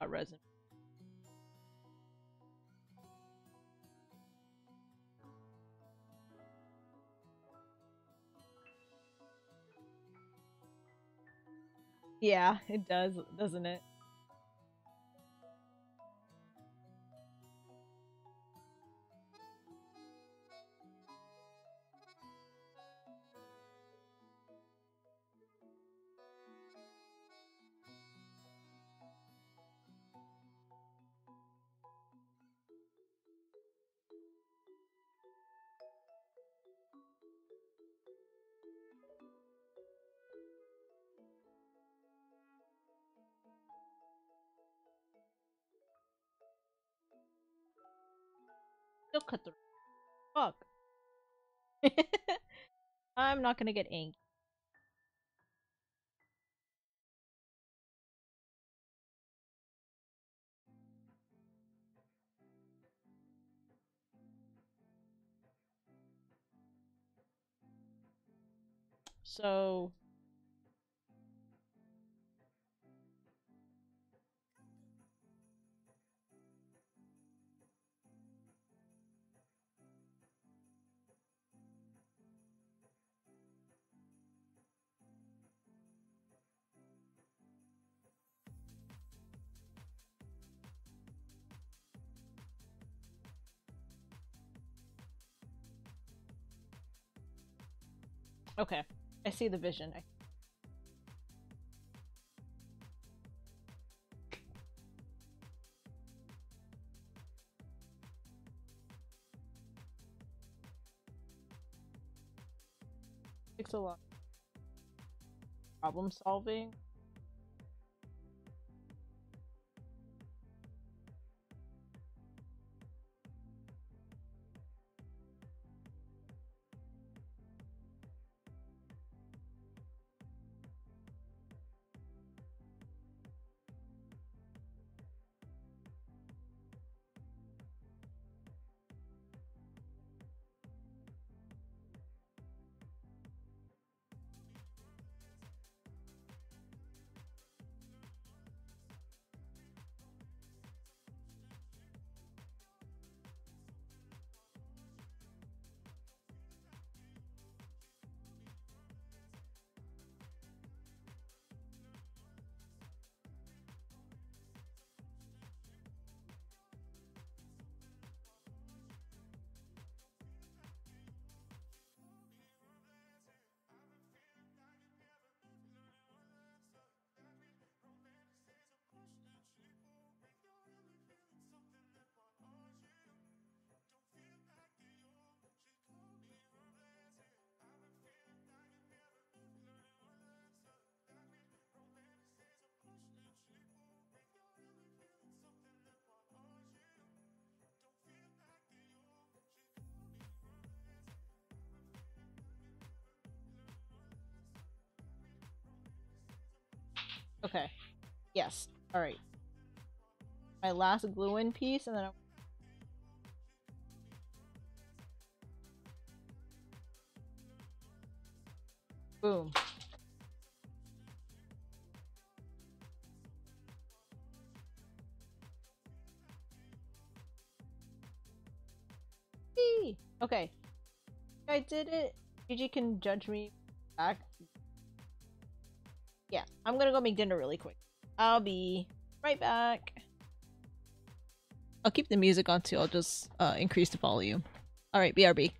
A resin. Yeah, it does, doesn't it? Still cut the. Fuck. [laughs] I'm not gonna get angry. So Okay. I see the vision. I- Takes a lot. Problem solving. Okay. Yes. All right. My last glue in piece, and then I... boom. Okay. I did it. GG can judge me back. Yeah, I'm gonna go make dinner really quick. I'll be right back. I'll keep the music on too. I'll just uh, increase the volume. All right, BRB.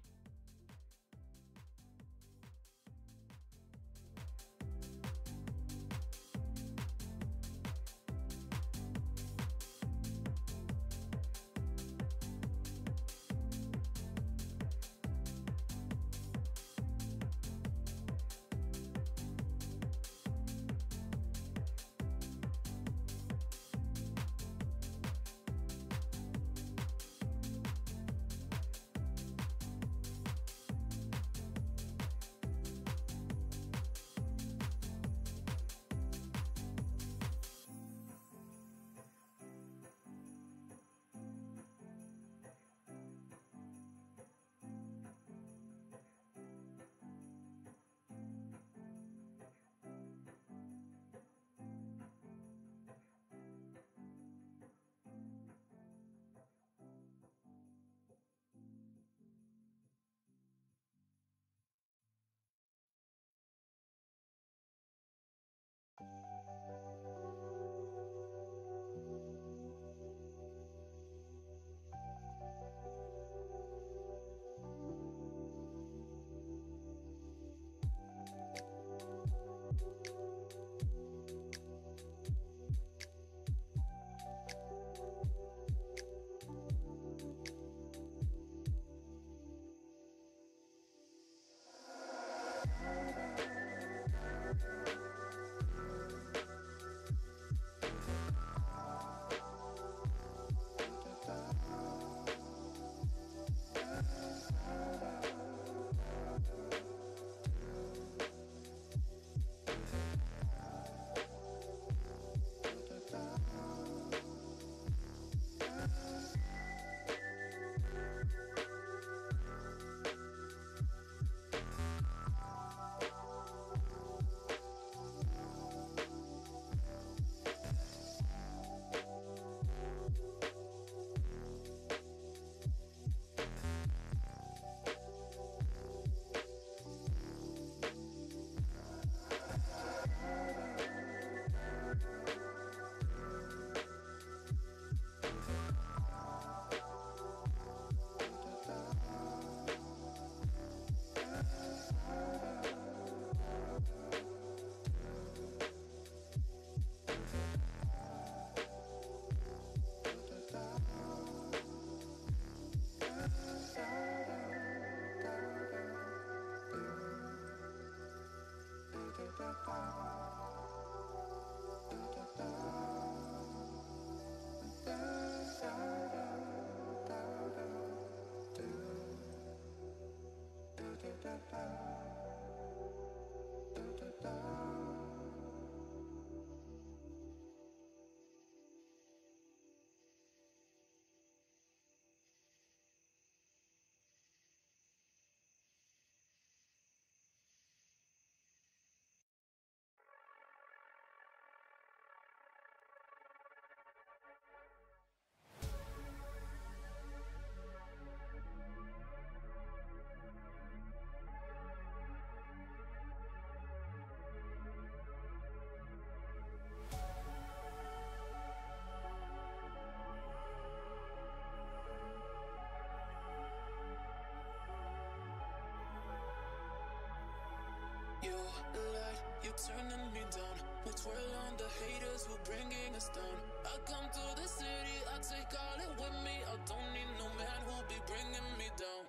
Light, you turning me down. We twirl on the haters who bringing us down. I come to the city, I take all it with me. I don't need no man who'll be bringing me down.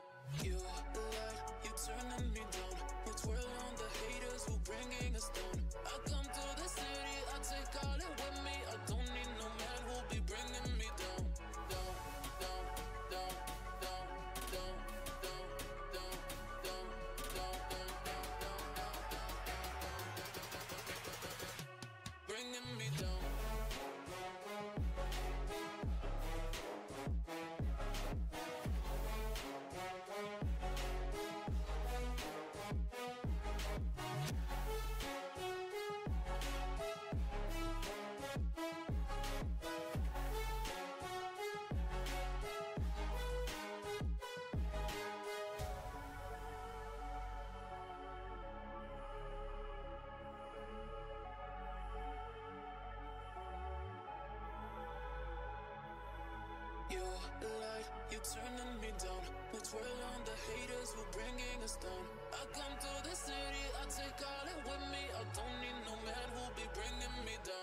You light, you're turning me down. We twirl on the haters who bringing us down. I come to the city, I take all it with me. I don't need no man who'll be bringing You light, you turning me down. We twirl on the haters who bringing us down. I come to the city, I take all it with me. I don't need no man who'll be bringing me. Down,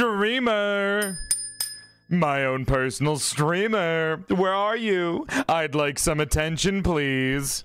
Streamer! My own personal streamer. Where are you? I'd like some attention, please.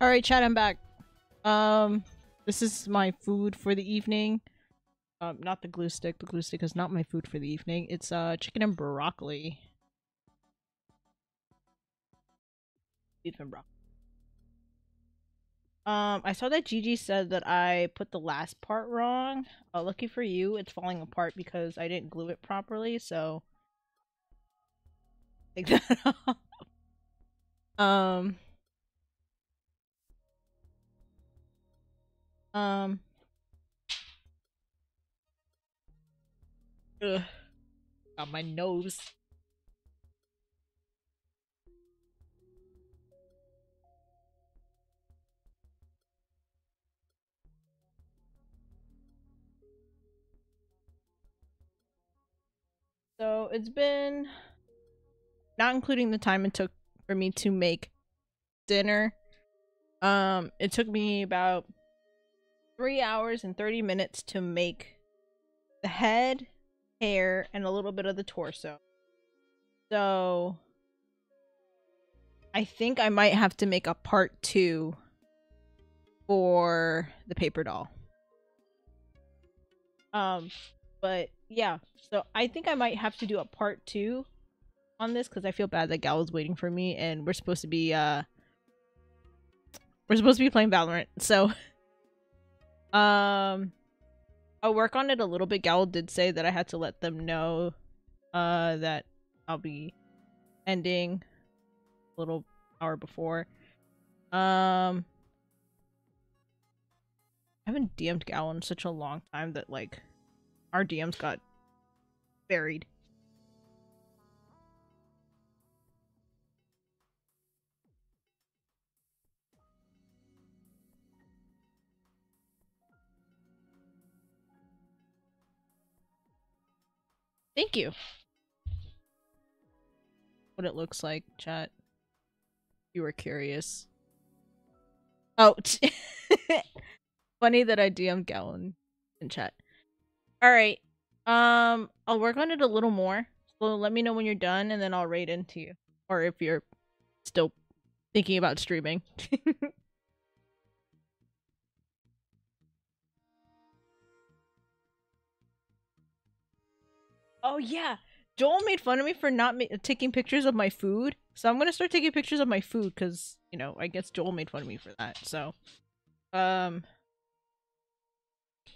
All right, chat. I'm back. Um, this is my food for the evening. Um, not the glue stick. The glue stick is not my food for the evening. It's uh chicken and broccoli. Beef and broccoli. Um, I saw that Gigi said that I put the last part wrong. Uh, lucky for you, it's falling apart because I didn't glue it properly. So [laughs] take that off. Um. Um. Ugh. Got my nose. So it's been not including the time it took for me to make dinner. Um, it took me about three hours and 30 minutes to make the head, hair, and a little bit of the torso. So I think I might have to make a part two for the paper doll. Um, but yeah, so I think I might have to do a part two on this because I feel bad that Gal is waiting for me and we're supposed to be uh we're supposed to be playing Valorant. So [laughs] um I'll work on it a little bit. Gal did say that I had to let them know uh that I'll be ending a little hour before. Um I haven't DM'd Gal in such a long time that like our DMs got buried. Thank you. What it looks like, chat. You were curious. Oh, [laughs] funny that I DM'd Gallon in chat. All right. Um, I'll work on it a little more. So let me know when you're done, and then I'll raid into you, or if you're still thinking about streaming. [laughs] oh yeah, Joel made fun of me for not taking pictures of my food, so I'm gonna start taking pictures of my food because you know I guess Joel made fun of me for that. So, um,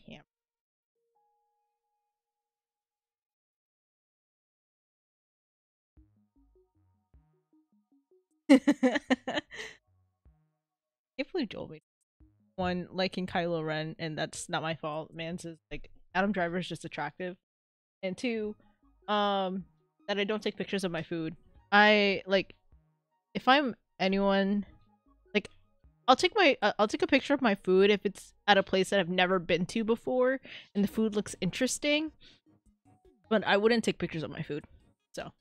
can't. Can't believe Joel made one liking Kylo Ren, and that's not my fault. Man's is like Adam Driver is just attractive, and two, um, that I don't take pictures of my food. I like if I'm anyone, like I'll take my I'll take a picture of my food if it's at a place that I've never been to before and the food looks interesting, but I wouldn't take pictures of my food. So.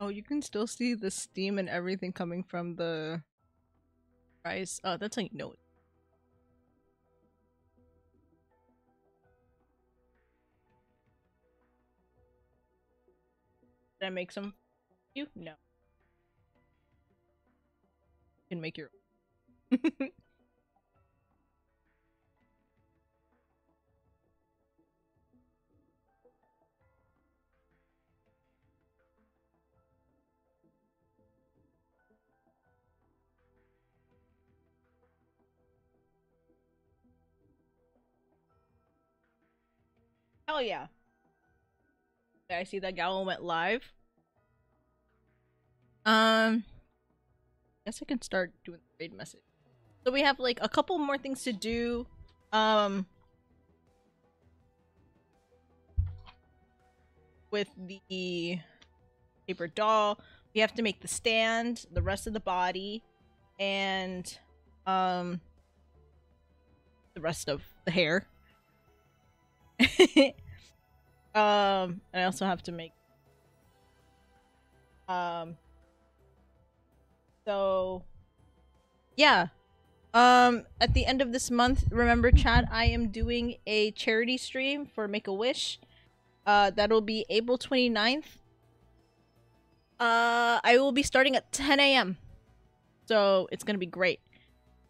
Oh, you can still see the steam and everything coming from the rice. Oh, that's how you know it. Did I make some? You no. You can make your. [laughs] Hell yeah. I see that Gallo went live. Um, guess I can start doing the raid message. So we have like a couple more things to do. Um, with the paper doll, we have to make the stand, the rest of the body, and um, the rest of the hair. [laughs] um, and I also have to make. Um. So yeah. Um, at the end of this month, remember, Chad, I am doing a charity stream for Make a Wish. Uh, that'll be April 29th. Uh, I will be starting at 10 a.m. So it's gonna be great.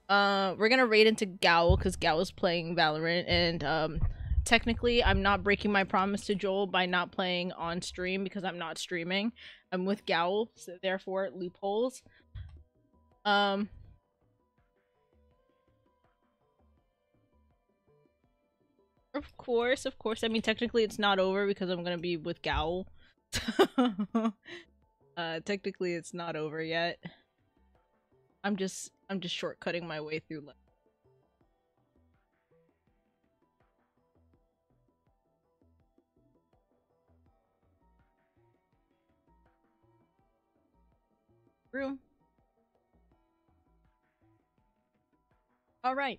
Uh, we're gonna raid into Gowl because Gowl is playing Valorant, and um, technically, I'm not breaking my promise to Joel by not playing on stream because I'm not streaming. I'm with Gowl, so therefore loopholes. Um. Of course, of course. I mean, technically, it's not over because I'm gonna be with Gowl. [laughs] uh, technically, it's not over yet. I'm just, I'm just shortcutting my way through. life. Room. All right.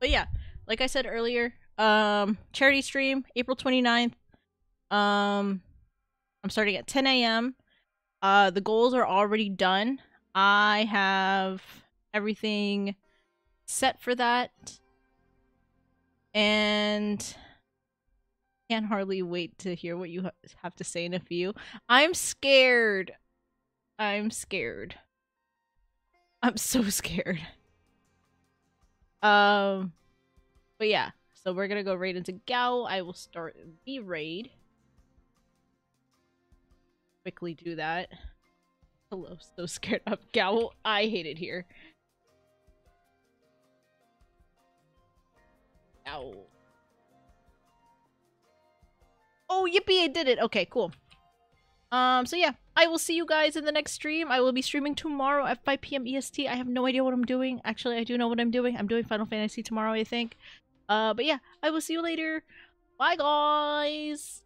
But yeah, like I said earlier, um charity stream April 29th. Um I'm starting at 10 a.m. Uh the goals are already done. I have everything set for that. And can't hardly wait to hear what you ha- have to say in a few. I'm scared. I'm scared. I'm so [laughs] scared. Um, but yeah, so we're gonna go raid into Gal. I will start the raid. Quickly do that. Hello, so scared of Gal. I hate it here. Ow. Oh, yippee, I did it. Okay, cool. Um, so yeah, I will see you guys in the next stream. I will be streaming tomorrow at 5 p.m. EST. I have no idea what I'm doing. Actually, I do know what I'm doing. I'm doing Final Fantasy tomorrow, I think. Uh, but yeah, I will see you later. Bye, guys!